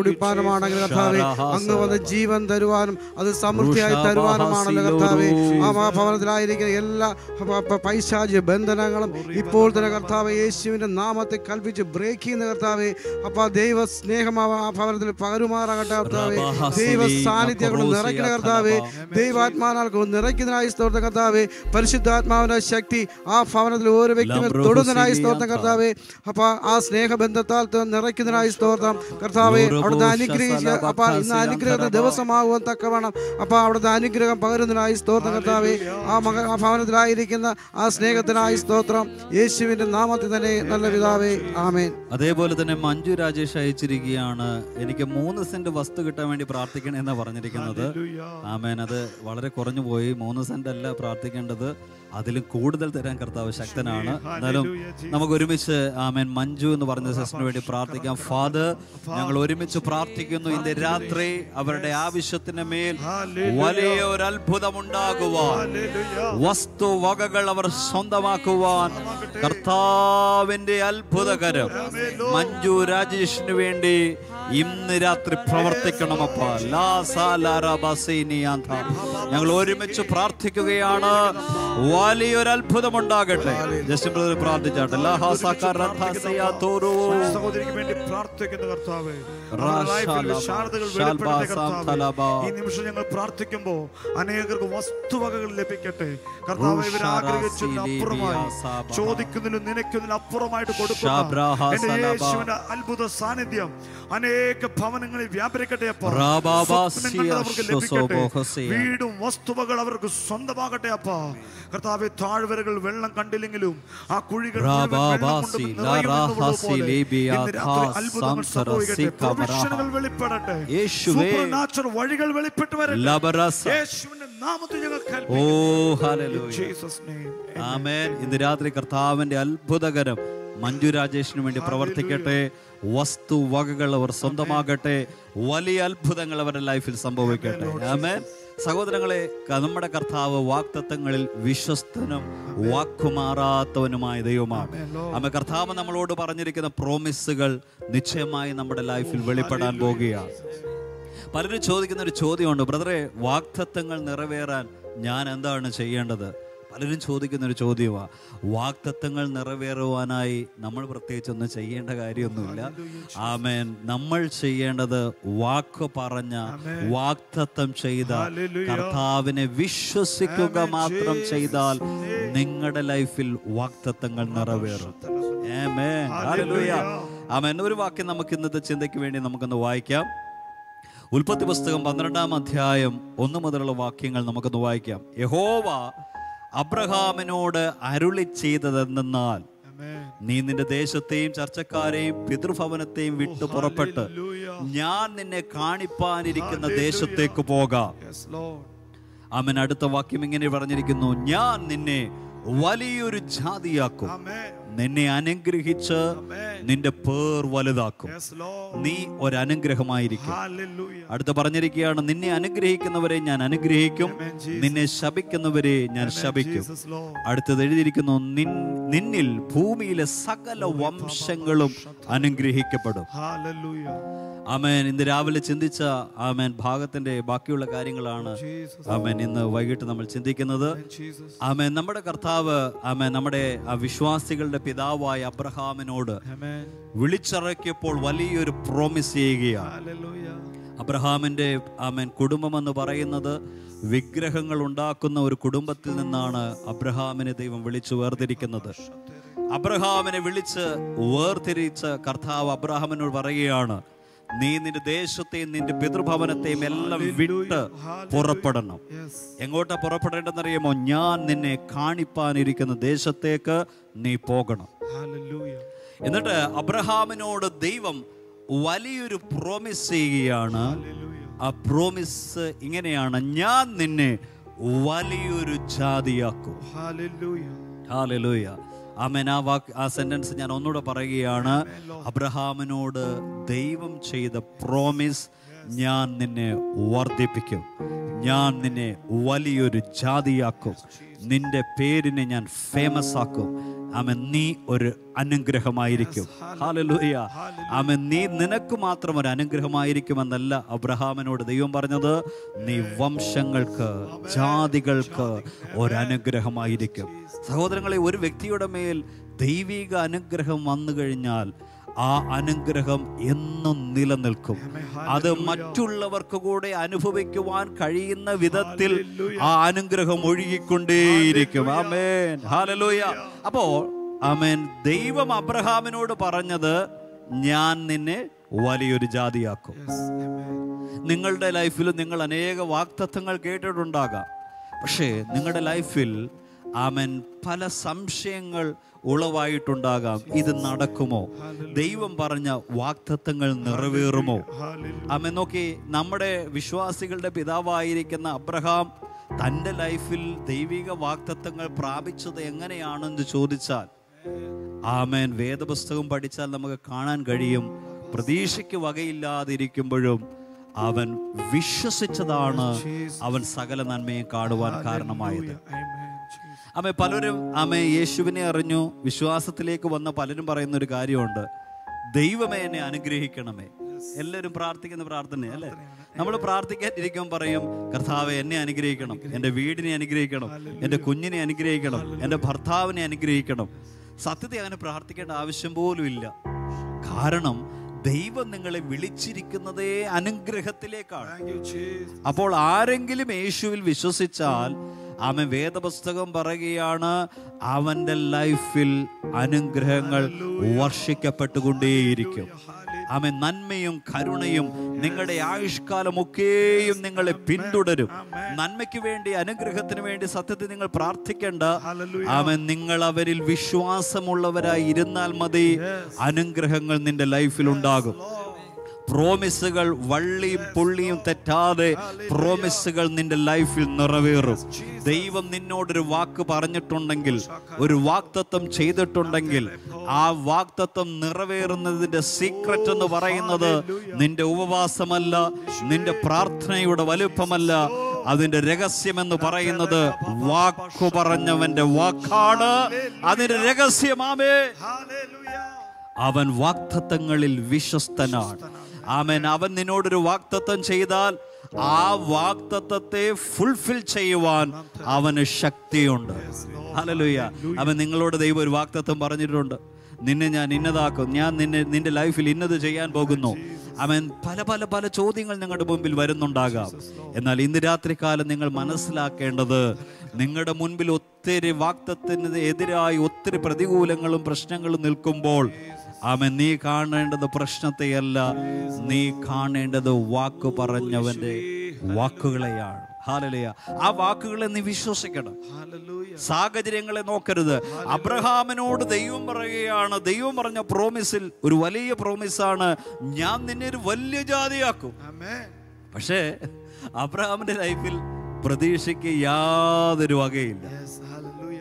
മുടിപ്പാനുമാണെങ്കിൽ കർത്താവേ. അങ്ങ് വന്ന് ജീവൻ തരുവാനും അത് സമൃദ്ധിയായി തരുവാനുമാണല്ലോ കർത്താവേ. ആ മഹാഭവനത്തിലായിരിക്കുന്ന ഭവനത്തിലായിരിക്കുന്ന എല്ലാ പ- പ- പൈശാചിക ബന്ധനങ്ങളും ഇപ്പോൾ തന്നെ കർത്താവ് യേശുവിന്റെ നാമത്തെ കൽപ്പിച്ച് ബ്രേക്ക് ചെയ്യുന്ന കർത്താവേ. അപ്പൊ ദൈവ സ്നേഹം ആ ഭവനത്തിൽ പകരുമാറാകട്ടെ കർത്താവേ. ദൈവ സാന്നിധ്യം കൊണ്ട് നിറയ്ക്കുന്ന കർത്താവേ. ദൈവാത്മാനാൾക്ക് ദൈവാത്മാനാൽ കൊണ്ട് നിറയ്ക്കുന്നതിനായി സ്തോത്രം കർത്താവെ. പരിശുദ്ധാത്മാവിന്റെ ശക്തി ആ ഭവനത്തിൽ ഓരോ വ്യക്തിയും തൊടുന്നതിനായി സ്തോത്രം കർത്താവെ. അപ്പൊ ആ സ്നേഹബന്ധത്താൽ നിറയ്ക്കുന്നതിനായി സ്തോത്രം കർത്താവേ. ലൂറുബോഷ അനുഗ്രഹിക്കുക അപ്പൊ ഇന്ന് അനുഗ്രഹം. ദിവസമാകുവാൻ തക്കവണ്ണം അപ്പൊ അവിടുത്തെ അനുഗ്രഹം പകരുന്നതിനായി സ്തോത്രം കർത്താവേ. ആ മക ആ ഭവനത്തിലായിരിക്കുന്ന ആ സ്നേഹത്തിനായി സ്തോത്രം. യേശുവിന്റെ നാമത്തിൽ തന്നെ നല്ല പിതാവേ. ആമേൻ. അതേപോലെ തന്നെ മഞ്ജു രാജേഷ് അയച്ചിരിക്കുകയാണ് എനിക്ക് മൂന്ന് സെന്റ് വസ്തു കിട്ടാൻ വേണ്ടി പ്രാർത്ഥിക്കണേ എന്ന് പറഞ്ഞിരിക്കുന്നത്. ആമേൻ. അത് വളരെ കുറഞ്ഞു പോയി. മൂന്ന് സെന്റ് അല്ല പ്രാർത്ഥിക്കേണ്ടത്. അതിലും കൂടുതൽ തരാൻ കർത്താവ് ശക്തനാണ്. എന്നാലും നമുക്ക് ഒരുമിച്ച് ആമേൻ. മഞ്ജു എന്ന് പറഞ്ഞ സിസ്റ്ററിന് വേണ്ടി പ്രാർത്ഥിക്കാം. ഫാദർ ഞങ്ങൾ ഒരുമിച്ച് പ്രാർത്ഥിക്കുന്നു. ഇന്ന് രാത്രി അവരുടെ ആവശ്യത്തിന് മേൽ വലിയ ഒരു അത്ഭുതം ഉണ്ടാകുവാൻ വസ്തുവകകൾ അവർ സ്വന്തമാക്കുവാൻ കർത്താവിന്റെ അത്ഭുതകരം മഞ്ജു രാജേഷിന് വേണ്ടി ഇന്ന് രാത്രി പ്രവർത്തിക്കണമപ്പ. ഞങ്ങൾ ഒരുമിച്ച് പ്രാർത്ഥിക്കുകയാണ്. വലിയൊരു അത്ഭുതം ഉണ്ടാകട്ടെ ജസ്റ്റിൻ ബ്രദർ പ്രാർത്ഥിച്ചാട്ടെ. ഈ നിമിഷം ഞങ്ങൾ പ്രാർത്ഥിക്കുമ്പോ അനേകർക്ക് വസ്തുവകകൾ ലഭിക്കട്ടെ. കർത്താവ് ആഗ്രഹിച്ചതിന് അപ്പുറമായി. ചോദിക്കുന്നതിനും നിനയ്ക്കുന്നതിനും അപ്പുറമായിട്ട് കൊടുക്കുക കൊടുക്കുന്ന അത്ഭുത സാന്നിധ്യം അനേക ഭവനങ്ങളിൽ വ്യാപരിക്കട്ടെ അപ്പ. അവർക്ക് ലഭിക്കട്ടെ. വീടും വസ്തുവകൾ അവർക്ക് സ്വന്തമാകട്ടെ അപ്പ. കർത്താവെ താഴ്വരകൾ വെള്ളം കണ്ടില്ലെങ്കിലും ആ കുഴികൾ അത്ഭുതങ്ങൾ സംഭവിക്കട്ടെ. വെളിപ്പെടട്ടെ. വഴികൾ വെളിപ്പെട്ട് ഇന്ന് രാത്രി കർത്താവിന്റെ അത്ഭുതകരം മഞ്ജു രാജേഷിന് വേണ്ടി പ്രവർത്തിക്കട്ടെ. വസ്തുവകകൾ അവർ സ്വന്തമാകട്ടെ. വലിയ അത്ഭുതങ്ങൾ അവരുടെ ലൈഫിൽ സംഭവിക്കട്ടെ. ആമേൻ സഹോദരങ്ങളെ നമ്മുടെ കർത്താവ് വാക്തത്വങ്ങളിൽ വിശ്വസ്തനും വാക്കുമാറാത്തവനുമായ ദൈവമാണ്. അമ്മ കർത്താവ് നമ്മളോട് പറഞ്ഞിരിക്കുന്ന പ്രോമിസുകൾ നിശ്ചയമായി നമ്മുടെ ലൈഫിൽ വെളിപ്പെടാൻ പോകുകയാണ്. പലരും ചോദിക്കുന്ന ഒരു ചോദ്യമുണ്ട്. ബ്രദറെ വാക്തത്വങ്ങൾ നിറവേറാൻ ഞാൻ എന്താണ് ചെയ്യേണ്ടത്? പലരും ചോദിക്കുന്ന ഒരു ചോദ്യമാണ് വാക്തത്വങ്ങൾ നിറവേറുവാനായി നമ്മൾ പ്രത്യേകിച്ച് ഒന്നും ചെയ്യേണ്ട കാര്യമൊന്നുമില്ല. ആമേൻ. നമ്മൾ ചെയ്യേണ്ടത് വാക്ക് പറഞ്ഞ വാക്തത്വം ചെയ്ത കർത്താവിനെ വിശ്വസിക്കുക മാത്രം ചെയ്താൽ നിങ്ങളുടെ ലൈഫിൽ വാക്തത്വങ്ങൾ നിറവേറും. ആമേൻ. ആമേൻ. ഒരു വാക്യം നമുക്ക് ഇന്നത്തെ ചിന്തയ്ക്ക് വേണ്ടി നമുക്കൊന്ന് വായിക്കാം. ഉൽപ്പത്തി പുസ്തകം പന്ത്രണ്ടാം അധ്യായം ഒന്ന് മുതലുള്ള വാക്യങ്ങൾ നമുക്കൊന്ന് വായിക്കാം. യഹോവ അബ്രഹാമിനോട് അരുളി ചെയ്തതെന്നാൽ നീ നിന്റെ ദേശത്തെയും ചർച്ചക്കാരെയും പിതൃഭവനത്തെയും വിട്ടു പുറപ്പെട്ട് ഞാൻ നിന്നെ കാണിപ്പാനിരിക്കുന്ന ദേശത്തേക്ക് പോകാം. അവൻ അടുത്ത വാക്യം ഇങ്ങനെ പറഞ്ഞിരിക്കുന്നു ഞാൻ നിന്നെ വലിയൊരു ജാതിയാക്കും. നിന്നെ അനുഗ്രഹിച്ച് നിന്റെ പേർ വലുതാക്കും. നീ ഒരനുഗ്രഹമായിരിക്കും. അടുത്ത് പറഞ്ഞിരിക്കുകയാണ് നിന്നെ അനുഗ്രഹിക്കുന്നവരെ ഞാൻ അനുഗ്രഹിക്കും. നിന്നെ ശപിക്കുന്നവരെ ഞാൻ ശപിക്കും. അടുത്തത് എഴുതിയിരിക്കുന്നു "നിൻ- നിന്നിൽ ഭൂമിയിലെ സകല വംശങ്ങളും അനുഗ്രഹിക്കപ്പെടും. ആമേൻ. ഇന്ന് രാവിലെ ചിന്തിച്ച ആമേൻ ഭാഗത്തിന്റെ ബാക്കിയുള്ള കാര്യങ്ങളാണ് ആമേൻ ഇന്ന് വൈകിട്ട് നമ്മൾ ചിന്തിക്കുന്നത്. ആമേൻ നമ്മുടെ കർത്താവ് ആമേൻ നമ്മുടെ ആ വിശ്വാസികളുടെ പിതാവായ അബ്രഹാമിനോട് വിളിച്ചറക്കിയപ്പോൾ വലിയൊരു പ്രോമിസ് ചെയ്യുകയാണ്. അബ്രഹാമിന്റെ അബ്രഹാമിന്റെ ആമേൻ കുടുംബം എന്ന് പറയുന്നത് വിഗ്രഹങ്ങൾ ഉണ്ടാക്കുന്ന ഒരു കുടുംബത്തിൽ നിന്നാണ് അബ്രഹാമിനെ ദൈവം വിളിച്ചു വേർതിരിക്കുന്നത്. അബ്രഹാമിനെ വിളിച്ച് വേർതിരിച്ച് കർത്താവ് അബ്രഹാമിനോട് പറയുകയാണ് നീ നിന്റെ ദേശത്തെയും നിന്റെ പിതൃഭവനത്തെയും എല്ലാം വിട്ട് പുറപ്പെടണം. എങ്ങോട്ടാ പുറപ്പെടേണ്ടെന്നറിയുമോ ഞാൻ നിന്നെ കാണിപ്പാനിരിക്കുന്ന ദേശത്തേക്ക് നീ പോകണം. എന്നിട്ട് അബ്രഹാമിനോട് ദൈവം വലിയൊരു പ്രോമിസ് ചെയ്യുകയാണ്. ആ പ്രോമിസ് ഇങ്ങനെയാണ് ഞാൻ നിന്നെ വലിയൊരു ജാതിയാക്കും. ആമേൻ ആ വാക്ക് ആ സെന്റൻസ് ഞാൻ ഒന്നുകൂടെ പറയുകയാണ്. അബ്രഹാമിനോട് ദൈവം ചെയ്ത പ്രോമിസ് ഞാൻ നിന്നെ വർദ്ധിപ്പിക്കും. ഞാൻ നിന്നെ വലിയൊരു ജാതിയാക്കും. നിന്റെ പേരിനെ ഞാൻ ഫേമസ് ആക്കും. ആമൻ നീ ഒരു അനുഗ്രഹമായിരിക്കും. ഹാലലൂയ ആമൻ നീ നിനക്ക് മാത്രം ഒരു അനുഗ്രഹമായിരിക്കുമെന്നല്ല അബ്രഹാമിനോട് ദൈവം പറഞ്ഞത്. നീ വംശങ്ങൾക്ക് ജാതികൾക്ക് ഒരനുഗ്രഹമായിരിക്കും സഹോദരങ്ങളെ ഒരു വ്യക്തിയുടെ മേൽ ദൈവിക അനുഗ്രഹം വന്നു കഴിഞ്ഞാൽ ആ അനുഗ്രഹം എന്നും നിലനിൽക്കും. അത് മറ്റുള്ളവർക്ക് കൂടെ അനുഭവിക്കുവാൻ കഴിയുന്ന വിധത്തിൽ ആ അനുഗ്രഹം ഒഴുകിക്കൊണ്ടേയിരിക്കും. ആമേൻ ഹാലലൂയ അപ്പോ ആമേൻ ദൈവം അബ്രഹാമിനോട് പറഞ്ഞത് ഞാൻ നിന്നെ വലിയൊരു ജാതിയാക്കും. നിങ്ങളുടെ ലൈഫിൽ നിങ്ങൾ അനേക വാക്തത്വങ്ങൾ കേട്ടിട്ടുണ്ടാകാം. പക്ഷേ നിങ്ങളുടെ ലൈഫിൽ ആമൻ. പല സംശയങ്ങൾ ഉളവായിട്ടുണ്ടാകാം. ഇത് നടക്കുമോ? ദൈവം പറഞ്ഞ വാക്തത്വങ്ങൾ നിറവേറുമോ? അമ്മ ആമൻ. നോക്കി നമ്മുടെ വിശ്വാസികളുടെ പിതാവായിരിക്കുന്ന അബ്രഹാം തന്റെ ലൈഫിൽ ദൈവിക വാക്തത്വങ്ങൾ പ്രാപിച്ചത് എങ്ങനെയാണെന്ന് ചോദിച്ചാൽ ആമേൻ. വേദപുസ്തകം പഠിച്ചാൽ നമുക്ക് കാണാൻ കഴിയും. പ്രതീക്ഷയ്ക്ക് വകയില്ലാതിരിക്കുമ്പോഴും അവൻ വിശ്വസിച്ചതാണ് അവൻ സകല നന്മയും കാണുവാൻ കാരണമായത്. ആമേ പലരും അമ്മ യേശുവിനെ അറിഞ്ഞു വിശ്വാസത്തിലേക്ക് വന്ന പലരും പറയുന്ന ഒരു കാര്യമുണ്ട്. ദൈവമേ എന്നെ അനുഗ്രഹിക്കണമേ. എല്ലാവരും പ്രാർത്ഥിക്കുന്ന പ്രാർത്ഥന അല്ലേ? നമ്മൾ പ്രാർത്ഥിക്കാൻ ഇരിക്കുമ്പോൾ പറയും കർത്താവെ എന്നെ അനുഗ്രഹിക്കണം. എന്റെ വീടിനെ അനുഗ്രഹിക്കണം. എന്റെ കുഞ്ഞിനെ അനുഗ്രഹിക്കണം. എന്റെ ഭർത്താവിനെ അനുഗ്രഹിക്കണം. സത്യത്തെ അങ്ങനെ പ്രാർത്ഥിക്കേണ്ട ആവശ്യം പോലും ഇല്ല. കാരണം ദൈവം നിങ്ങളെ വിളിച്ചിരിക്കുന്നതേ അനുഗ്രഹത്തിലേക്കാണ്. അപ്പോൾ ആരെങ്കിലും യേശുവിൽ വിശ്വസിച്ചാൽ അവൻ വേദപുസ്തകം പറയുകയാണ് അവന്റെ ലൈഫിൽ അനുഗ്രഹങ്ങൾ വർഷിക്കപ്പെട്ടുകൊണ്ടേയിരിക്കും. അവൻ നന്മയും കരുണയും നിങ്ങളുടെ ആയുഷ്കാലമൊക്കെയും നിങ്ങളെ പിന്തുടരും. നന്മയ്ക്ക് വേണ്ടി അനുഗ്രഹത്തിന് വേണ്ടി സത്യത്തിൽ നിങ്ങൾ പ്രാർത്ഥിക്കേണ്ട. അവൻ നിങ്ങൾ അവരിൽ വിശ്വാസമുള്ളവരായി ഇരുന്നാൽ മതി. അനുഗ്രഹങ്ങൾ നിന്റെ ലൈഫിൽ ഉണ്ടാകും. പ്രോമിസുകൾ വള്ളിയും പുള്ളിയും തെറ്റാതെ പ്രോമിസുകൾ നിന്റെ ലൈഫിൽ നിറവേറും. ദൈവം നിന്നോടൊരു വാക്ക് പറഞ്ഞിട്ടുണ്ടെങ്കിൽ ഒരു വാക്തത്വം ചെയ്തിട്ടുണ്ടെങ്കിൽ ആ വാക്തത്വം നിറവേറുന്നതിന്റെ സീക്രറ്റ് എന്ന് പറയുന്നത് നിന്റെ ഉപവാസമല്ല നിന്റെ പ്രാർത്ഥനയുടെ വലുപ്പമല്ല. അതിന്റെ രഹസ്യമെന്ന് പറയുന്നത് വാക്കു പറഞ്ഞവന്റെ വാക്കാണ്. അതിന്റെ രഹസ്യമാമേ. അവൻ വാക്തത്വങ്ങളിൽ വിശ്വസ്തനാണ്. ആമൻ. അവൻ നിന്നോടൊരു വാക്തത്വം ചെയ്താൽ ആ വാക്തത്വത്തെ ഫുൾഫിൽ ചെയ്യുവാൻ അവന് ശക്തിയുണ്ട്. ഹല്ലേലൂയ അവൻ നിങ്ങളോട് ദൈവം ഒരു വാക്തത്വം പറഞ്ഞിട്ടുണ്ട്. നിന്നെ ഞാൻ ഇന്നതാക്കും. ഞാൻ നിന്നെ നിന്റെ ലൈഫിൽ ഇന്നത് ചെയ്യാൻ പോകുന്നു. അവൻ പല പല പല ചോദ്യങ്ങൾ നിങ്ങളുടെ മുമ്പിൽ വരുന്നുണ്ടാകാം. എന്നാൽ ഇന്ന് രാത്രികാലം നിങ്ങൾ മനസ്സിലാക്കേണ്ടത് നിങ്ങളുടെ മുൻപിൽ ഒത്തിരി വാക്തത്തിന് എതിരായി ഒത്തിരി പ്രതികൂലങ്ങളും പ്രശ്നങ്ങളും നിൽക്കുമ്പോൾ ആമൻ. നീ കാണേണ്ടത് പ്രശ്നത്തെയല്ല. നീ കാണേണ്ടത് വാക്ക് പറഞ്ഞവന്റെ വാക്കുകളെയാണ്. ഹാലലയ ആ വാക്കുകളെ നീ വിശ്വസിക്കണം. സാഹചര്യങ്ങളെ നോക്കരുത്. അബ്രഹാമിനോട് ദൈവം പറയുകയാണ്. ദൈവം പറഞ്ഞ പ്രോമിസിൽ ഒരു വലിയ പ്രോമിസാണ് ഞാൻ നിന്നെ ഒരു വലിയ ജാതിയാക്കും. പക്ഷേ അബ്രഹാമിന്റെ ലൈഫിൽ പ്രതീക്ഷയ്ക്ക് യാതൊരു വകയില്ല.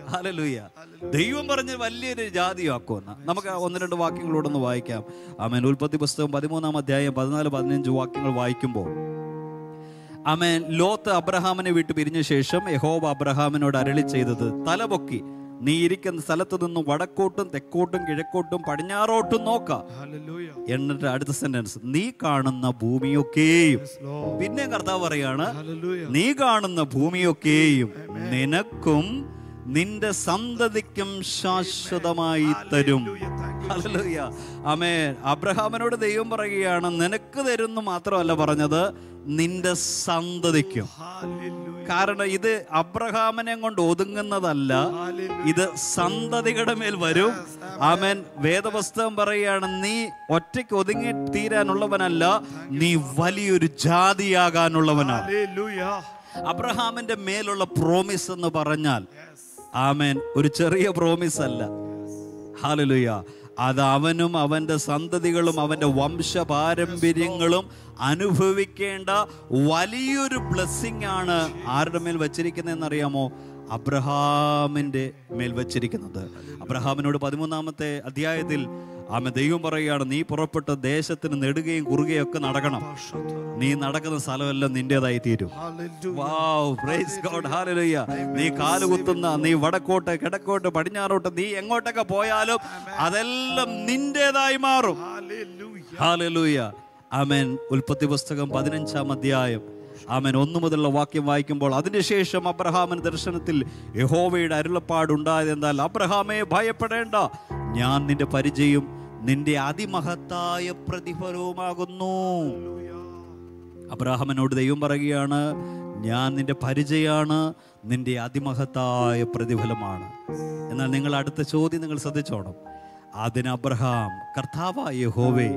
Hallelujah. ദൈവം പറഞ്ഞ് വലിയൊരു ജാതിയാക്കുമെന്ന്. നമുക്ക് ഒന്ന് രണ്ട് വാക്യങ്ങളോടൊന്ന് വായിക്കാം. ആമേൻ. ഉൽപ്പത്തി പുസ്തകം പതിമൂന്നാം അധ്യായം പതിനാല് പതിനഞ്ച് വാക്യങ്ങൾ വായിക്കുമ്പോൾ. ആമേൻ. ലോത്ത് അബ്രഹാമിനെ വിട്ട് പിരിഞ്ഞ ശേഷം യഹോവ അബ്രഹാമിനോട് അരളി ചെയ്തത് തലപൊക്കി നീ ഇരിക്കുന്ന സ്ഥലത്ത് നിന്നും വടക്കോട്ടും തെക്കോട്ടും കിഴക്കോട്ടും പടിഞ്ഞാറോട്ടും നോക്ക. എന്നിട്ട് അടുത്ത സെന്റൻസ് നീ കാണുന്ന ഭൂമിയൊക്കെയും. പിന്നെ കർത്താവ് പറയാണ്. നീ കാണുന്ന ഭൂമിയൊക്കെയും നിനക്കും നിന്റെ സന്തതിക്കും ശാശ്വതമായി തരും. അമേ അബ്രഹാമിനോട് ദൈവം പറയുകയാണ് നിനക്ക് തരുന്നു മാത്രമല്ല പറഞ്ഞത് നിന്റെ സന്തതിക്കും. കാരണം ഇത് അബ്രഹാമിനെ കൊണ്ട് ഒതുങ്ങുന്നതല്ല ഇത് സന്തതികളുടെ മേൽ വരും. ആമേൻ. വേദപുസ്തകം പറയുകയാണ് നീ ഒറ്റയ്ക്ക് ഒതുങ്ങി തീരാനുള്ളവനല്ല നീ വലിയൊരു ജാതിയാകാനുള്ളവനാണ്. അബ്രഹാമിന്റെ മേലുള്ള പ്രോമിസ് എന്ന് പറഞ്ഞാൽ ആമേൻ. ഒരു ചെറിയ പ്രോമിസ് അല്ല. ഹാലലുയ അത് അവനും അവന്റെ സന്തതികളും അവന്റെ വംശപാരമ്പര്യങ്ങളും അനുഭവിക്കേണ്ട വലിയൊരു ബ്ലെസ്സിങ് ആണ് ആരുടെ മേൽ വച്ചിരിക്കുന്നതെന്ന് അറിയാമോ അബ്രഹാമിന്റെ മേൽ വച്ചിരിക്കുന്നത്. അബ്രഹാമിനോട് പതിമൂന്നാമത്തെ അധ്യായത്തിൽ ആമ ദൈവം പറയുകയാണ് നീ പുറപ്പെട്ട ദേശത്തിന് നെടുകയും കുറുകയും ഒക്കെ നടക്കണം. നീ നടക്കുന്ന സ്ഥലമെല്ലാം നിന്റേതായി തീരും. നീ കാലുകുത്തുന്ന നീ വടക്കോട്ട് കിടക്കോട്ട് പടിഞ്ഞാറോട്ട് നീ എങ്ങോട്ടൊക്കെ പോയാലും അതെല്ലാം നിന്റേതായി മാറും. ആമേൻ. ഉൽപ്പത്തി പുസ്തകം പതിനഞ്ചാം അധ്യായം. ആമേൻ. ഒന്നു മുതലുള്ള വാക്യം വായിക്കുമ്പോൾ അതിനുശേഷം അബ്രഹാമിന് ദർശനത്തിൽ യഹോവയുടെ അരുളപ്പാടുണ്ടായത് എന്നാൽ അബ്രഹാമേ ഭയപ്പെടേണ്ട. ഞാൻ നിന്റെ പരിചയം നിന്റെ അതിമഹത്തായ പ്രതിഫലവുമാകുന്നു. അബ്രാഹമനോട് ദൈവം പറയുകയാണ് ഞാൻ നിന്റെ പരിചയമാണ് നിന്റെ അതിമഹത്തായ പ്രതിഫലമാണ്. എന്നാൽ നിങ്ങൾ അടുത്ത ചോദ്യം നിങ്ങൾ ശ്രദ്ധിച്ചോണം. അതിന് അബ്രഹാം കർത്താവായ ഹോവേ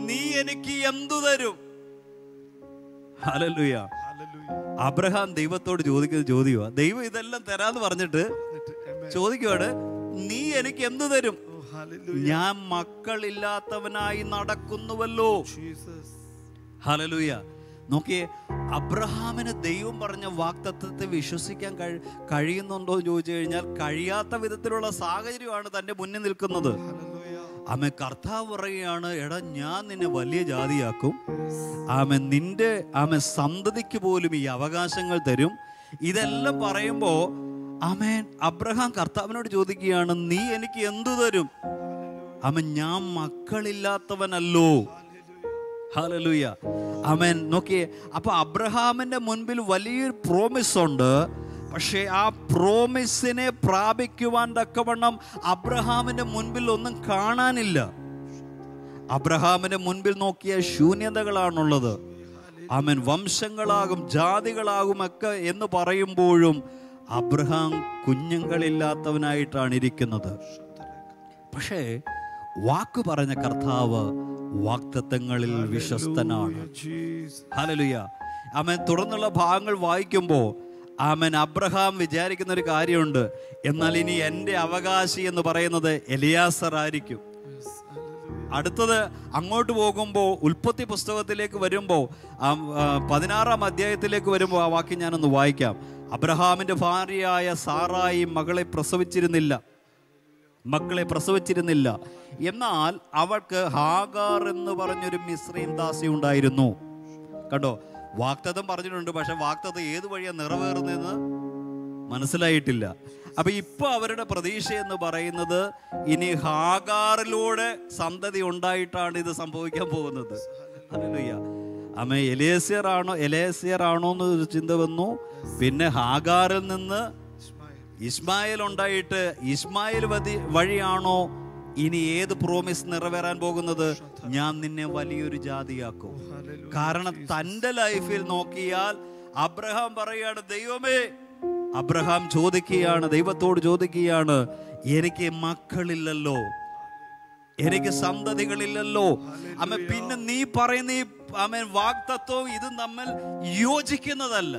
നീ എനിക്ക് എന്തു തരും? അബ്രഹാം ദൈവത്തോട് ചോദിക്കുന്ന ചോദ്യമാ. ദൈവം ഇതെല്ലാം തരാന്ന് പറഞ്ഞിട്ട് ചോദിക്കുവാണ് നീ എനിക്ക് എന്തു തരും? ഞാൻ മക്കളില്ലാത്തവനായി നടക്കുന്നുവല്ലോ. ഹലലൂയ നോക്കിയേ അബ്രഹാമിന് ദൈവം പറഞ്ഞ വാക്തത്വത്തെ വിശ്വസിക്കാൻ കഴി കഴിയുന്നുണ്ടോ എന്ന് ചോദിച്ചു കഴിഞ്ഞാൽ കഴിയാത്ത വിധത്തിലുള്ള സാഹചര്യമാണ് തന്റെ മുന്നിൽ നിൽക്കുന്നത്. ആമെ കർത്താവ് പറയുകയാണ് എടാ ഞാൻ നിന്നെ വലിയ ജാതിയാക്കും. ആമെ നിന്റെ ആമെ സന്തതിക്ക് പോലും ഈ അവകാശങ്ങൾ തരും. ഇതെല്ലാം പറയുമ്പോ ആമേൻ. അബ്രഹാം കർത്താവിനോട് ചോദിക്കുകയാണ് നീ എനിക്ക് എന്തു തരും? അമൻ ഞാൻ മക്കളില്ലാത്തവനല്ലോ. ഹാലലൂയ അമൻ നോക്കിയേ അപ്പൊ അബ്രഹാമിന്റെ മുൻപിൽ വലിയൊരു പ്രോമിസ് ഉണ്ട്. പക്ഷേ ആ പ്രോമിസിനെ പ്രാപിക്കുവാൻ തക്കവണ്ണം അബ്രഹാമിന്റെ മുൻപിൽ ഒന്നും കാണാനില്ല. അബ്രഹാമിന്റെ മുൻപിൽ നോക്കിയ ശൂന്യതകളാണുള്ളത്. ആമൻ. വംശങ്ങളാകും ജാതികളാകും ഒക്കെ എന്ന് പറയുമ്പോഴും അബ്രഹാം കുഞ്ഞുങ്ങളില്ലാത്തവനായിട്ടാണ് ഇരിക്കുന്നത് പക്ഷേ വാക്ക് പറഞ്ഞ കർത്താവ് വാക്തത്വങ്ങളിൽ വിശ്വസ്തനാണ്. ഹലലുയ അവൻ തുടർന്നുള്ള ഭാഗങ്ങൾ വായിക്കുമ്പോൾ ആമൻ അബ്രഹാം വിചാരിക്കുന്ന ഒരു കാര്യമുണ്ട്. എന്നാൽ ഇനി എന്റെ അവകാശി എന്ന് പറയുന്നത് എലിയാസർ ആയിരിക്കും. അടുത്തത് അങ്ങോട്ട് പോകുമ്പോൾ ഉൽപ്പത്തി പുസ്തകത്തിലേക്ക് വരുമ്പോൾ പതിനാറാം അധ്യായത്തിലേക്ക് വരുമ്പോൾ ആ വാക്യം ഞാനൊന്ന് വായിക്കാം. അബ്രഹാമിന്റെ ഭാര്യയായ സാറായി മകളെ പ്രസവിച്ചിരുന്നില്ല. മക്കളെ പ്രസവിച്ചിരുന്നില്ല. എന്നാൽ അവൾക്ക് ഹാഗാർ എന്ന് പറഞ്ഞൊരു മിശ്രീം ദാസി ഉണ്ടായിരുന്നു. കണ്ടോ? വാക്തത്വം പറഞ്ഞിട്ടുണ്ട് പക്ഷെ വാക്തത്വം ഏത് വഴിയാണ് നിറവേറുന്നതെന്ന് മനസ്സിലായിട്ടില്ല. അപ്പൊ ഇപ്പൊ അവരുടെ പ്രതീക്ഷ എന്ന് പറയുന്നത് ഇനി ഹാഗാറിലൂടെ സന്തതി ഉണ്ടായിട്ടാണ് ഇത് സംഭവിക്കാൻ പോകുന്നത്. ഹല്ലേലൂയ. അമ്മ എലേസിയർ ആണോ എലേസിയർ ആണോ ചിന്ത വന്നു. പിന്നെ ഹാഗാറിൽ നിന്ന് ഇസ്മായിൽ ഉണ്ടായിട്ട് ഇസ്മായിൽ വതി വഴിയാണോ ഇനി ഏത് പ്രോമിസ് നിറവേറാൻ പോകുന്നത്? ഞാൻ നിന്നെ വലിയൊരു ജാതിയാക്കും. കാരണം തന്റെ ലൈഫിൽ നോക്കിയാൽ അബ്രഹാം പറയാണ് ദൈവമേ അബ്രഹാം ചോദിക്കുകയാണ് ദൈവത്തോട് ചോദിക്കുകയാണ് എനിക്ക് മക്കളില്ലല്ലോ. എനിക്ക് സന്തതികളില്ലല്ലോ. അമ്മ പിന്നെ നീ പറയുന്ന ഈ അമ്മ വാക്തത്വവും ഇത് നമ്മൾ യോജിക്കുന്നതല്ല.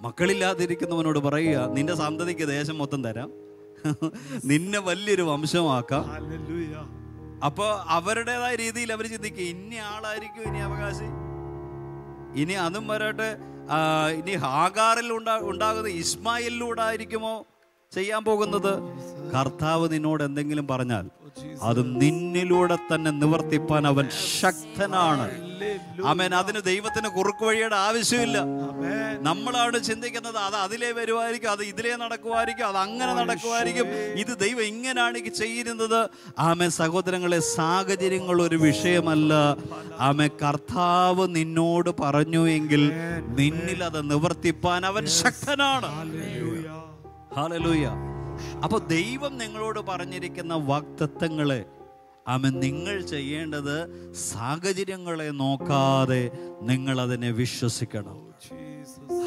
മക്കളില്ലാതിരിക്കുന്നവനോട് പറയുക നിന്റെ സന്തതിക്ക് ദേശം മൊത്തം തരാം. നിന്നെ വലിയൊരു വംശമാക്കാം. അപ്പൊ അവരുടേതായ രീതിയിൽ അവർ ചിന്തിക്കുക ഇനി ആളായിരിക്കും ഇനി അവകാശി. ഇനി അതും വരട്ടെ. ഇനി ഹാഗാറിൽ ഉണ്ടാ ഉണ്ടാകുന്ന ഇസ്മായിലൂടെ ആയിരിക്കുമോ? ചെയ്യാൻ പോകുന്നത്? കർത്താവ് നിന്നോട് എന്തെങ്കിലും പറഞ്ഞാൽ അത് നിന്നിലൂടെ തന്നെ നിവർത്തിപ്പാൻ അവൻ ശക്തനാണ്. ആമേൻ. അതിന് ദൈവത്തിന് കുറുക്ക് വഴിയുടെ ആവശ്യമില്ല. നമ്മളാണ് ചിന്തിക്കുന്നത് അത് അതിലേ വരുമായിരിക്കും അത് ഇതിലേ നടക്കുമായിരിക്കും അത് അങ്ങനെ നടക്കുമായിരിക്കും. ഇത് ദൈവം ഇങ്ങനെയാണ് ചെയ്യുന്നത്. ആമെ സഹോദരങ്ങളെ സാഹചര്യങ്ങൾ ഒരു വിഷയമല്ല. ആമേ കർത്താവ് നിന്നോട് പറഞ്ഞു എങ്കിൽ നിന്നിൽ അത് നിവർത്തിപ്പാൻ അവൻ ശക്തനാണ്. ഹാലലൂയ. അപ്പോൾ ദൈവം നിങ്ങളോട് പറഞ്ഞിരിക്കുന്ന വാക്തത്വങ്ങളെ ആമൻ നിങ്ങൾ ചെയ്യേണ്ടത് സാഹചര്യങ്ങളെ നോക്കാതെ നിങ്ങൾ അതിനെ വിശ്വസിക്കണം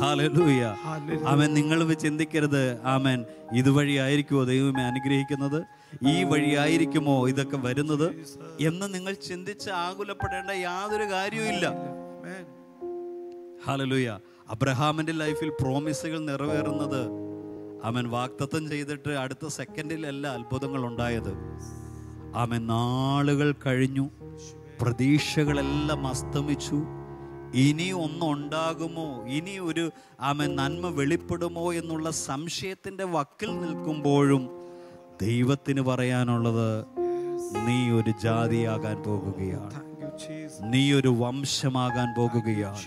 ഹാലലൂയ. ആമൻ നിങ്ങൾ ചിന്തിക്കരുത്. ആമൻ ഇതുവഴി ആയിരിക്കുമോ ദൈവമേ അനുഗ്രഹിക്കുന്നത്? ഈ വഴിയായിരിക്കുമോ ഇതൊക്കെ വരുന്നത്? എന്ന് നിങ്ങൾ ചിന്തിച്ച് ആകുലപ്പെടേണ്ട യാതൊരു കാര്യവുമില്ല ഹാലലൂയ. അബ്രഹാമിന്റെ ലൈഫിൽ പ്രോമിസുകൾ നിറവേറുന്നത് അവൻ വാക്തത്വം ചെയ്തിട്ട് അടുത്ത സെക്കൻഡിലല്ല അത്ഭുതങ്ങൾ ഉണ്ടായത്. അവൻ നാളുകൾ കഴിഞ്ഞു പ്രതീക്ഷകളെല്ലാം അസ്തമിച്ചു. ഇനി ഒന്നുണ്ടാകുമോ ഇനി ഒരു അവൻ നന്മ വെളിപ്പെടുമോ എന്നുള്ള സംശയത്തിന്റെ വക്കിൽ നിൽക്കുമ്പോഴും ദൈവത്തിന് പറയാനുള്ളത് നീ ഒരു ജാതിയാകാൻ പോകുകയാണ്. നീ ഒരു വംശമാകാൻ പോകുകയാണ്.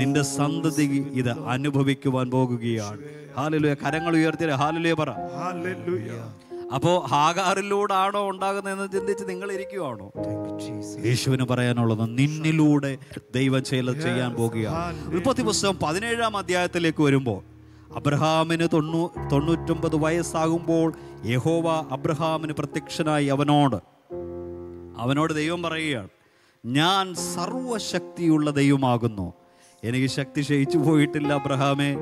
നിന്റെ സന്തതി ഇത് അനുഭവിക്കുവാൻ പോകുകയാണ്. ഹാലലുയ കരങ്ങൾ ഉയർത്തി ഹാലലുയ പറ. അപ്പോ ഹാഗാറിലൂടാണോ ഉണ്ടാകുന്നതെന്ന് ചിന്തിച്ച് നിങ്ങൾ ഇരിക്കുവാണോ? യേശുവിന് പറയാനുള്ളത് നിന്നിലൂടെ ദൈവം ചെയ്യൽ ചെയ്യാൻ പോകുകയാണ്. ഉൽപ്പത്തി പുസ്തകം പതിനേഴാം അധ്യായത്തിലേക്ക് വരുമ്പോൾ അബ്രഹാമിന് തൊണ്ണൂ തൊണ്ണൂറ്റൊമ്പത് വയസ്സാകുമ്പോൾ യഹോവ അബ്രഹാമിന് പ്രത്യക്ഷനായി അവനോട് അവനോട് ദൈവം പറയുകയാണ് ഞാൻ സർവശക്തിയുള്ള ദൈവമാകുന്നു. എനിക്ക് ശക്തി ക്ഷയിച്ചു പോയിട്ടില്ല അബ്രഹാമേ.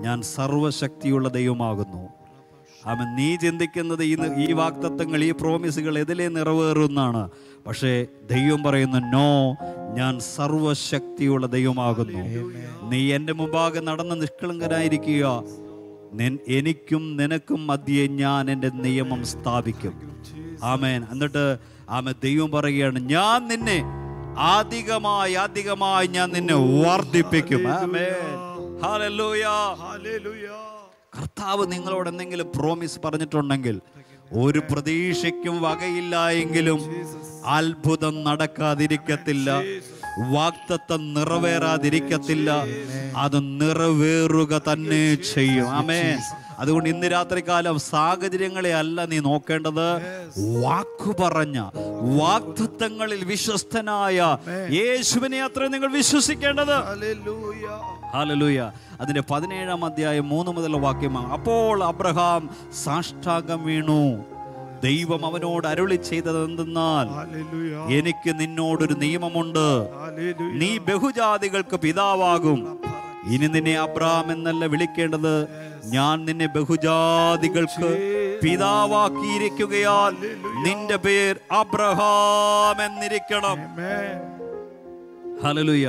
ഞാൻ സർവശക്തിയുള്ള ദൈവമാകുന്നു. ആമ നീ ചിന്തിക്കുന്നത് ഈ ഈ വാക്തത്വങ്ങൾ ഈ പ്രോമിസുകൾ എതിലെ നിറവേറുന്നാണ് പക്ഷേ ദൈവം പറയുന്നു നോ ഞാൻ സർവശക്തിയുള്ള ദൈവമാകുന്നു. നീ എന്റെ മുമ്പാകെ നടന്ന് നിഷ്കളങ്കനായിരിക്കുക. എനിക്കും നിനക്കും മധ്യേ ഞാൻ എന്റെ നിയമം സ്ഥാപിക്കും. ആമേൻ. എന്നിട്ട് ആമേ ദൈവം പറയുകയാണ് ഞാൻ നിന്നെ അധികമായി അധികമായി ഞാൻ നിന്നെ വർദ്ധിപ്പിക്കും. കർത്താവ് നിങ്ങളോട് എന്തെങ്കിലും പ്രോമിസ് പറഞ്ഞിട്ടുണ്ടെങ്കിൽ ഒരു പ്രതീക്ഷയ്ക്കും വകയില്ല എങ്കിലും അത്ഭുതം നടക്കാതിരിക്കത്തില്ല വാക്തത്വം നിറവേറാതിരിക്കത്തില്ല അത് നിറവേറുക തന്നെ ചെയ്യും. ആമേ അതുകൊണ്ട് ഇന്ന് രാത്രികാലം സാഹചര്യങ്ങളെ അല്ല നീ നോക്കേണ്ടത്. വാക്കു പറഞ്ഞ വാക്തത്വങ്ങളിൽ വിശ്വസ്തനായ യേശുവിനെ അത്ര നിങ്ങൾ വിശ്വസിക്കേണ്ടത്. ഹാലലൂയ അതിന്റെ പതിനേഴാം അധ്യായം മൂന്ന് മുതൽ വാക്യമാണ്. അപ്പോൾ അബ്രഹാം സാഷ്ടാംഗം വീണു. ദൈവം അവനോട് അരുളി ചെയ്തത് എന്തെന്നാൽ എനിക്ക് നിന്നോടൊരു നിയമമുണ്ട്. നീ ബഹുജാതികൾക്ക് പിതാവാകും. ഇനി നിന്നെ അബ്രഹാം എന്നല്ല വിളിക്കേണ്ടത്. ഞാൻ നിന്നെ ബഹുജാതികൾക്ക് പിതാവാക്കിയിരിക്കുകയാൽ നിന്റെ പേർ അബ്രഹാം എന്നിരിക്കണം. ഹലലുയ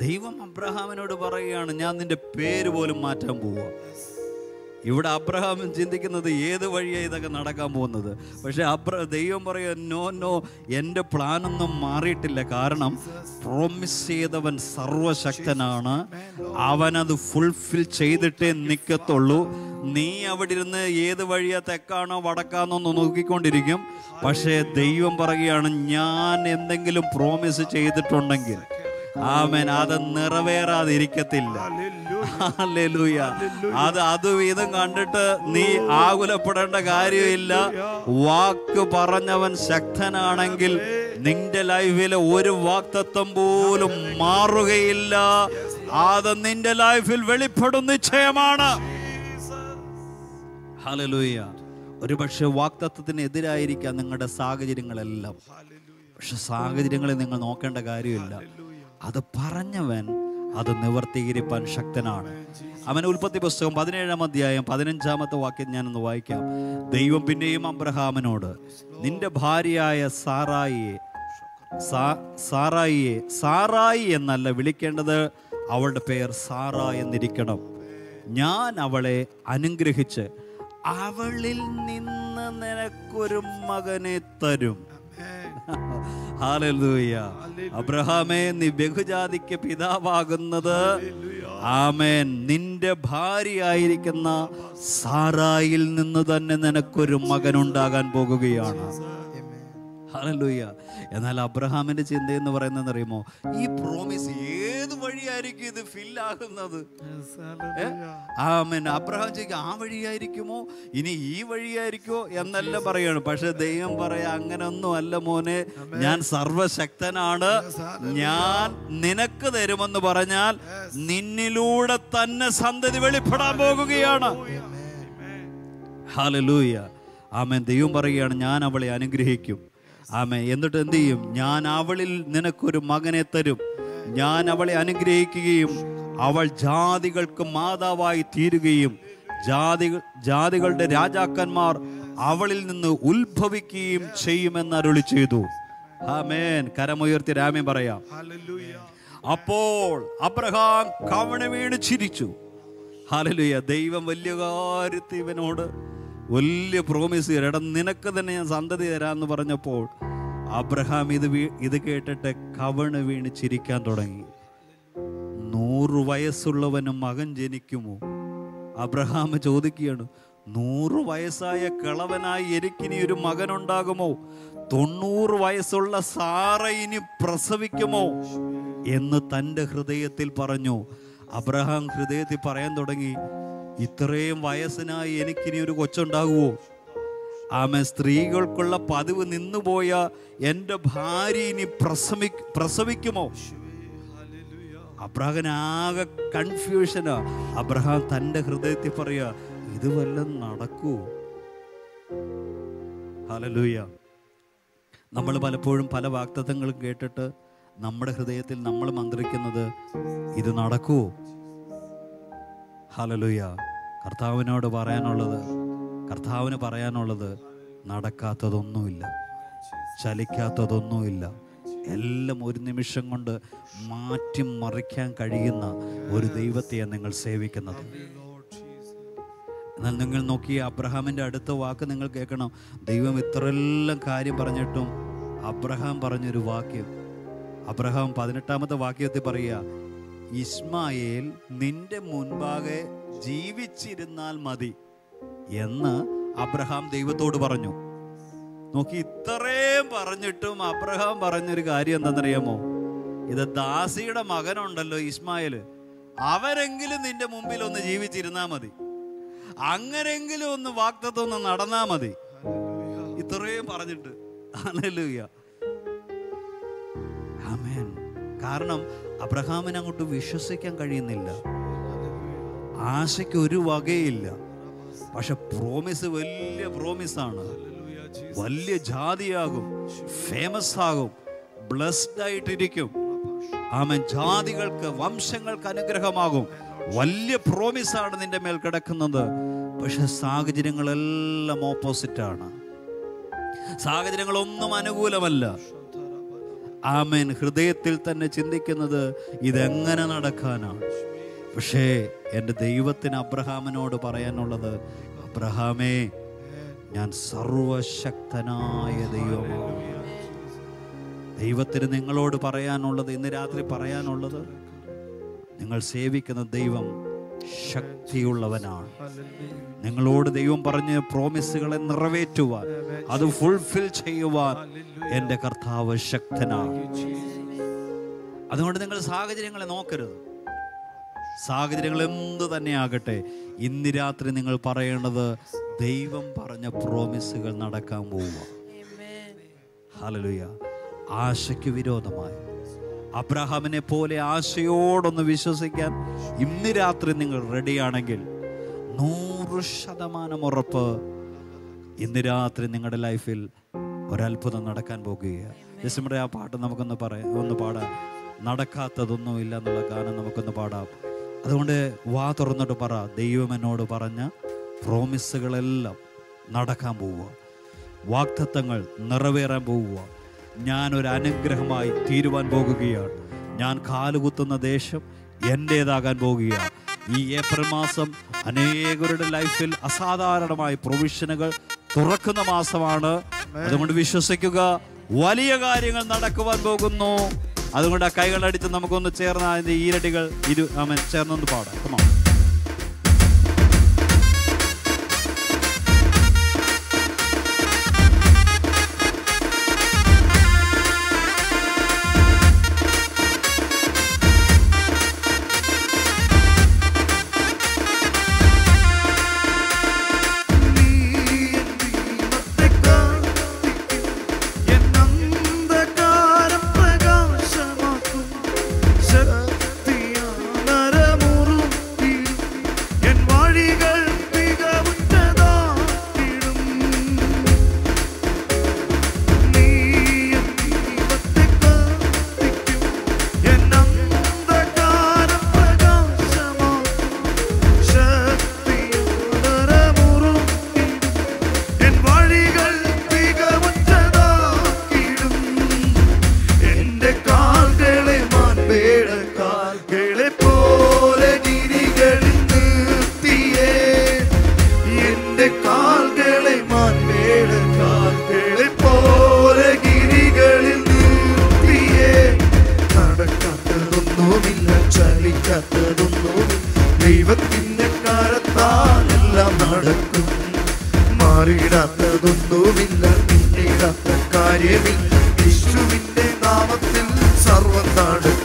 ദൈവം അബ്രഹാമിനോട് പറയുകയാണ് ഞാൻ നിന്റെ പേര് പോലും മാറ്റാൻ പോവുക. ഇവിടെ അബ്രഹാം ചിന്തിക്കുന്നത് ഏത് വഴിയാണ് ഇതൊക്കെ നടക്കാൻ പോകുന്നത്? പക്ഷേ അബ്ര ദൈവം പറയുക നോ നോ എന്റെ പ്ലാനൊന്നും മാറിയിട്ടില്ല. കാരണം പ്രോമിസ് ചെയ്തവൻ സർവശക്തനാണ്. അവനത് ഫുൾഫിൽ ചെയ്തിട്ടേ നിൽക്കത്തുള്ളൂ നീ അവിടെ ഇരുന്ന് ഏത് വഴിയാ തെക്കാണോ വടക്കാണോ നോക്കിക്കൊണ്ടിരിക്കും. പക്ഷേ ദൈവം പറയുകയാണ് ഞാൻ എന്തെങ്കിലും പ്രോമിസ് ചെയ്തിട്ടുണ്ടെങ്കിൽ ആമേൻ. അത് നിറവേറാതിരിക്കത്തില്ല. അത് അത് ഇതും കണ്ടിട്ട് നീ ആകുലപ്പെടേണ്ട കാര്യമില്ല. വാക്ക് പറഞ്ഞവൻ ശക്തനാണെങ്കിൽ നിന്റെ ലൈഫിലെ ഒരു വാക്തത്വം പോലും മാറുകയില്ല. അത് നിന്റെ ലൈഫിൽ വെളിപ്പെടും നിശ്ചയമാണ്. ഹലലൂയ ഒരുപക്ഷെ വാക്തത്വത്തിന് എതിരായിരിക്കാം നിങ്ങളുടെ സാഹചര്യങ്ങളെല്ലാം. പക്ഷെ സാഹചര്യങ്ങളെ നിങ്ങൾ നോക്കേണ്ട കാര്യമില്ല. അത് പറഞ്ഞവൻ അത് നിവർത്തീകരിപ്പാൻ ശക്തനാണ്. അവൻ ഉൽപ്പത്തി പുസ്തകം പതിനേഴാം അധ്യായം പതിനഞ്ചാമത്തെ വാക്യം ഞാനൊന്ന് വായിക്കാം. ദൈവം പിന്നെയും അബ്രഹാമിനോട് നിന്റെ ഭാര്യയായ സാറായിയെ സാറായിയെ സാറായി എന്നല്ല വിളിക്കേണ്ടത് അവളുടെ പേർ സാറ എന്നിരിക്കണം. ഞാൻ അവളെ അനുഗ്രഹിച്ച് അവളിൽ നിന്ന് നിനക്കൊരു മകനെ തരും. അബ്രഹാമേ നീ ബഹുജാതിക്ക് പിതാവാകുന്നത്. ആമേൻ. നിന്റെ ഭാര്യയായിരിക്കുന്ന സാറായിൽ നിന്ന് തന്നെ നിനക്കൊരു മകൻ ഉണ്ടാകാൻ പോകുകയാണ് എന്നാൽ അബ്രഹാമിന്റെ ചിന്ത എന്ന് പറയുന്നത് അറിയുമോ? ഈ പ്രോമിസ് വഴിയായിരിക്കും ഇത് ഫില്ലാകുന്നത്? ആമേൻ. അബ്രഹാം ചോദിക്കും ആ വഴിയായിരിക്കുമോ? ഇനി ഈ വഴിയായിരിക്കുമോ? എന്നല്ല പറയാണ്. പക്ഷെ ദൈവം പറയാ അങ്ങനൊന്നും അല്ല മോനെ. ഞാൻ സർവശക്തനാണ് ഞാൻ നിനക്ക് തരുമെന്ന് പറഞ്ഞാൽ നിന്നിലൂടെ തന്നെ സന്തതി വെളിപ്പെടാൻ പോകുകയാണ്. ഹാലലൂയ ആമേൻ. ദൈവം പറയുകയാണ് ഞാൻ അവളെ അനുഗ്രഹിക്കും. ആമേ എന്നിട്ട് എന്ത് ചെയ്യും? ഞാൻ അവളിൽ നിനക്കൊരു മകനെ തരും. ഞാൻ അവളെ അനുഗ്രഹിക്കുകയും അവൾ ജാതികൾക്ക് മാതാവായി തീരുകയും ജാതികൾ ജാതികളുടെ രാജാക്കന്മാർ അവളിൽ നിന്ന് ഉത്ഭവിക്കുകയും ചെയ്യുമെന്ന് അരുളി ചെയ്തു. ആമേൻ. കരമുയർത്തി രാമ്യം പറയാം. അപ്പോൾ അബ്രഹാം കവണ വീണ് ചിരിച്ചു. ഹാലലുയ ദൈവം വലിയ കാര്യത്തിൽ ഇവനോട് വലിയ പ്രോമിസ് എടാ നിനക്ക് തന്നെ ഞാൻ സന്തതി തരാമെന്ന് പറഞ്ഞപ്പോൾ അബ്രഹാം ഇത് ഇത് കേട്ടിട്ട് കവണ് വീണ് ചിരിക്കാൻ തുടങ്ങി. നൂറ് വയസ്സുള്ളവന് മകൻ ജനിക്കുമോ? അബ്രഹാം ചോദിക്കുകയാണ് നൂറ് വയസ്സായ കിളവനായി എനിക്കിനി ഒരു മകനുണ്ടാകുമോ? തൊണ്ണൂറ് വയസ്സുള്ള സാറ ഇനി പ്രസവിക്കുമോ? എന്ന് തന്റെ ഹൃദയത്തിൽ പറഞ്ഞു. അബ്രഹാം ഹൃദയത്തിൽ പറയാൻ തുടങ്ങി ഇത്രയും വയസ്സിനായി എനിക്കിനി ഒരു കൊച്ചുണ്ടാകുമോ? ആമ സ്ത്രീകൾക്കുള്ള പതിവ് നിന്നുപോയ എന്റെ ഭാര്യ ഇനി പ്രസവി പ്രസവിക്കുമോ? അബ്രഹാൻ ആകെ കൺഫ്യൂഷനാ അബ്രഹാം തന്റെ ഹൃദയത്തിൽ പറയുക ഇത് വല്ലതും നടക്കൂ. ഹലലൂയ നമ്മൾ പലപ്പോഴും പല വാക്തത്വങ്ങളും കേട്ടിട്ട് നമ്മുടെ ഹൃദയത്തിൽ നമ്മൾ മന്ത്രിക്കുന്നത് ഇത് നടക്കൂ. ഹലലുയ കർത്താവിനോട് പറയാനുള്ളത് കർത്താവിന് പറയാനുള്ളത് നടക്കാത്തതൊന്നുമില്ല ചലിക്കാത്തതൊന്നുമില്ല. എല്ലാം ഒരു നിമിഷം കൊണ്ട് മാറ്റി മറിക്കാൻ കഴിയുന്ന ഒരു ദൈവത്തെയാണ് നിങ്ങൾ സേവിക്കുന്നത്. എന്നാൽ നിങ്ങൾ നോക്കി അബ്രഹാമിന്റെ അടുത്ത വാക്ക് നിങ്ങൾ കേൾക്കണം. ദൈവം ഇത്രയെല്ലാം കാര്യം പറഞ്ഞിട്ടും അബ്രഹാം പറഞ്ഞൊരു വാക്യം. അബ്രഹാം പതിനെട്ടാമത്തെ വാക്യത്തിൽ പറയുക ഇസ്മായേൽ നിന്റെ മുൻപാകെ ജീവിച്ചിരുന്നാൽ മതി. എന്ന് അബ്രഹാം ദൈവത്തോട് പറഞ്ഞു. നോക്കി ഇത്രയും പറഞ്ഞിട്ടും അബ്രഹാം പറഞ്ഞൊരു കാര്യം എന്താണെന്നറിയാമോ? ഇത് ദാസിയുടെ മകനുണ്ടല്ലോ ഇസ്മായിൽ അവരെങ്കിലും നിന്റെ മുമ്പിൽ ഒന്ന് ജീവിച്ചിരുന്നാ മതി. അങ്ങനെങ്കിലും ഒന്ന് വാക്തത്വം ഒന്ന് നടന്നാ മതി. ഇത്രയും പറഞ്ഞിട്ട്. ആമേൻ. കാരണം അബ്രഹാമിനെ അങ്ങോട്ട് വിശ്വസിക്കാൻ കഴിയുന്നില്ല. ആശയ്ക്ക് ഒരു വകയില്ല. പക്ഷെ പ്രോമിസ് വലിയ പ്രോമിസാണ് വലിയ ജാതിയാകും ഫേമസ് ആകും ബ്ലസ്ഡ് ആയിട്ടിരിക്കും. ആമൻ. ജാതികൾക്ക് വംശങ്ങൾക്ക് അനുഗ്രഹമാകും. വലിയ പ്രോമിസാണ് നിന്റെ മേൽ കിടക്കുന്നത്. പക്ഷെ സാഹചര്യങ്ങളെല്ലാം ഓപ്പോസിറ്റാണ് സാഹചര്യങ്ങളൊന്നും അനുകൂലമല്ല. ആമേൻ. ഹൃദയത്തിൽ തന്നെ ചിന്തിക്കുന്നത് ഇതെങ്ങനെ നടക്കാനാണ്? പക്ഷേ എന്റെ ദൈവത്തിന് അബ്രഹാമിനോട് പറയാനുള്ളത് അബ്രഹാമേ ഞാൻ സർവശക്തനായ ദൈവമാണ്. ദൈവത്തിന് നിങ്ങളോട് പറയാനുള്ളത് ഇന്ന് രാത്രി പറയാനുള്ളത് നിങ്ങൾ സേവിക്കുന്ന ദൈവം ശക്തിയുള്ളവനാണ്. നിങ്ങളോട് ദൈവം പറഞ്ഞ് പ്രോമിസുകളെ നിറവേറ്റുവാൻ അത് ഫുൾഫിൽ ചെയ്യുവാൻ എന്റെ കർത്താവ് ശക്തനാണ്. അതുകൊണ്ട് നിങ്ങൾ സാഹചര്യങ്ങളെ നോക്കരുത്. സാഹചര്യങ്ങൾ എന്ത് തന്നെ ആകട്ടെ ഇന്ന് രാത്രി നിങ്ങൾ പറയേണ്ടത് ദൈവം പറഞ്ഞ പ്രോമിസുകൾ നടക്കാൻ പോവുക. ആശയ്ക്ക് വിരോധമായി. അബ്രഹാമിനെ പോലെ ആശയോടൊന്ന് വിശ്വസിക്കാൻ ഇന്ന് രാത്രി നിങ്ങൾ റെഡിയാണെങ്കിൽ നൂറ് ശതമാനം ഉറപ്പ് ഇന്ന് രാത്രി നിങ്ങളുടെ ലൈഫിൽ ഒരത്ഭുതം നടക്കാൻ പോകുകയാണ്. ജസ്മിയുടെ ആ പാട്ട് നമുക്കൊന്ന് പറയാം ഒന്ന് പാടാം. നടക്കാത്തതൊന്നും ഇല്ല എന്നുള്ള ഗാനം നമുക്കൊന്ന് പാടാം. അതുകൊണ്ട് വാ തുറന്നിട്ട് പറ. ദൈവം എന്നോട് പറഞ്ഞ പ്രോമിസുകളെല്ലാം നടക്കാൻ പോവുക. വാക്തത്വങ്ങൾ നിറവേറാൻ പോവുക. ഞാൻ ഒരു അനുഗ്രഹമായി തീരുവാൻ പോകുകയാണ്. ഞാൻ കാലുകുത്തുന്ന ദേശം എന്റേതാകാൻ പോകുകയാണ്. ഈ ഏപ്രിൽ മാസം അനേകരുടെ ലൈഫിൽ അസാധാരണമായ പ്രൊവിഷനുകൾ തുറക്കുന്ന മാസമാണ്. അതുകൊണ്ട് വിശ്വസിക്കുക വലിയ കാര്യങ്ങൾ നടക്കുവാൻ പോകുന്നു. അതുകൊണ്ട് ആ കൈകളടിച്ച് നമുക്കൊന്ന് ചേർന്ന് അതിന്റെ ഈരടികൾ ഇരു ചേർന്നൊന്ന് പാടാം. ചലിക്കാത്തതൊന്നുമില്ല ദൈവത്തിന്റെ കാലത്താൽ എല്ലാം നടക്കും. മാറിയിടാത്തതൊന്നുമില്ല പിന്നിടാത്ത കാര്യമില്ല. യേശുവിന്റെ നാമത്തിൽ സർവം നടക്കും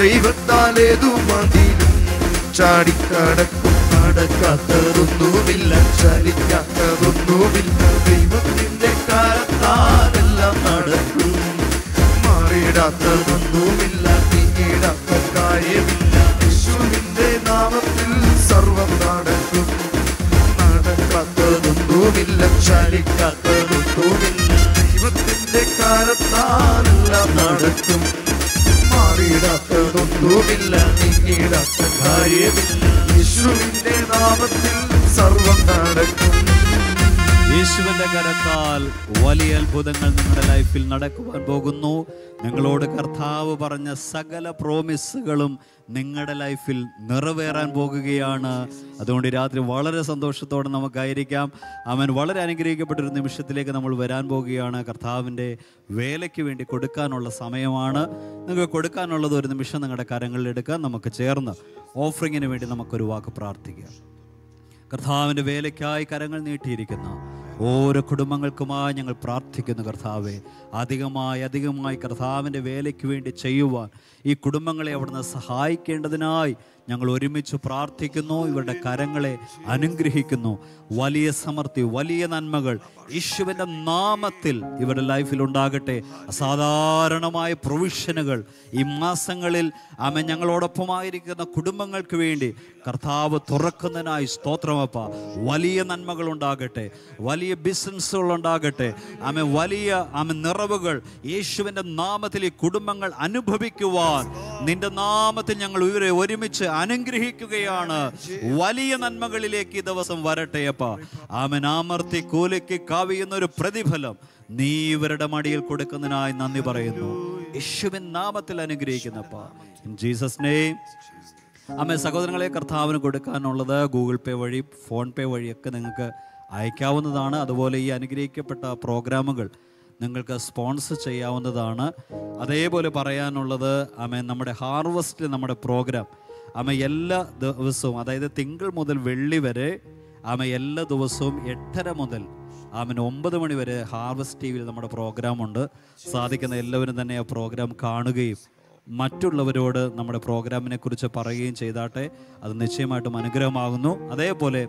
ചെല്ലു മതി ചാടിക്കടക്കും. സകല പ്രോമിസുകളും നിങ്ങളുടെ ലൈഫിൽ നിറവേറാൻ പോകുകയാണ്. അതുകൊണ്ട് രാത്രി വളരെ സന്തോഷത്തോടെ നമുക്കായിരിക്കാം. അവൻ വളരെ അനുഗ്രഹിക്കപ്പെട്ടൊരു നിമിഷത്തിലേക്ക് നമ്മൾ വരാൻ പോകുകയാണ്. കർത്താവിന്റെ വേലയ്ക്ക് വേണ്ടി കൊടുക്കാനുള്ള സമയമാണ്. നിങ്ങൾക്ക് കൊടുക്കാനുള്ളത് ഒരു നിമിഷം നിങ്ങളുടെ കരങ്ങളിൽ എടുക്കാൻ നമുക്ക് ചേർന്ന് ഓഫറിങ്ങിന് വേണ്ടി നമുക്കൊരു വാക്ക് പ്രാർത്ഥിക്കാം. കർത്താവിന്റെ വേലയ്ക്കായി കരങ്ങൾ നീട്ടിയിരിക്കുന്ന. ഓരോ കുടുംബങ്ങൾക്കുമായി ഞങ്ങൾ പ്രാർത്ഥിക്കുന്നു കർത്താവെ. അധികമായി അധികമായി കർത്താവിന്റെ വേലയ്ക്ക് വേണ്ടി ചെയ്യുവാൻ ഈ കുടുംബങ്ങളെ അവിടുന്ന് സഹായിക്കേണ്ടതിനായി ഞങ്ങൾ ഒരുമിച്ച് പ്രാർത്ഥിക്കുന്നു. ഇവരുടെ കരങ്ങളെ അനുഗ്രഹിക്കുന്നു. വലിയ സമൃദ്ധി വലിയ നന്മകൾ യേശുവിന്റെ നാമത്തിൽ ഇവരുടെ ലൈഫിൽ ഉണ്ടാകട്ടെ. അസാധാരണമായ പ്രൊവിഷനുകൾ ഈ മാസങ്ങളിൽ ആമ ഞങ്ങളോടൊപ്പമായിരിക്കുന്ന കുടുംബങ്ങൾക്ക് വേണ്ടി കർത്താവ് തുറക്കുന്നതിനായി സ്തോത്രമപ്പ വലിയ നന്മകൾ ഉണ്ടാകട്ടെ വലിയ ബിസിനസ്സുകൾ ഉണ്ടാകട്ടെ. ആമ വലിയ ആമ നിറവുകൾ യേശുവിന്റെ നാമത്തിൽ ഈ കുടുംബങ്ങൾ അനുഭവിക്കുവാൻ നിന്റെ നാമത്തിൽ ഞങ്ങൾ ഇവരെ ഒരുമിച്ച് അനുഗ്രഹിക്കുകയാണ്. വലിയ നന്മകളിലേക്ക് ഈ ദിവസം വരട്ടെ അപ്പ. ആമൻ. ആമർത്തി കൂലിക്ക് കാവിയുന്ന ഒരു പ്രതിഫലം നീ ഇവരുടെ മടിയിൽ കൊടുക്കുന്നതിനായി നന്ദി പറയുന്നു. യേശുവിൻ നാമത്തിൽ അനുഗ്രഹിക്കുന്നപ്പ ജീസസ് നെയ്മ് അമ്മ സഹോദരങ്ങളെ കർത്താവിന് കൊടുക്കാനുള്ളത് ഗൂഗിൾ പേ വഴി ഫോൺ പേ വഴിയൊക്കെ നിങ്ങൾക്ക് അയക്കാവുന്നതാണ്. അതുപോലെ ഈ അനുഗ്രഹിക്കപ്പെട്ട പ്രോഗ്രാമുകൾ നിങ്ങൾക്ക് സ്പോൺസർ ചെയ്യാവുന്നതാണ്. അതേപോലെ പറയാനുള്ളത് ആമേ നമ്മുടെ ഹാർവസ്റ്റ് നമ്മുടെ പ്രോഗ്രാം. ആമ എല്ലാ ദിവസവും അതായത് തിങ്കൾ മുതൽ വെള്ളി വരെ ആമ എല്ലാ ദിവസവും എട്ടര മുതൽ ആമിന് ഒമ്പത് മണി വരെ ഹാർവസ്റ്റ് ടി വിയിൽ നമ്മുടെ പ്രോഗ്രാമുണ്ട്. സാധിക്കുന്ന എല്ലാവരും തന്നെ ആ പ്രോഗ്രാം കാണുകയും മറ്റുള്ളവരോട് നമ്മുടെ പ്രോഗ്രാമിനെ കുറിച്ച് പറയുകയും ചെയ്താട്ടെ. അത് നിശ്ചയമായിട്ടും അനുഗ്രഹമാകുന്നു. അതേപോലെ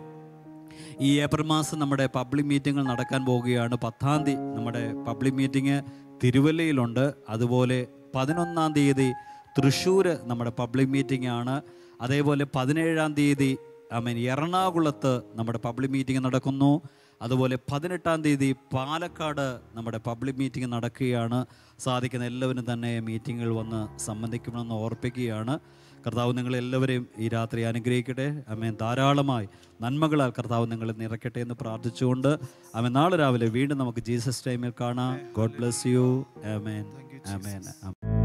ഈ ഏപ്രിൽ മാസം നമ്മുടെ പബ്ലിക് മീറ്റിങ്ങൾ നടക്കാൻ പോവുകയാണ്. പത്താം തീയതി നമ്മുടെ പബ്ലിക് മീറ്റിംഗ് തിരുവല്ലയിലുണ്ട്. അതുപോലെ പതിനൊന്നാം തീയതി തൃശ്ശൂർ നമ്മുടെ പബ്ലിക് മീറ്റിംഗ് ആണ്. അതേപോലെ പതിനേഴാം തീയതി ഐ മീൻ എറണാകുളത്ത് നമ്മുടെ പബ്ലിക് മീറ്റിംഗ് നടക്കുന്നു. അതുപോലെ പതിനെട്ടാം തീയതി പാലക്കാട് നമ്മുടെ പബ്ലിക് മീറ്റിംഗ് നടക്കുകയാണ്. സാധിക്കുന്ന എല്ലാവരും തന്നെ മീറ്റിങ്ങിൽ വന്ന് സംബന്ധിക്കണമെന്ന് ഓർപ്പിക്കുകയാണ്. കർത്താവ് നിങ്ങളെല്ലാവരെയും ഈ രാത്രി അനുഗ്രഹിക്കട്ടെ. അമ്മേ ധാരാളമായി നന്മകളാൽ കർത്താവ് നിങ്ങളെ നിറയ്ക്കട്ടെ എന്ന് പ്രാർത്ഥിച്ചുകൊണ്ട് അമ്മ നാളെ രാവിലെ വീണ്ടും നമുക്ക് ജീസസ് ടൈമിൽ കാണാം. God bless you. Amen. Amen.